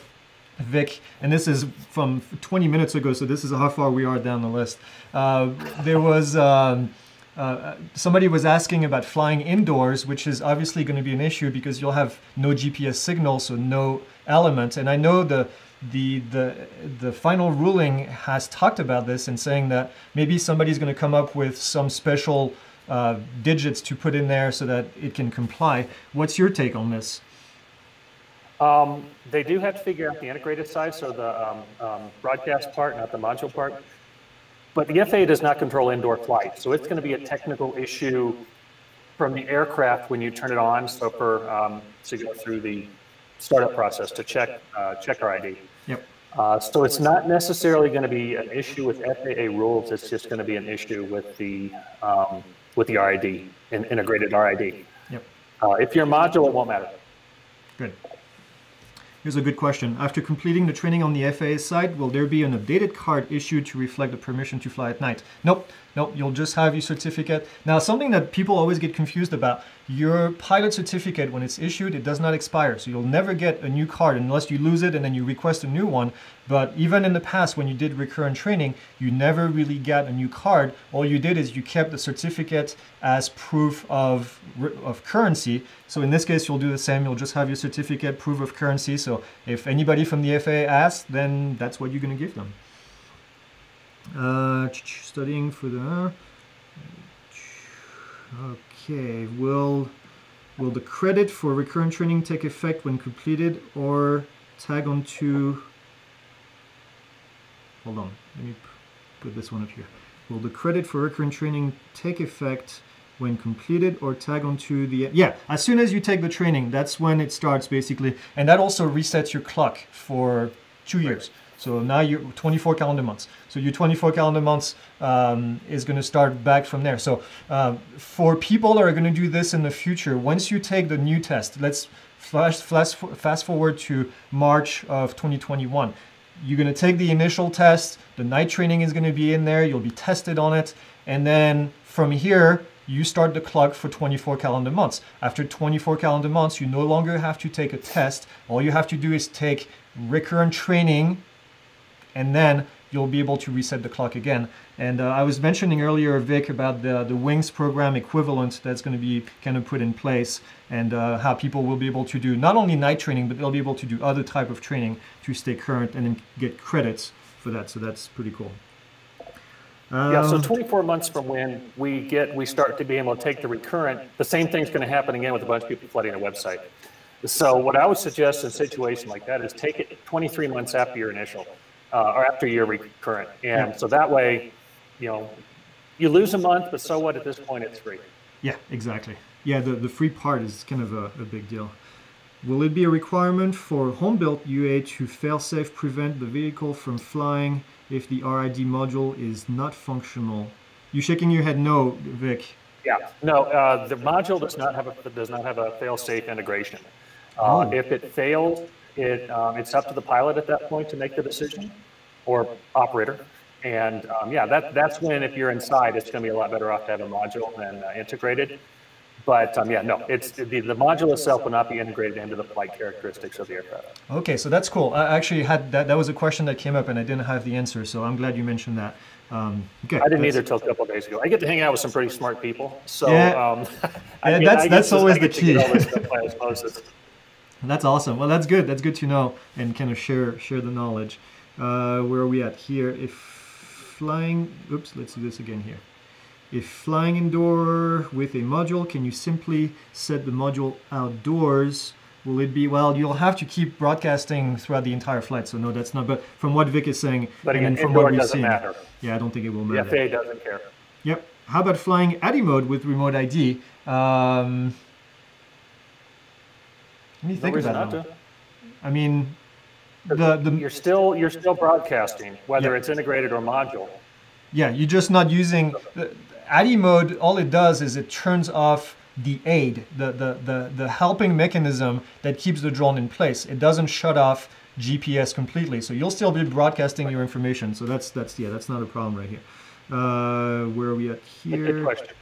Vic, and this is from 20 minutes ago, so this is how far we are down the list. Uh, there was um, uh, somebody was asking about flying indoors, which is obviously going to be an issue because you'll have no GPS signal, so no element. And I know the the the the final ruling has talked about this and saying that maybe somebody's going to come up with some special uh, digits to put in there so that it can comply. What's your take on this? Um, they do have to figure out the integrated side, so the um, um, broadcast part, not the module part. But the FAA does not control indoor flight, so it's going to be a technical issue from the aircraft when you turn it on. So for um, to go through the startup process to check uh, check our ID. Yep. Uh, so it's not necessarily going to be an issue with FAA rules. It's just going to be an issue with the um, with the RID, in, integrated RID. Yep. Uh, if you're a module, it won't matter. Good. Here's a good question. After completing the training on the FAA side, will there be an updated card issued to reflect the permission to fly at night? Nope. Nope, you'll just have your certificate. Now, something that people always get confused about, your pilot certificate, when it's issued, it does not expire. So you'll never get a new card unless you lose it and then you request a new one. But even in the past, when you did recurrent training, you never really got a new card. All you did is you kept the certificate as proof of, of currency. So in this case, you'll do the same. You'll just have your certificate, proof of currency. So if anybody from the FAA asks, then that's what you're going to give them. Uh, studying for the. Okay, will will the credit for recurrent training take effect when completed or tag onto? Hold on, let me put this one up here. Will the credit for recurrent training take effect when completed or tag onto the yeah as soon as you take the training that's when it starts basically and that also resets your clock for two years so now you're 24 calendar months. So your 24 calendar months um, is going to start back from there. So um, for people that are going to do this in the future, once you take the new test, let's flash, flash, fast forward to March of 2021. You're going to take the initial test. The night training is going to be in there. You'll be tested on it. And then from here, you start the clock for 24 calendar months. After 24 calendar months, you no longer have to take a test. All you have to do is take recurrent training and then you'll be able to reset the clock again. And uh, I was mentioning earlier, Vic, about the, the WINGS program equivalent that's going to be kind of put in place and uh, how people will be able to do not only night training, but they'll be able to do other type of training to stay current and then get credits for that. So that's pretty cool. Um, yeah, so um, 24 months from when we get, we start to be able to take the recurrent, the same thing's going to happen again with a bunch of people flooding a website. So what I would suggest in a situation like that is take it 23 months after your initial uh, or after your recurrent. And so that way, you know, you lose a month, but so what? At this point, it's free. Yeah, exactly. Yeah, the, the free part is kind of a, a big deal. Will it be a requirement for home-built UA to fail-safe prevent the vehicle from flying if the RID module is not functional? You shaking your head no, Vic. Yeah, no, uh, the module does not have a does not have a fail-safe integration. Uh, oh. If it fails, it, um, it's up to the pilot at that point to make the decision or operator. And um, yeah, that, that's when if you're inside, it's going to be a lot better off to have a module than uh, integrated. But um, yeah, no, it's the, the module itself will not be integrated into the flight characteristics of the aircraft. Okay, so that's cool. I actually had that. That was a question that came up, and I didn't have the answer. So I'm glad you mentioned that. Um, I didn't either till a couple days ago. I get to hang out with some pretty smart people, so yeah, um, yeah mean, that's that's always the key. That's awesome. Well, that's good. That's good to know and kind of share share the knowledge. Uh, where are we at here? If flying, oops, let's do this again here. If flying indoor with a module, can you simply set the module outdoors? Will it be, well, you'll have to keep broadcasting throughout the entire flight. So no, that's not, but from what Vic is saying, but again, and from what we've seen, matter. yeah, I don't think it will matter. The FAA doesn't care. Yep. How about flying ATI mode with remote ID? Um, let me think no about that. I mean, the, the you're still you're still broadcasting whether yeah. it's integrated or module. Yeah, you're just not using the ATI mode. All it does is it turns off the aid, the, the the the helping mechanism that keeps the drone in place. It doesn't shut off GPS completely, so you'll still be broadcasting right. your information. So that's that's yeah, that's not a problem right here. Uh, where are we at here? Good question.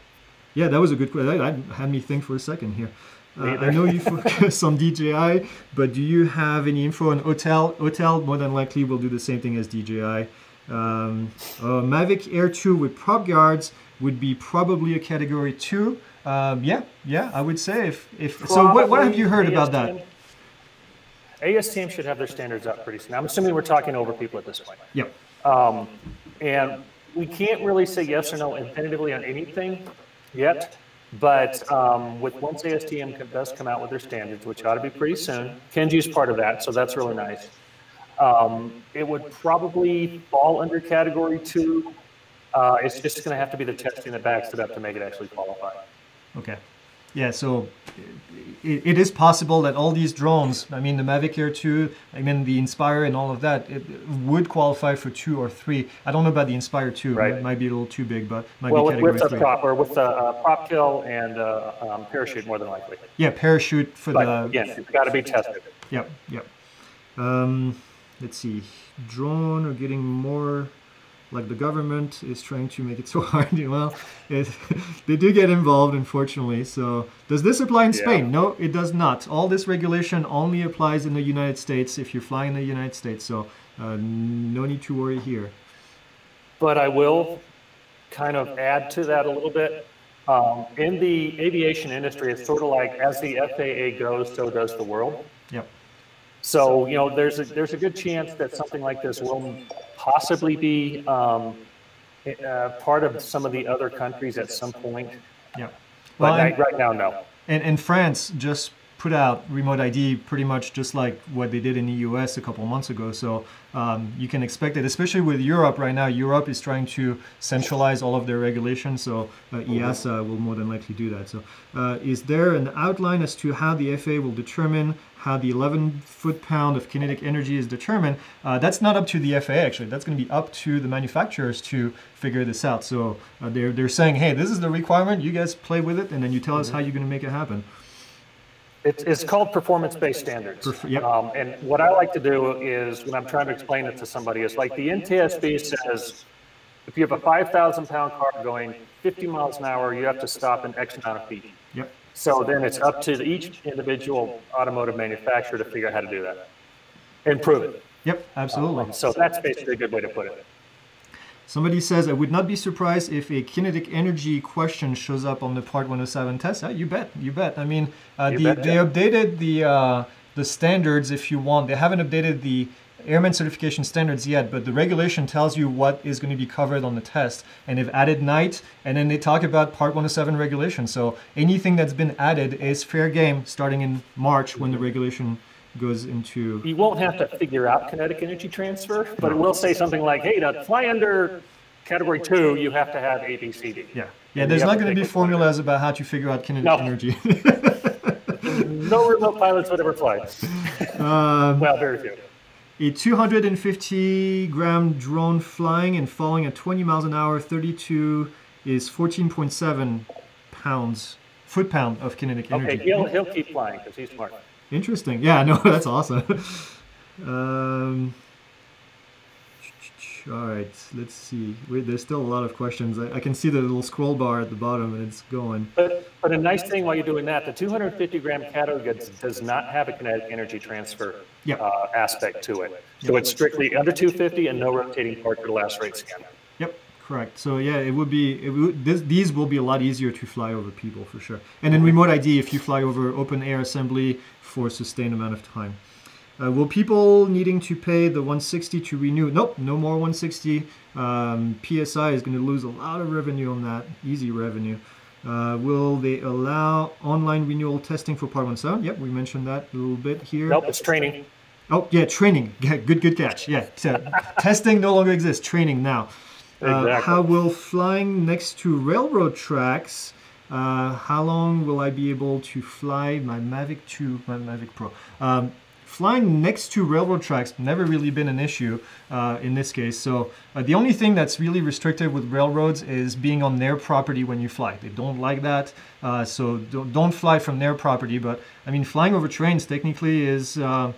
Yeah, that was a good question. That had me think for a second here. Uh, I know you focus on DJI, but do you have any info on Autel? Autel more than likely will do the same thing as DJI. Um, uh, Mavic Air 2 with prop guards would be probably a category 2. Um, yeah, yeah, I would say if, if so. What, what have you heard about that? ASTM should have their standards up pretty soon. I'm assuming we're talking over people at this point. Yep. Um, and we can't really say yes or no definitively on anything yet. But um, with once ASTM does come out with their standards, which ought to be pretty soon, Kenji's part of that, so that's really nice. Um, it would probably fall under category two. Uh, it's just going to have to be the testing that backs it up to make it actually qualify. Okay. Yeah, so it, it is possible that all these drones, I mean the Mavic Air 2, I mean the Inspire and all of that, it would qualify for two or three. I don't know about the Inspire 2, right. it might be a little too big, but might well, be category with, with the prop or with uh, prop kill and uh, um, parachute more than likely. Yeah, parachute for but, the. Yeah, it's got to be tested. Yep, yep. Um, let's see. Drone are getting more like the government is trying to make it so hard. Well, it, they do get involved, unfortunately. So, does this apply in Spain? No, it does not. All this regulation only applies in the United States if you fly in the United States. So, uh, no need to worry here. But I will kind of add to that a little bit. Um, in the aviation industry, it's sort of like as the FAA goes, so does the world. Yep. So, you know, there's a, there's a good chance that something like this will possibly be um, uh, part of some of the other countries at some point. Yeah. Well, but and, right now, no. And, and France just put out remote ID pretty much just like what they did in the US a couple months ago. So um, you can expect it, especially with Europe right now. Europe is trying to centralize all of their regulations, so uh, EASA will more than likely do that. So, uh, is there an outline as to how the FAA will determine how the 11 foot pound of kinetic energy is determined? Uh, that's not up to the FAA actually. That's going to be up to the manufacturers to figure this out. So uh, they're they're saying, hey, this is the requirement. You guys play with it, and then you tell us how you're going to make it happen. It's, it's called performance-based standards. Yep. Um, and what I like to do is, when I'm trying to explain it to somebody, is like the NTSB says, if you have a 5,000 pound car going 50 miles an hour, you have to stop in X amount of feet. Yep. So then it's up to each individual automotive manufacturer to figure out how to do that and prove it. Yep, absolutely. Um, so that's basically a good way to put it. Somebody says, I would not be surprised if a kinetic energy question shows up on the Part 107 test. Yeah, you bet, you bet. I mean, uh, the, bet, they yeah. updated the uh, the standards if you want. They haven't updated the airman certification standards yet, but the regulation tells you what is going to be covered on the test. And they've added night, and then they talk about Part 107 regulation. So anything that's been added is fair game starting in March when the regulation goes into. You won't have to figure out kinetic energy transfer, but it will say something like, hey, to fly under category two, you have to have A, B, C, D. Yeah. Yeah, there's not going to be formulas about how to figure out kinetic no. energy. no remote pilots would ever fly. Um, well, very few. A 250 gram drone flying and falling at 20 miles an hour, 32 is 14.7 pounds, foot pound of kinetic energy. Okay, he'll, he'll keep flying because he's smart. Interesting. Yeah, no, that's awesome. um, all right, let's see. Wait, there's still a lot of questions. I, I, can see the little scroll bar at the bottom, and it's going. But, but a nice thing while you're doing that, the 250 gram cathode does not have a kinetic energy transfer yep. uh, aspect to it. So yep. it's strictly under 250 and no rotating part for the last rate scan. Yep. Correct. So yeah, it would be it would, this, these will be a lot easier to fly over people for sure. And in remote ID, if you fly over open air assembly for a sustained amount of time. Uh, will people needing to pay the 160 to renew? Nope, no more 160. Um, PSI is going to lose a lot of revenue on that, easy revenue. Uh, will they allow online renewal testing for Part 107? Yep, we mentioned that a little bit here. Nope, it's training. Oh, yeah, training. Yeah, good, good catch. Yeah, so testing no longer exists, training now. Uh, exactly. How will flying next to railroad tracks uh, how long will I be able to fly my Mavic 2, my Mavic Pro? Um, flying next to railroad tracks never really been an issue uh, in this case. So uh, the only thing that's really restricted with railroads is being on their property when you fly. They don't like that, uh, so don't, don't, fly from their property. But I mean, flying over trains technically is uh,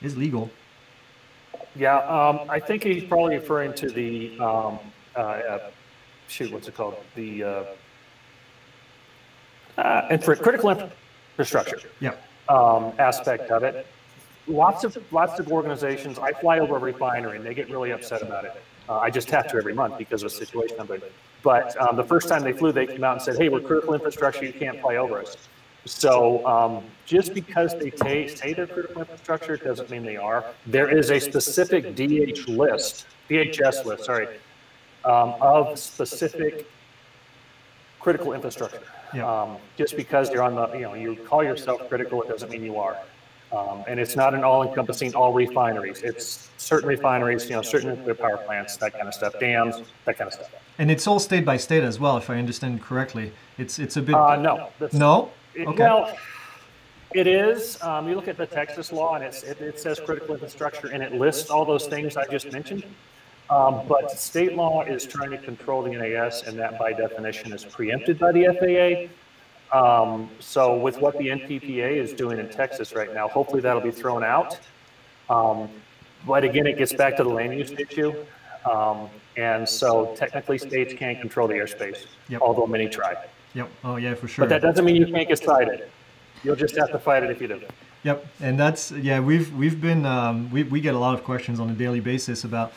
is legal. Yeah, um, I think he's probably referring to the um, uh, uh, shoot, what's it called? The uh, and for critical infrastructure yeah. um, aspect of it. Lots of lots of organizations. I fly over a refinery, and they get really upset about it. Uh, I just have to every month because of the situation I'm in. But um, the first time they flew, they came out and said, "Hey, we're critical infrastructure. You can't fly over us." So um, just because they say they're critical infrastructure doesn't mean they are. There is a specific DH list, DHS list, sorry, um, of specific critical infrastructure. Yeah. Um, just because you're on the, you know, you call yourself critical, it doesn't mean you are. Um, and it's not an all-encompassing all refineries. It's certain refineries, you know, certain nuclear power plants, that kind of stuff, dams, that kind of stuff. And it's all state by state as well, if I understand correctly. It's it's a bit. Uh, no. no. It, okay. Well, it is. Um, you look at the Texas law, and it, it says critical infrastructure, and it lists all those things I just mentioned. Um, but state law is trying to control the NAS, and that by definition is preempted by the FAA. Um, so with what the NPPA is doing in Texas right now, hopefully that'll be thrown out. Um, but again, it gets back to the land use issue. Um, and so technically states can't control the airspace, yep. although many try. Yep. Oh yeah, for sure. But that doesn't mean you can't get cited. You'll just have to fight it if you do. Yep, and that's yeah. We've we've been um, we we get a lot of questions on a daily basis about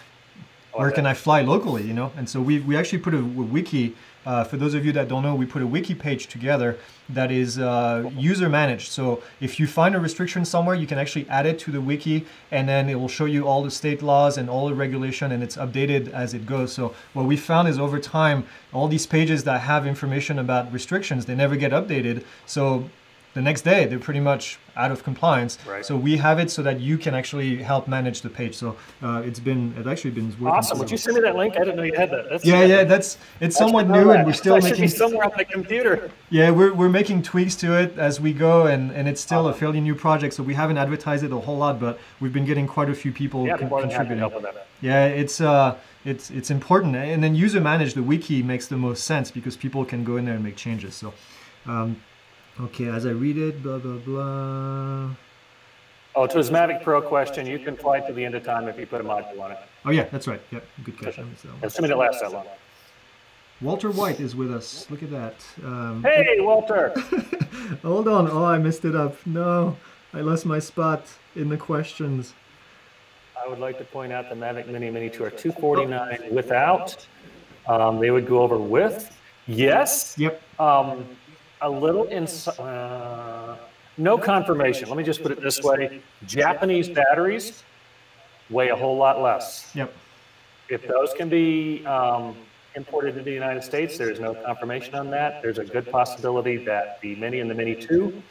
where can I fly locally, you know? And so we we actually put a, a wiki uh, for those of you that don't know, we put a wiki page together that is uh, user managed. So if you find a restriction somewhere, you can actually add it to the wiki and then it will show you all the state laws and all the regulation and it's updated as it goes. So what we found is over time, all these pages that have information about restrictions, they never get updated. So the next day they're pretty much out of compliance. Right. So we have it so that you can actually help manage the page. So uh, it's been it actually been working. Awesome. Would you send me that link? I didn't know you had that. That's yeah, yeah. That's it's somewhat new, that. and we're still I making. Should be somewhere on my computer. Yeah, we're, we're making tweaks to it as we go, and, and it's still awesome. a fairly new project, so we haven't advertised it a whole lot, but we've been getting quite a few people yeah, con- contributing. Yeah, it's uh it's it's important, and then user manage the wiki makes the most sense because people can go in there and make changes. So. Um, Okay, as I read it, blah, blah, blah. Oh, to his Mavic Pro question, you can fly to the end of time if you put a module on it. Oh, yeah, that's right. Yep, good question. So. Assuming it lasts that long. Walter White is with us. Look at that. Um, hey, Walter! hold on. Oh, I messed it up. No, I lost my spot in the questions. I would like to point out the Mavic Mini Mini 2 are 249 without. Um, they would go over with. Yes. Yep. Um, a little in uh, no confirmation. Let me just put it this way: Japanese batteries weigh a whole lot less. Yep. If those can be um, imported into the United States, there is no confirmation on that. There's a good possibility that the Mini and the Mini 2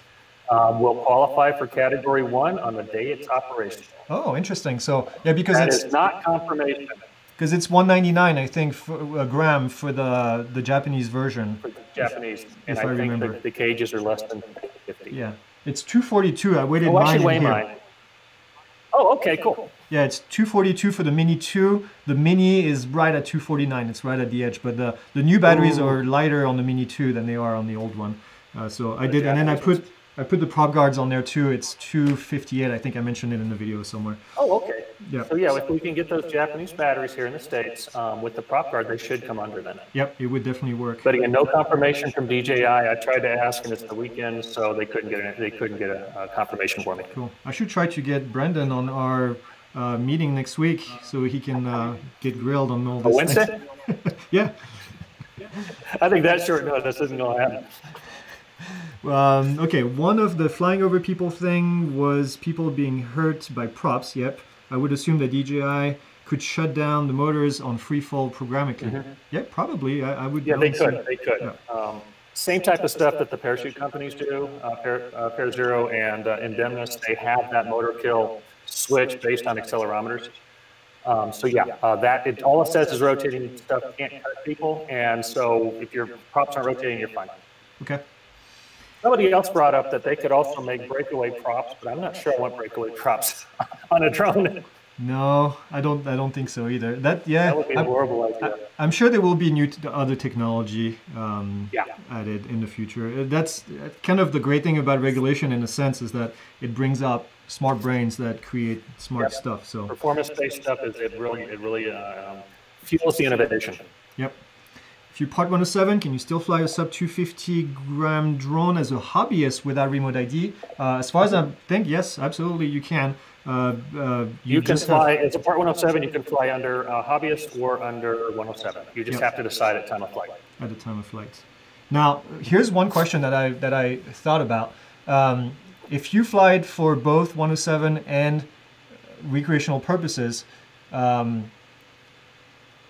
um, will qualify for Category 1 on the day it's operational. Oh, interesting. So, yeah, because that it's not confirmation because it's 199 I think for a gram for the the Japanese version. For the Japanese, and I, I, remember. The, the cages are less than 50. Yeah, it's 242. I waited oh, mine weigh here. Mine. Oh, okay, cool. Yeah, it's 242 for the Mini 2. The Mini is right at 249. It's right at the edge, but the the new batteries Ooh. are lighter on the Mini 2 than they are on the old one. Uh, so I did, and then I put I put the prop guards on there too. It's 258. I think I mentioned it in the video somewhere. Oh, okay. Yeah. So yeah, if we can get those Japanese batteries here in the states um, with the prop guard, they should come under then. Yep, it would definitely work. But again, no confirmation from DJI. I tried to ask, and it's the weekend, so they couldn't get they couldn't get a, a confirmation for me. Cool. I should try to get Brendan on our uh, meeting next week so he can uh, get grilled on all this. A Wednesday? yeah. I think that short notice isn't going to happen. Um, okay, one of the flying over people thing was people being hurt by props. Yep, I would assume that DJI could shut down the motors on free fall programmably. Mm-hmm. Yeah, probably. I, I would. Yeah, they could. They could. Yeah. Um, same type of stuff that the parachute companies do, uh, Pair, uh, ParaZero and uh, Indemnis. They have that motor kill switch based on accelerometers. Um, so yeah, uh, that it, all it says is rotating stuff can't hurt people, and so if your props aren't rotating, you're fine. Okay. Somebody else brought up that they could also make breakaway props, but I'm not sure I want breakaway props on a drone. No, I don't. I don't think so either. That yeah, that would be a horrible idea. I, am sure there will be new t- other technology um, yeah. added in the future. Uh, that's kind of the great thing about regulation, in a sense, is that it brings up smart brains that create smart stuff. So performance-based stuff is it really it really uh, um, fuels the innovation. Yep. If you part 107, can you still fly a sub 250 gram drone as a hobbyist without remote ID? Uh, as far as I think, yes, absolutely you can. Uh, uh, you, you can fly, have, as a Part 107, you can fly under uh, hobbyist or under 107. You just yep. have to decide at time of flight. At the time of flight. Now, here's one question that I, that I thought about. Um, if you fly it for both 107 and recreational purposes, um,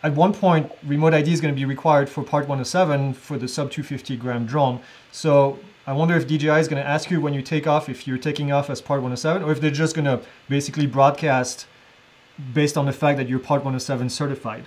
at one point, remote ID is going to be required for Part 107 for the sub 250 gram drone. So I wonder if DJI is going to ask you when you take off if you're taking off as Part 107 or if they're just going to basically broadcast based on the fact that you're Part 107 certified.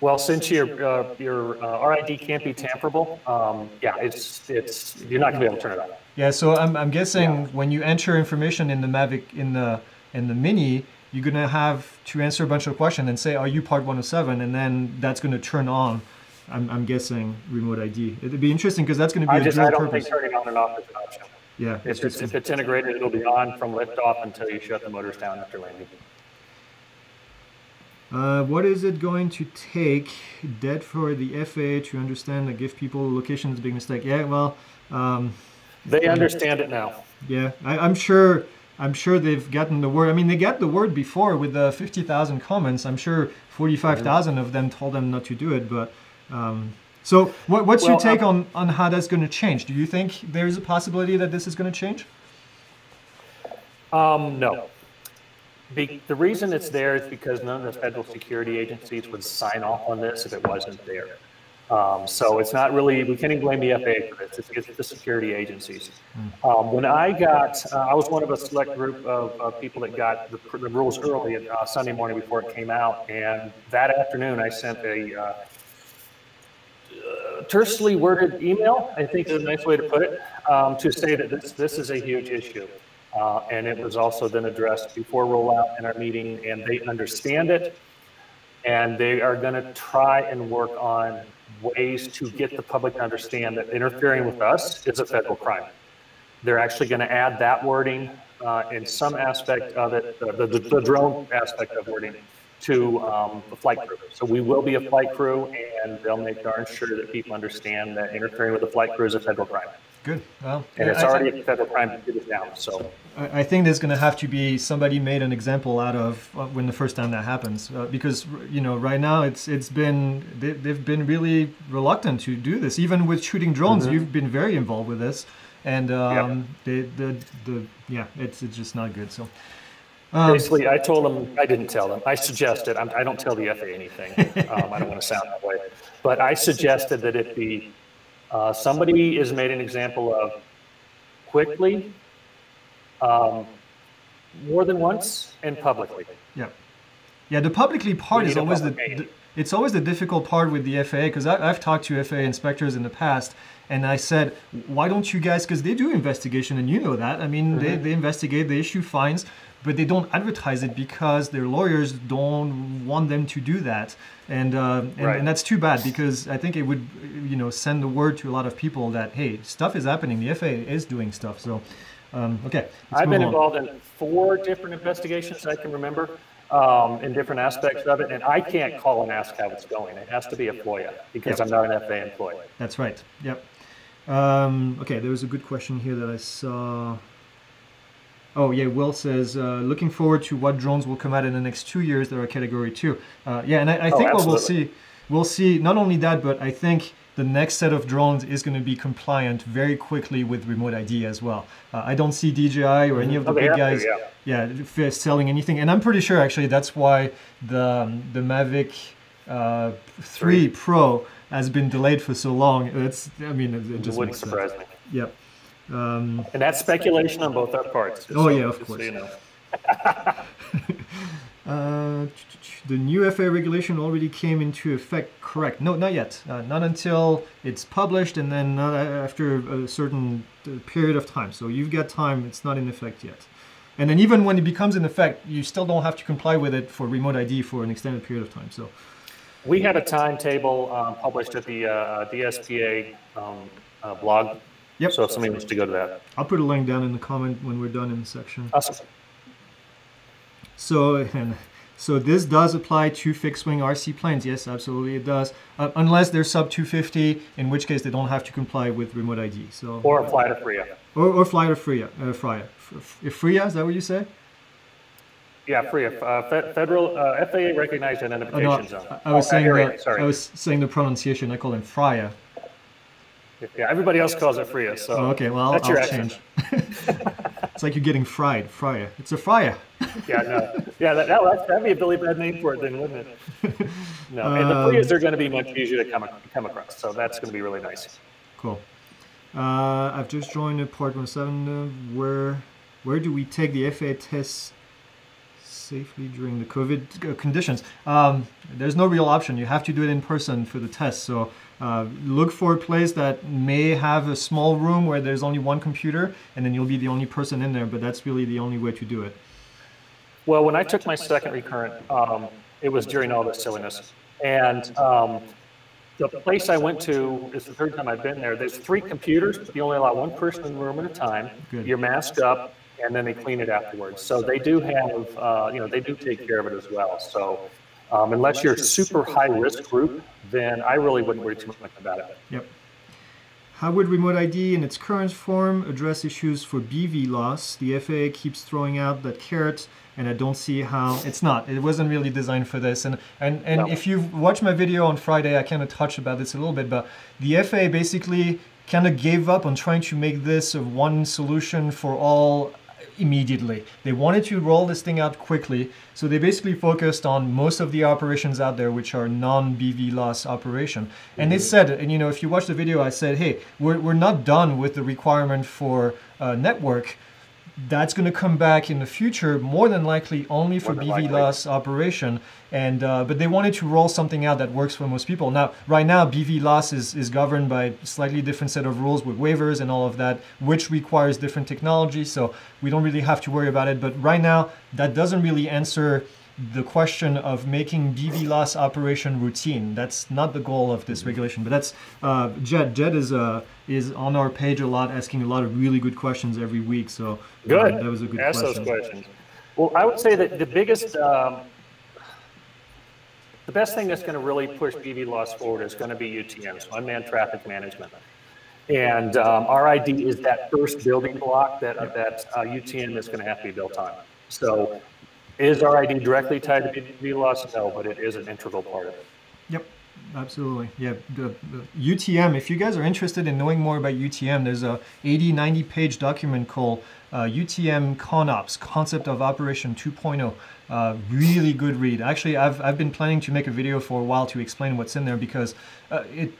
Well, since your uh, your uh, RID can't be tamperable, um, yeah, it's it's you're not going to be able to turn it on. Yeah, so I'm, I'm guessing yeah. when you enter information in the Mavic in the in the Mini, you're gonna have to answer a bunch of questions and say, "Are you Part 107?" and then that's gonna turn on. I'm, I'm guessing remote ID. It'd be interesting because that's going to be I a just, dual I don't purpose. think turning on and off is an option. Yeah, if it's, if it's integrated, it'll be on from liftoff until you shut the motors down after landing. Uh, what is it going to take dead for the FAA to understand that give people location is a big mistake? Yeah, well, um, they understand it now. Yeah, I, am sure. I'm sure they've gotten the word. I mean, they got the word before with the 50,000 comments. I'm sure 45,000 of them told them not to do it. But um, so, what, what's well, your take um, on on how that's going to change? Do you think there's a possibility that this is going to change? Um, no. Be, the reason it's there is because none of the federal security agencies would sign off on this if it wasn't there. Um, so it's not really, we can't even blame the FAA for this, it's, it's the security agencies. Um, when I got, uh, I was one of a select group of, of people that got the, the rules early uh, Sunday morning before it came out. And that afternoon, I sent a uh, uh, tersely worded email, I think is a nice way to put it, um, to say that this, this is a huge issue. Uh, and it was also then addressed before rollout in our meeting, and they understand it. And they are going to try and work on ways to get the public to understand that interfering with us is a federal crime. They're actually going to add that wording uh, in some aspect of it, the, the, the drone aspect of wording, to um, the flight crew. So we will be a flight crew, and they'll make darn sure that people understand that interfering with the flight crew is a federal crime. Good. Well, and it's I, already a federal crime to do this now. So I, think there's going to have to be somebody made an example out of uh, when the first time that happens, uh, because you know right now it's it's been they, have been really reluctant to do this. Even with shooting drones, mm-hmm. you've been very involved with this, and um, yep. the, the the yeah, it's it's just not good. So. Um, Basically, I told them, I didn't tell them, I suggested, I'm, I do not tell the FAA anything. Um, I don't want to sound that way. But I suggested that if the uh, somebody is made an example of quickly, um, more than once, and publicly. Yeah. Yeah, the publicly part is always the, the, it's always the difficult part with the FAA because I've talked to FAA inspectors in the past and I said, why don't you guys, because they do investigation and you know that. I mean, mm-hmm. they, they investigate, they issue fines but they don't advertise it because their lawyers don't want them to do that, and uh, and, right. and, that's too bad because I think it would you know send the word to a lot of people that hey stuff is happening, the FAA is doing stuff. So um, okay, I've been on. involved in four different investigations I can remember. Um, in different aspects of it, and I can't call and ask how it's going. It has to be a FOIA because yep. I'm not an FAA employee. That's right. Yep. Um, okay, there was a good question here that I saw. Oh yeah, Will says uh, looking forward to what drones will come out in the next two years that are category two. Uh, yeah, and I, I oh, think what we'll see, we'll see not only that, but I think the next set of drones is going to be compliant very quickly with remote ID as well. Uh, I don't see DJI or any of the mm-hmm. big guys, to, yeah. yeah, selling anything, and I'm pretty sure actually that's why the um, the Mavic uh, 3 Pro has been delayed for so long. It's, I mean, it, it just wouldn't surprise sense. me. Yep. Um, and that's speculation on both our parts. Oh so, yeah, of course. So you know. uh, the new FAA regulation already came into effect. Correct? No, not yet. Uh, not until it's published, and then not after a certain uh, period of time. So you've got time. It's not in effect yet. And then even when it becomes in effect, you still don't have to comply with it for remote ID for an extended period of time. So we had a timetable um, published at the uh, DSPA um, uh, blog Yep. So if somebody wants to go to that. I'll put a link down in the comment when we're done in the section. Awesome. So, and so this does apply to fixed wing RC planes. Yes, absolutely it does. Uh, unless they're sub 250, in which case they don't have to comply with remote ID. So Or fly to FRIA. Or, or fly to FRIA. Uh, FRIA. FRIA, is that what you say? Yeah, FRIA. Uh, federal uh, FAA recognized identification oh, no, zone. I, I was oh, saying that, I was saying the pronunciation. I call them FRIA. Yeah, everybody else calls it Fria. So oh, okay, well, I'll, I'll change. it's like you're getting fried, fryer. It's a fryer. yeah, no, yeah, that, that, that'd be a Billy bad name for it, then, wouldn't it? No, and the Frias are going to be much easier to come come across, so that's going to be really nice. Cool. Uh, I've just joined a part 17. Uh, where, where do we take the FAA test safely during the COVID uh, conditions? Um, there's no real option. You have to do it in person for the test. So uh, look for a place that may have a small room where there's only one computer, and then you'll be the only person in there. But that's really the only way to do it. Well, when I took my second recurrent, um, it was during all this silliness, and um, the place I went to is the third time I've been there. There's three computers, but you only allow one person in the room at a time. Good. You're masked up, and then they clean it afterwards. So they do have, uh, you know, they do take care of it as well. So um, unless you're a super high risk group, then I really wouldn't worry too much about it. Yep. How would remote ID in its current form address issues for BVLOS? The FAA keeps throwing out that carrot and I don't see how it's not. It wasn't really designed for this. And and and no. if you've watched my video on Friday, I kind of touched about this a little bit. But the FAA basically kind of gave up on trying to make this a one solution for all immediately. They wanted to roll this thing out quickly, so they basically focused on most of the operations out there, which are non-BVLOS operation. And they mm-hmm. said, and you know, if you watch the video, I said, hey, we're, we're not done with the requirement for uh, network that's going to come back in the future, more than likely only for BVLOS operation. And uh, but they wanted to roll something out that works for most people. Now, right now, BVLOS is is governed by a slightly different set of rules with waivers and all of that, which requires different technology. So we don't really have to worry about it. But right now, that doesn't really answer the question of making BVLOS operation routine. That's not the goal of this regulation, but that's uh, Jed. Jed is uh, is on our page a lot, asking a lot of really good questions every week. So uh, good. Uh, that was a good Ask question. those questions. Well, I would say that the biggest, um, the best thing that's going to really push BVLOS forward is going to be UTM, so unmanned traffic management. And um, RID is that first building block that that UTM uh, is going to have to be built on. So is RID directly tied to BVLOS? No, but it is an integral part of it. Yep, absolutely. Yeah, the, the, UTM, if you guys are interested in knowing more about UTM, there's a 80, 90 page document called uh, UTM ConOps, Concept of Operation 2.0. Uh, really good read. Actually, I've, I've been planning to make a video for a while to explain what's in there because uh, it,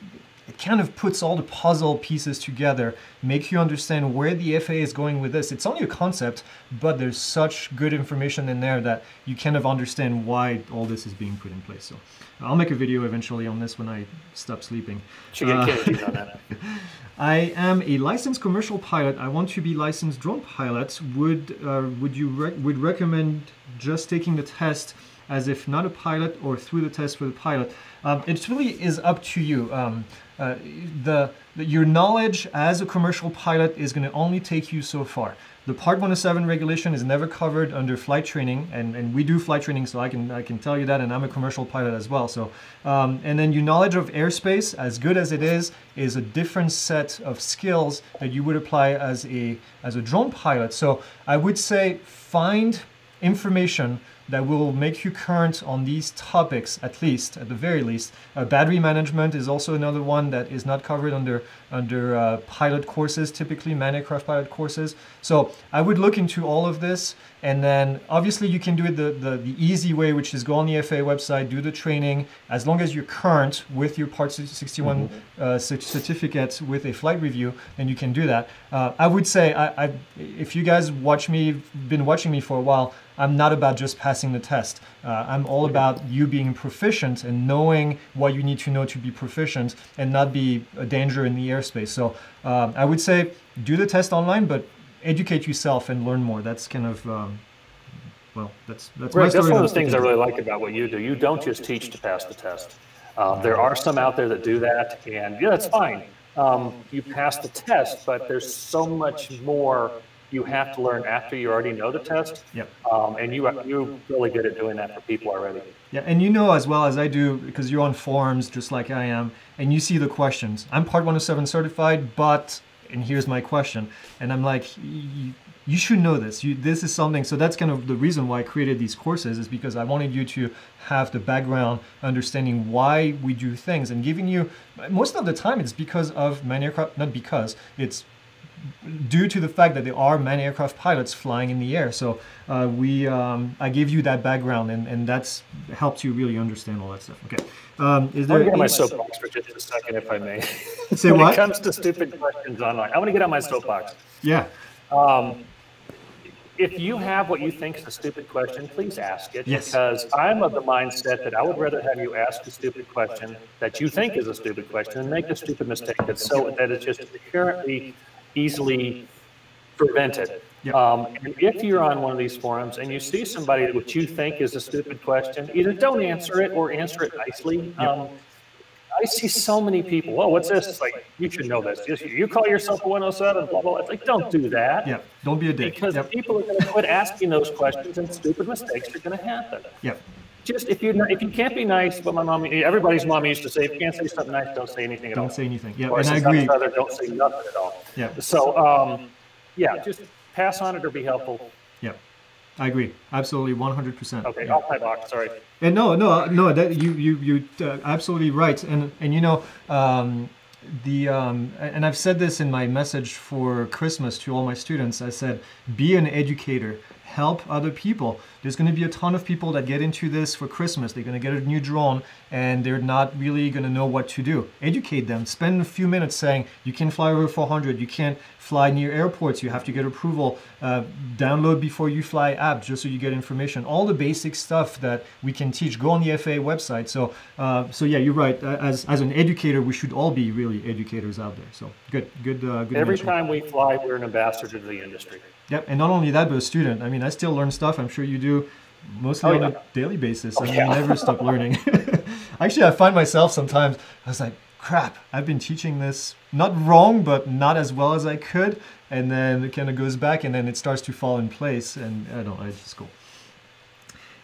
it kind of puts all the puzzle pieces together, makes you understand where the FAA is going with this. It's only a concept, but there's such good information in there that you kind of understand why all this is being put in place. So I'll make a video eventually on this when I stop sleeping. Uh, I am a licensed commercial pilot. I want to be licensed drone pilot. Would uh, would you would recommend just taking the test as if not a pilot or through the test for the pilot? Um, it really is up to you. Um, uh, the, the, your knowledge as a commercial pilot is going to only take you so far. The Part 107 regulation is never covered under flight training, and, and we do flight training, so I can I can tell you that, and I'm a commercial pilot as well. So, um, and then your knowledge of airspace, as good as it is, is a different set of skills that you would apply as a as a drone pilot. So, I would say find information that will make you current on these topics, at least, at the very least. Uh, battery management is also another one that is not covered under, under uh, pilot courses, typically, man aircraft pilot courses. So I would look into all of this, and then obviously you can do it the, the, the easy way, which is go on the FAA website, do the training, as long as you're current with your Part 61 mm-hmm. uh, certificate with a flight review, then you can do that. Uh, I would say, I, I, if you guys watch me, been watching me for a while, I'm not about just passing the test. Uh, I'm all about you being proficient and knowing what you need to know to be proficient and not be a danger in the airspace. So uh, I would say do the test online, but educate yourself and learn more. That's kind of um, well, that's that's. That's one of the things I really like about what you do. You don't just teach to pass the test. Um, there are some out there that do that, and yeah, that's fine. Um, you pass the test, but there's so much more you have to learn after you already know the test. Yep. Um, and you you're really good at doing that for people already. Yeah, and you know as well as I do because you're on forums just like I am, and you see the questions. I'm Part 107 certified, but and here's my question, and I'm like. You should know this. You, this is something. So that's kind of the reason why I created these courses is because I wanted you to have the background understanding why we do things and giving you. Most of the time, it's because of man aircraft. Not because it's due to the fact that there are many aircraft pilots flying in the air. So uh, we, um, I gave you that background, and, and that's helped you really understand all that stuff. Okay. Um, is there? I want to get on my soapbox for just a second, if I may. Say when what? it comes to stupid questions online, I want to get on my soapbox. Yeah. Um, if you have what you think is a stupid question, please ask it. Yes. Because I'm of the mindset that I would rather have you ask a stupid question that you think is a stupid question and make a stupid mistake that's so that it's just inherently easily prevented. Yep. Um, and if you're on one of these forums and you see somebody that you think is a stupid question, either don't answer it or answer it nicely. Yep. Um, I see so many people. Oh, what's this? It's like you should know this. You, you call yourself a 107. Blah blah. blah. It's like don't do that. Yeah. Don't be a dick. Because yep. people are going to quit asking those questions, and stupid mistakes are going to happen. Yep. Just if you if you can't be nice, but my mom, everybody's mom used to say, if you can't say something nice, don't say anything at don't all. Don't say anything. Yeah, or and I agree. Rather, don't say nothing at all. Yeah. So, um, yeah, just pass on it or be helpful. Yeah. I agree. Absolutely, 100%. Okay, yeah. off my box. Sorry. And no, no, no. That you, you, you, uh, absolutely right. And and you know, um, the um, and I've said this in my message for Christmas to all my students. I said, be an educator. Help other people. There's going to be a ton of people that get into this for Christmas. They're going to get a new drone and they're not really going to know what to do. Educate them. Spend a few minutes saying you can fly over 400. You can't fly near airports. You have to get approval. Uh, download before you fly app just so you get information. All the basic stuff that we can teach. Go on the FAA website. So, uh, so yeah, you're right. As as an educator, we should all be really educators out there. So good, good, uh, good. Every mention. time we fly, we're an ambassador to the industry. Yep, and not only that, but a student. I mean, I still learn stuff. I'm sure you do, mostly Oh, on a daily basis. Oh, I mean, yeah. never stop learning. Actually, I find myself sometimes. I was like, crap. I've been teaching this not wrong, but not as well as I could, and then it kind of goes back, and then it starts to fall in place, and I don't know. It's just cool.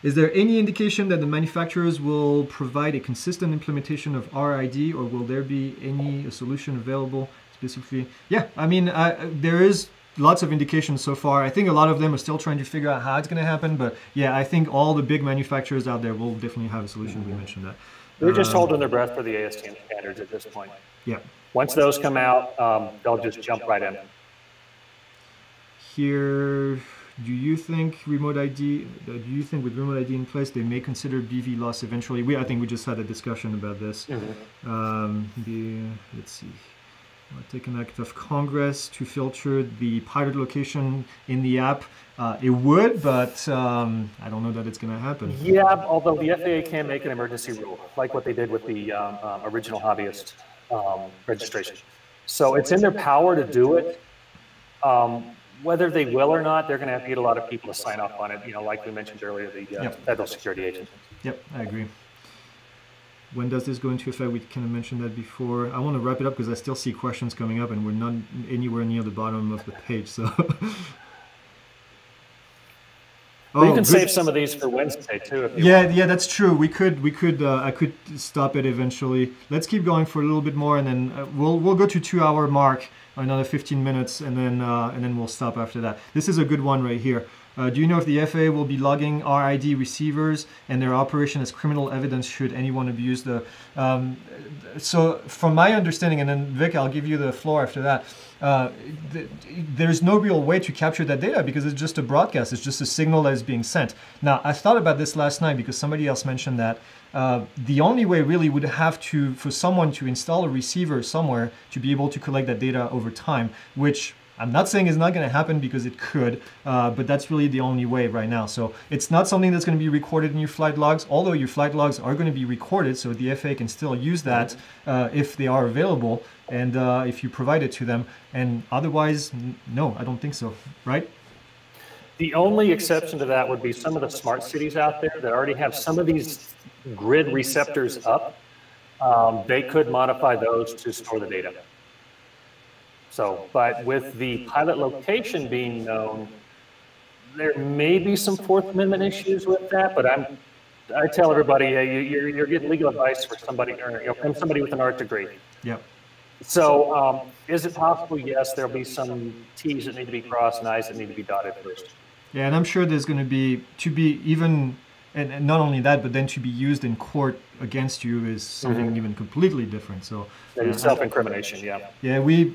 Is there any indication that the manufacturers will provide a consistent implementation of RID, or will there be any solution available specifically? Yeah, I mean, uh, there is lots of indications so far. I think a lot of them are still trying to figure out how it's going to happen, but yeah, I think all the big manufacturers out there will definitely have a solution. We mentioned that. They're just Um, holding their breath for the ASTM standards at this point. Yeah. Once those come out, um, they'll just jump right in. Here, do you think remote ID? Do you think with remote ID in place, they may consider BVLOS eventually? We, I think we just had a discussion about this. Um, the, let's see. Take an act of Congress to filter the pilot location in the app. Uh, it would, but um, I don't know that it's going to happen. Yeah, although the FAA can make an emergency rule, like what they did with the um, um, original hobbyist um, registration. So it's in their power to do it. Um, whether they will or not, they're going to have to get a lot of people to sign off on it. You know, like we mentioned earlier, the uh, Yep. federal security agency. Yep, I agree. When does this go into effect? We kind of mentioned that before. I want to wrap it up because I still see questions coming up, and we're not anywhere near the bottom of the page. So. Well, you Oh, can good. save some of these for Wednesday too. If you Yeah, yeah, that's true. We could, we could, uh, I could stop it eventually. Let's keep going for a little bit more, and then uh, we'll we'll go to two hour mark, another 15 minutes, and then uh, and then we'll stop after that. This is a good one right here. Uh, do you know if the FAA will be logging RID receivers and their operation as criminal evidence should anyone abuse the? Um, so, from my understanding, and then Vic, I'll give you the floor after that. Uh, th- there's no real way to capture that data because it's just a broadcast. It's just a signal that is being sent. Now, I thought about this last night because somebody else mentioned that uh, the only way really would have to for someone to install a receiver somewhere to be able to collect that data over time, which I'm not saying it's not going to happen because it could, uh, but that's really the only way right now. So it's not something that's going to be recorded in your flight logs, although your flight logs are going to be recorded, so the FAA can still use that uh, if they are available and uh, if you provide it to them. And otherwise, no, I don't think so, right? The only exception to that would be some of the smart cities out there that already have some of these grid receptors up. Um, they could modify those to store the data. So, but with the pilot location being known, there may be some Fourth Amendment issues with that, but I'm, I tell everybody, hey, you're, you're getting legal advice for somebody, or, you know, from somebody with an art degree. Yep. So, um, is it possible? Yes, there'll be some Ts that need to be crossed and Is that need to be dotted first. Yeah, and I'm sure there's going to be to be even and, and, not only that, but then to be used in court against you is something mm-hmm. even completely different. So yeah, self-incrimination, yeah. Yeah, we,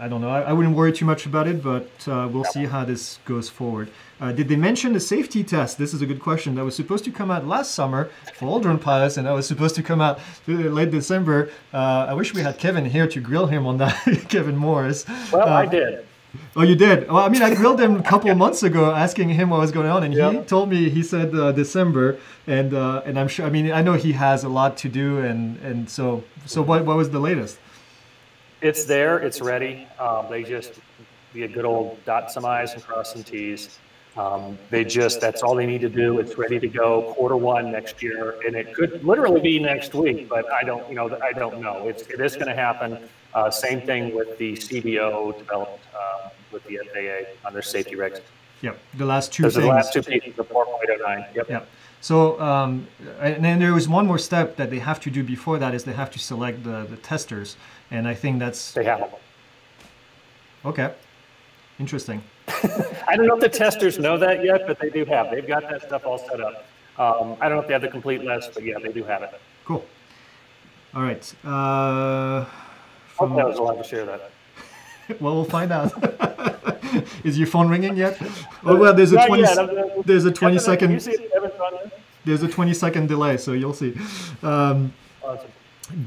I don't know. I, I wouldn't worry too much about it, but uh, we'll see how this goes forward. Uh, did they mention the safety test? This is a good question. That was supposed to come out last summer for all drone pilots, and that was supposed to come out late December. Uh, I wish we had Kevin here to grill him on that, Kevin Morris. Well, I uh, did. Oh, you did? Well, I mean, I grilled him a couple months ago, asking him what was going on, and yeah. he told me he said uh, December, and uh, and I'm sure. I mean, I know he has a lot to do, and and so so what what was the latest? It's there. It's ready. Um, they just be a good old dot some i's and cross some t's. Um, they just that's all they need to do. It's ready to go quarter one next year, and it could literally be next week. But I don't, you know, I don't know. It's it is going to happen. Uh, same thing with the CBO developed uh, with the FAA on their safety regs. Yep, the last two things. The last two pieces, the 4.09. Yep. Yep. So, um, and then there was one more step that they have to do before that is they have to select the, the testers, and I think that's. They have. them. Okay. Interesting. I don't know if the testers know that yet, but they do have. They've got that stuff all set up. Um, I don't know if they have the complete list, but yeah, they do have it. Cool. All right. Uh, from... Hope I was allowed to share that. well, we'll find out. Is your phone ringing yet? Oh well, there's a twenty. There's a twenty second. There's a twenty second delay, so you'll see. Um, awesome.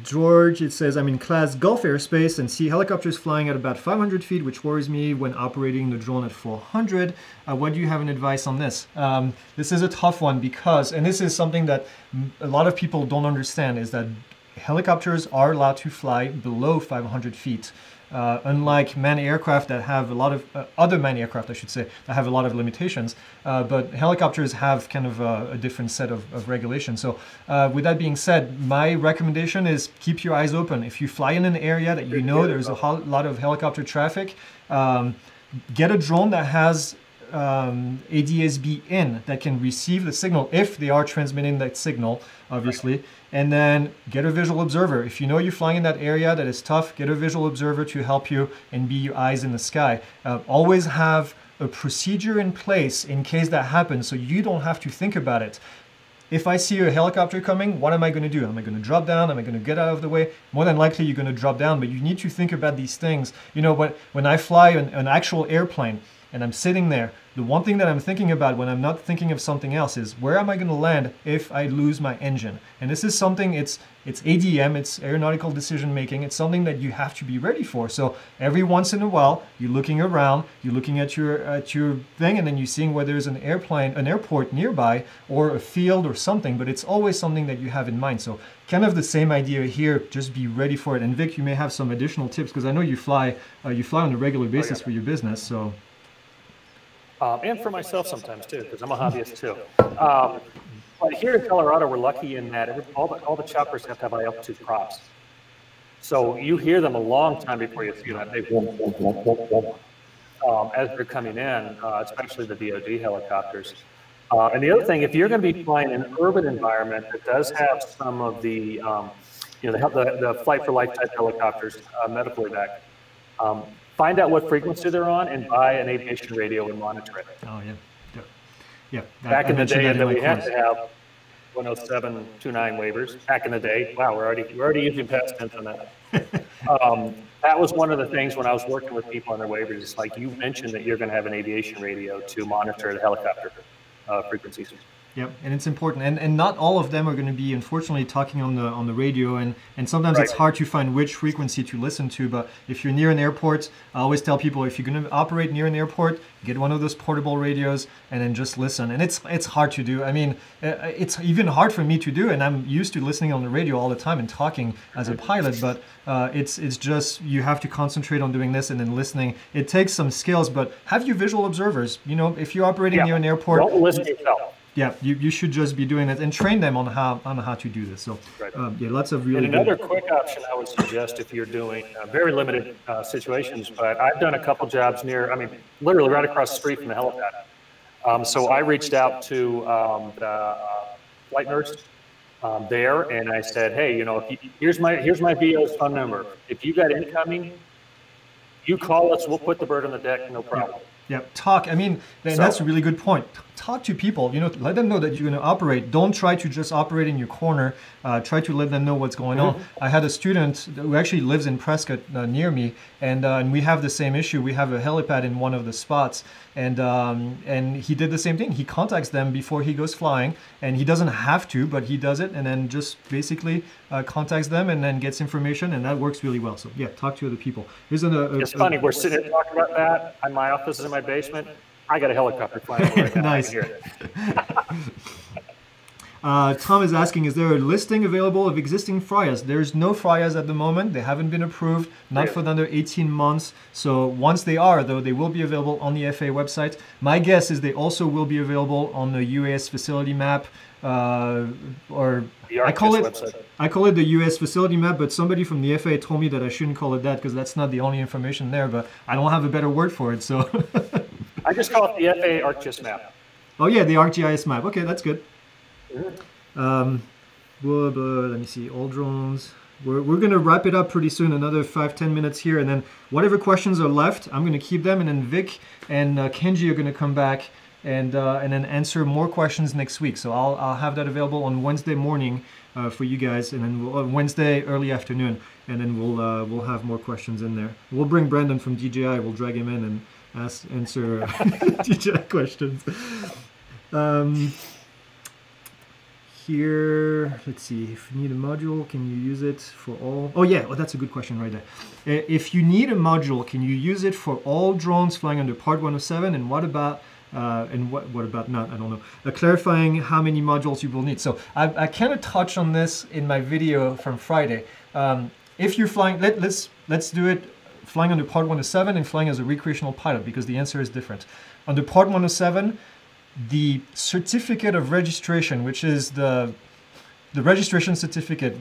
George, it says, I'm in class Golf airspace and see helicopters flying at about 500 feet, which worries me when operating the drone at 400. Uh, what do you have an advice on this? Um, this is a tough one because, and this is something that a lot of people don't understand, is that helicopters are allowed to fly below 500 feet. Uh, unlike manned aircraft that have a lot of uh, other manned aircraft, I should say, that have a lot of limitations, uh, but helicopters have kind of a, a different set of, of regulations. So, uh, with that being said, my recommendation is keep your eyes open. If you fly in an area that you know there's a lot of helicopter traffic, um, get a drone that has um, ADSB in that can receive the signal if they are transmitting that signal, obviously. And then get a visual observer. If you know you're flying in that area that is tough, get a visual observer to help you and be your eyes in the sky. Uh, always have a procedure in place in case that happens so you don't have to think about it. If I see a helicopter coming, what am I going to do? Am I going to drop down? Am I going to get out of the way? More than likely, you're going to drop down, but you need to think about these things. You know, when, when I fly an, an actual airplane, and I'm sitting there, the one thing that I'm thinking about when I'm not thinking of something else is where am I going to land if I lose my engine? And this is something it's it's ADM, it's aeronautical decision making. It's something that you have to be ready for. So every once in a while, you're looking around, you're looking at your at your thing, and then you're seeing whether there's an airplane, an airport nearby, or a field or something. But it's always something that you have in mind. So kind of the same idea here. Just be ready for it. And Vic, you may have some additional tips because I know you fly uh, you fly on a regular basis oh, yeah. for your business. So um, and for myself sometimes too, because I'm a hobbyist too. Um, but here in Colorado, we're lucky in that all, the, all the choppers have to have altitude props. So you hear them a long time before you see that. They um, as they're coming in, uh, especially the DoD helicopters. Uh, and the other thing, if you're going to be flying in an urban environment that does have some of the, um, you know, the, the, the, flight for life type helicopters, uh, medical evac, um, find out what frequency they're on, and buy an aviation radio and monitor it. Oh yeah, yeah. yeah. Back I, in the day, that, that we had to have 10729 waivers. Back in the day, wow, we're already we're already using past tense on that. um, that was one of the things when I was working with people on their waivers. It's like you mentioned that you're going to have an aviation radio to monitor the helicopter uh, frequencies. Yep, and it's important, and and not all of them are going to be unfortunately talking on the on the radio, and and sometimes right. it's hard to find which frequency to listen to. But if you're near an airport, I always tell people if you're going to operate near an airport, get one of those portable radios and then just listen. And it's it's hard to do. I mean, uh, it's even hard for me to do, and I'm used to listening on the radio all the time and talking as a pilot. But uh, it's it's just you have to concentrate on doing this and then listening. It takes some skills, but have you visual observers. You know, if you're operating yeah. near an airport, don't listen yourself yeah, you, you should just be doing it and train them on how on how to do this. So right. um, yeah, lots of really. And another good... quick option I would suggest if you're doing uh, very limited uh, situations, but I've done a couple jobs near, I mean, literally right across the street from the helipad. Um, so I reached out to um, the uh, flight nurse um, there, and I said, hey, you know, you, here's my here's my VO's phone number. If you got incoming, you call us. We'll put the bird on the deck, no problem. Yeah, talk. I mean, so, that's a really good point. Talk to people. You know, let them know that you're going to operate. Don't try to just operate in your corner. Uh, try to let them know what's going mm-hmm. on. I had a student who actually lives in Prescott uh, near me, and uh, and we have the same issue. We have a helipad in one of the spots, and um, and he did the same thing. He contacts them before he goes flying, and he doesn't have to, but he does it, and then just basically uh, contacts them and then gets information, and that works really well. So yeah, talk to other people. Here's an, a, a, it's funny. We're sitting talking about that. And my office is in my basement. I got a helicopter flying over right now. nice. Uh, Tom is asking, is there a listing available of existing FRIAs? There's no FRIAs at the moment. They haven't been approved, not for another 18 months. So once they are, though, they will be available on the FAA website. My guess is they also will be available on the UAS facility map, uh, or I call it website. I call it the U.S. facility map, but somebody from the FAA told me that I shouldn't call it that because that's not the only information there. But I don't have a better word for it, so. I just call it the FAA ArcGIS map. Oh yeah, the ArcGIS map. Okay, that's good. Mm-hmm. Um, blah, blah, let me see. All drones. We're, we're going to wrap it up pretty soon, another five ten minutes here. And then whatever questions are left, I'm going to keep them. And then Vic and uh, Kenji are going to come back and uh, and then answer more questions next week. So I'll, I'll have that available on Wednesday morning uh, for you guys, and then we'll, uh, Wednesday early afternoon, and then we'll uh, we'll have more questions in there. We'll bring Brandon from DJI. We'll drag him in and ask answer DJI questions. Um, here, let's see, if you need a module, can you use it for all? Oh yeah, well, that's a good question right there. Uh, if you need a module, can you use it for all drones flying under Part 107? And what about uh, and what, what about not, I don't know, uh, clarifying how many modules you will need. So I, I kind of touched on this in my video from Friday. Um, if you're flying, let, let's, let's do it flying under Part 107 and flying as a recreational pilot because the answer is different. Under Part 107, the certificate of registration, which is the the registration certificate,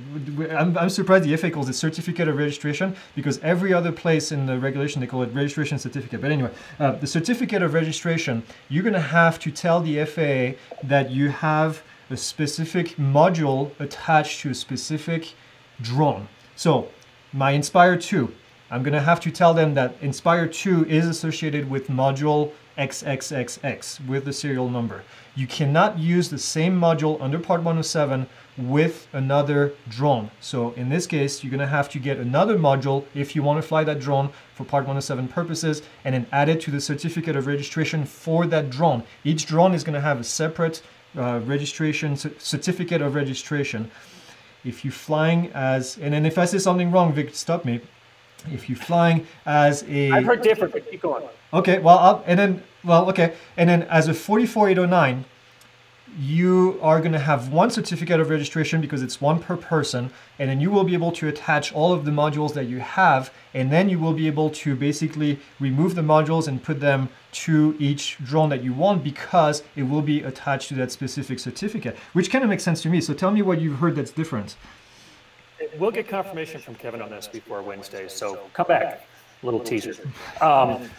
I'm, I'm surprised the FAA calls it certificate of registration because every other place in the regulation they call it registration certificate. But anyway, uh, the certificate of registration, you're going to have to tell the FAA that you have a specific module attached to a specific drone. So my Inspire 2, I'm going to have to tell them that Inspire 2 is associated with module XXXX with the serial number. You cannot use the same module under Part 107 with another drone. So in this case, you're gonna have to get another module if you wanna fly that drone for Part 107 purposes and then add it to the certificate of registration for that drone. Each drone is gonna have a separate uh, registration, certificate of registration. If you're flying as, and then if I say something wrong, Vic, stop me. If you're flying as a... I've heard different, but keep going. Okay, well, I'll, and then, well, okay. And then as a 44809, you are going to have one certificate of registration because it's one per person and then you will be able to attach all of the modules that you have and then you will be able to basically remove the modules and put them to each drone that you want because it will be attached to that specific certificate which kind of makes sense to me. So tell me what you've heard that's different. We'll get confirmation from kevin on this before wednesday so come back. Little teaser. Um,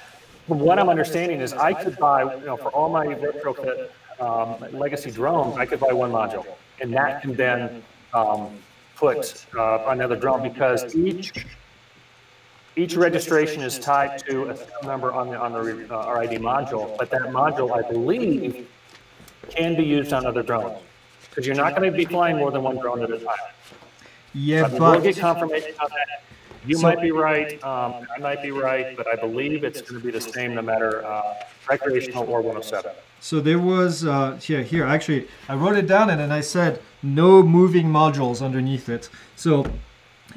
what i'm understanding is i could buy you know for all my retrofit um, legacy drones, I could buy one module, and that can then um, put uh, another drone because each each registration is tied to a number on the on the uh, RID module, but that module, I believe, can be used on other drones because you're not going to be flying more than one drone at a time. Yeah, but we'll get confirmation on that. You so, might be right. Um, I might be right, but I believe it's going to be the same no matter uh, recreational or 107. So there was uh, here here actually I wrote it down and then I said no moving modules underneath it. So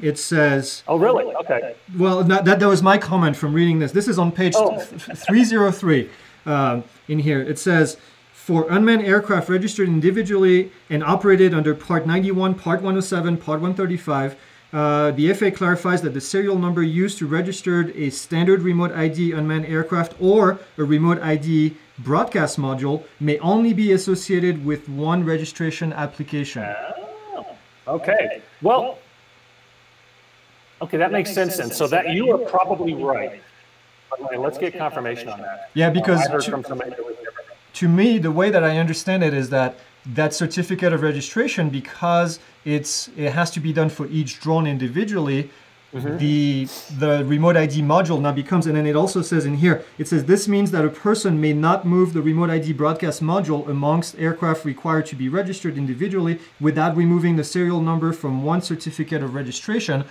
it says. Oh really? Okay. Well, that that was my comment from reading this. This is on page oh. 303 uh, in here. It says. For unmanned aircraft registered individually and operated under Part 91, Part 107, Part 135, uh, the FAA clarifies that the serial number used to register a standard remote ID unmanned aircraft or a remote ID broadcast module may only be associated with one registration application. Oh, okay. Well, okay, that makes sense then. So that you are probably right. Okay, let's get confirmation on that. Yeah, because to, to me, the way that I understand it is that that certificate of registration because it's it has to be done for each drone individually mm-hmm. the the remote ID module now becomes, and then it also says in here, it says this means that a person may not move the remote ID broadcast module amongst aircraft required to be registered individually without removing the serial number from one certificate of registration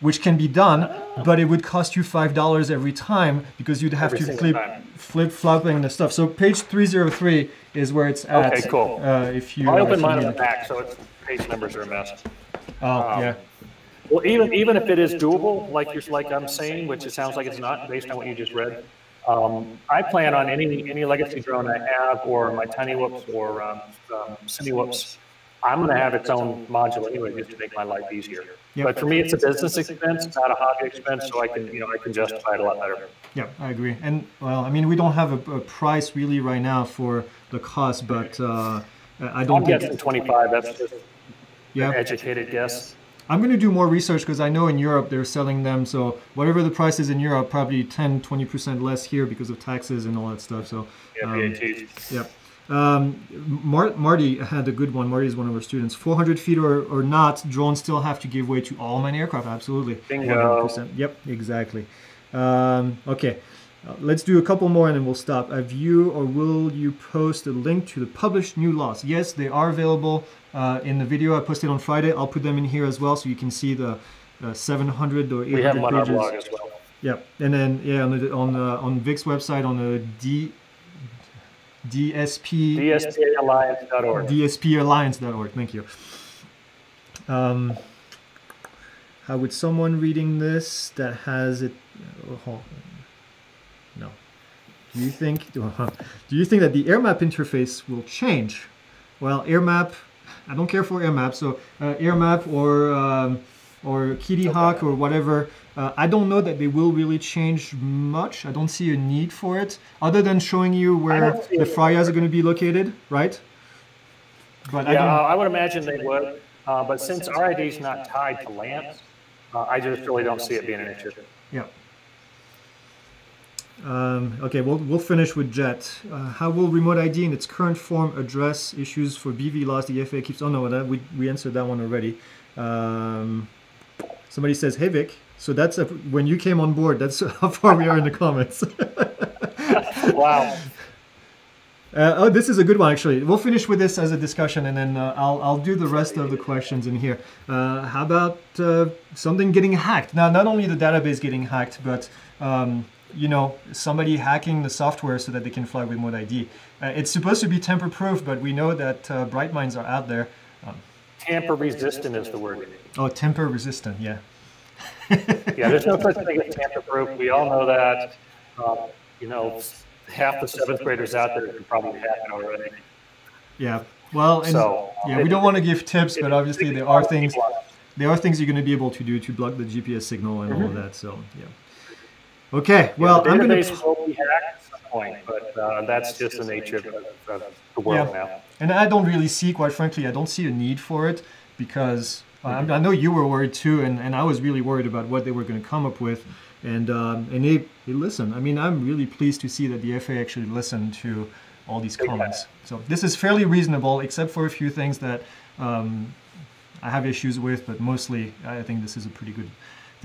which can be done, but it would cost you five dollars every time because you'd have every to flip flip flopping the stuff. So page three zero three is where it's at. Okay, cool. Uh, if you I opened mine on the back, so it's page numbers are a mess. Oh um, yeah. Well, even even if it is doable, like you're like I'm saying, which it sounds like it's not based on what you just read. Um, I plan on any any legacy drone I have, or my tiny whoops, or um, um, whoops. I'm going to have its own module anyway, just to make my life easier. Yep. But for me, it's a business expense, not a hobby expense, so I can you know I can justify it a lot better. Yeah, I agree. And well, I mean, we don't have a, a price really right now for the cost, but uh, I don't. I'm guessing 25. That's just yeah. educated guess. I'm going to do more research because I know in Europe they're selling them. So whatever the price is in Europe, probably 10, 20% less here because of taxes and all that stuff. So yeah, um, Yep. Um, Mar- Marty had a good one. Marty is one of our students. 400 feet or, or not, drones still have to give way to all manned aircraft. Absolutely. Bingo. 100%. Yep, exactly. Um, okay. Uh, let's do a couple more and then we'll stop. Have you or will you post a link to the published new laws? Yes, they are available uh, in the video I posted on Friday. I'll put them in here as well so you can see the uh, 700 or 800 we have them on pages. our blog as well. Yep, and then yeah, on the on the, on Vic's website on the D DSP DSPalliance.org. DSPalliance.org. Thank you. Um, how would someone reading this that has it? Oh, no. Do you think? Do you think that the AirMap interface will change? Well, AirMap. I don't care for AirMap. So uh, AirMap or um, or Kitty Hawk or whatever. Uh, I don't know that they will really change much. I don't see a need for it, other than showing you where the FRIAs are going to be located, right? But yeah, I, I would imagine they would. Uh, but since RID is not tied to LAANC, uh, I just really don't see it being an issue. Yeah. Um, okay, we'll, we'll finish with Jed. Uh, how will remote ID in its current form address issues for BVLOS? The FAA keeps, oh no, that, we, we answered that one already. Um, somebody says, hey Vic, so that's a, when you came on board. That's how far we are in the comments. wow. Uh, oh, this is a good one actually. We'll finish with this as a discussion, and then uh, I'll I'll do the rest of the questions in here. Uh, how about uh, something getting hacked? Now, not only the database getting hacked, but um, you know somebody hacking the software so that they can fly with Mode ID. Uh, it's supposed to be tamper-proof, but we know that uh, bright minds are out there. Um, tamper-resistant is the word. Oh, temper resistant, yeah yeah, there's no such thing as tamper-proof. We all know that. Um, you know, half the seventh graders out there can probably hack it already. Yeah. Well, and so, yeah, we don't want to give tips, but obviously there are things there are things you're going to be able to do to block the GPS signal and mm-hmm. all of that. So yeah. Okay. Well, yeah, I'm going to. Will be hacked at some point, but uh, that's just the nature of, of the world yeah. now. And I don't really see, quite frankly, I don't see a need for it because Mm-hmm. I know you were worried too, and, and I was really worried about what they were going to come up with. And um, and they, they listened. I mean, I'm really pleased to see that the FAA actually listened to all these comments. So this is fairly reasonable, except for a few things that um, I have issues with, but mostly I think this is a pretty good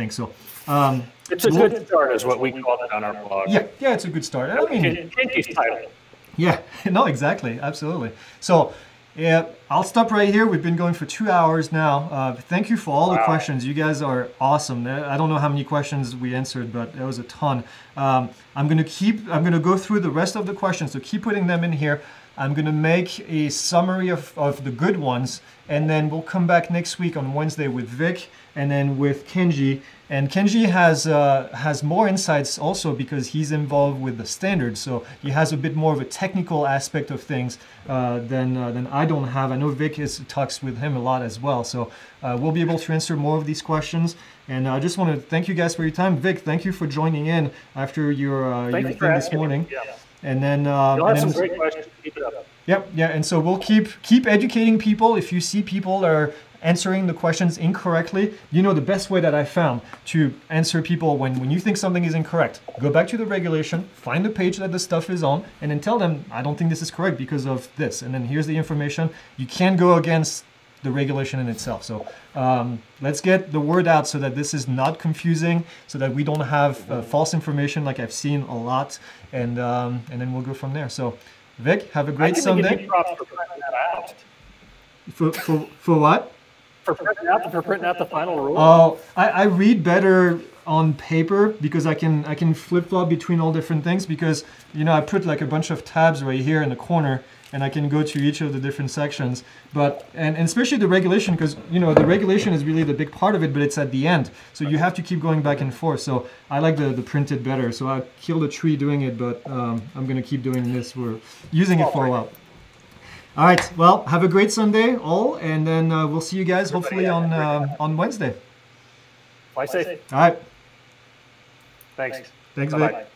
So um, it's a good start, is what we call it on our blog. Yeah, yeah, it's a good start. I mean, title. Yeah, no, exactly, absolutely. So yeah, I'll stop right here. We've been going for two hours now. Uh, thank you for all wow. the questions. You guys are awesome. I don't know how many questions we answered, but it was a ton. Um, I'm gonna keep. I'm gonna go through the rest of the questions. So keep putting them in here. I'm gonna make a summary of, of the good ones, and then we'll come back next week on Wednesday with Vic and then with Kenji and Kenji has uh, has more insights also because he's involved with the standards, so he has a bit more of a technical aspect of things uh, than uh, than I don't have. I know Vic is, talks with him a lot as well, so uh, we'll be able to answer more of these questions. And I just want to thank you guys for your time. Vic, thank you for joining in after your uh, your thing this morning. Yeah. And then uh, you'll have some great questions. Keep it up. Yep, yeah, and so we'll keep keep educating people. If you see people are answering the questions incorrectly, you know the best way that I found to answer people when, when you think something is incorrect, go back to the regulation, find the page that the stuff is on, and then tell them, I don't think this is correct because of this. And then here's the information. You can't go against the regulation in itself. So um, let's get the word out so that this is not confusing, so that we don't have uh, false information like I've seen a lot, and um, and then we'll go from there. So Vic, have a great Sunday. For, for, for what? For printing out, for printing out the final rule. Oh, I, I read better on paper because I can I can flip flop between all different things because you know I put like a bunch of tabs right here in the corner and I can go to each of the different sections. But and, and especially the regulation because you know the regulation is really the big part of it, but it's at the end, so you have to keep going back and forth. So I like the the printed better. So I killed a tree doing it, but um, I'm gonna keep doing this. We're using it for a while. All right. Well, have a great Sunday, all, and then uh, we'll see you guys hopefully on uh, on Wednesday. Fly safe. All right. Thanks. Thanks, Vic.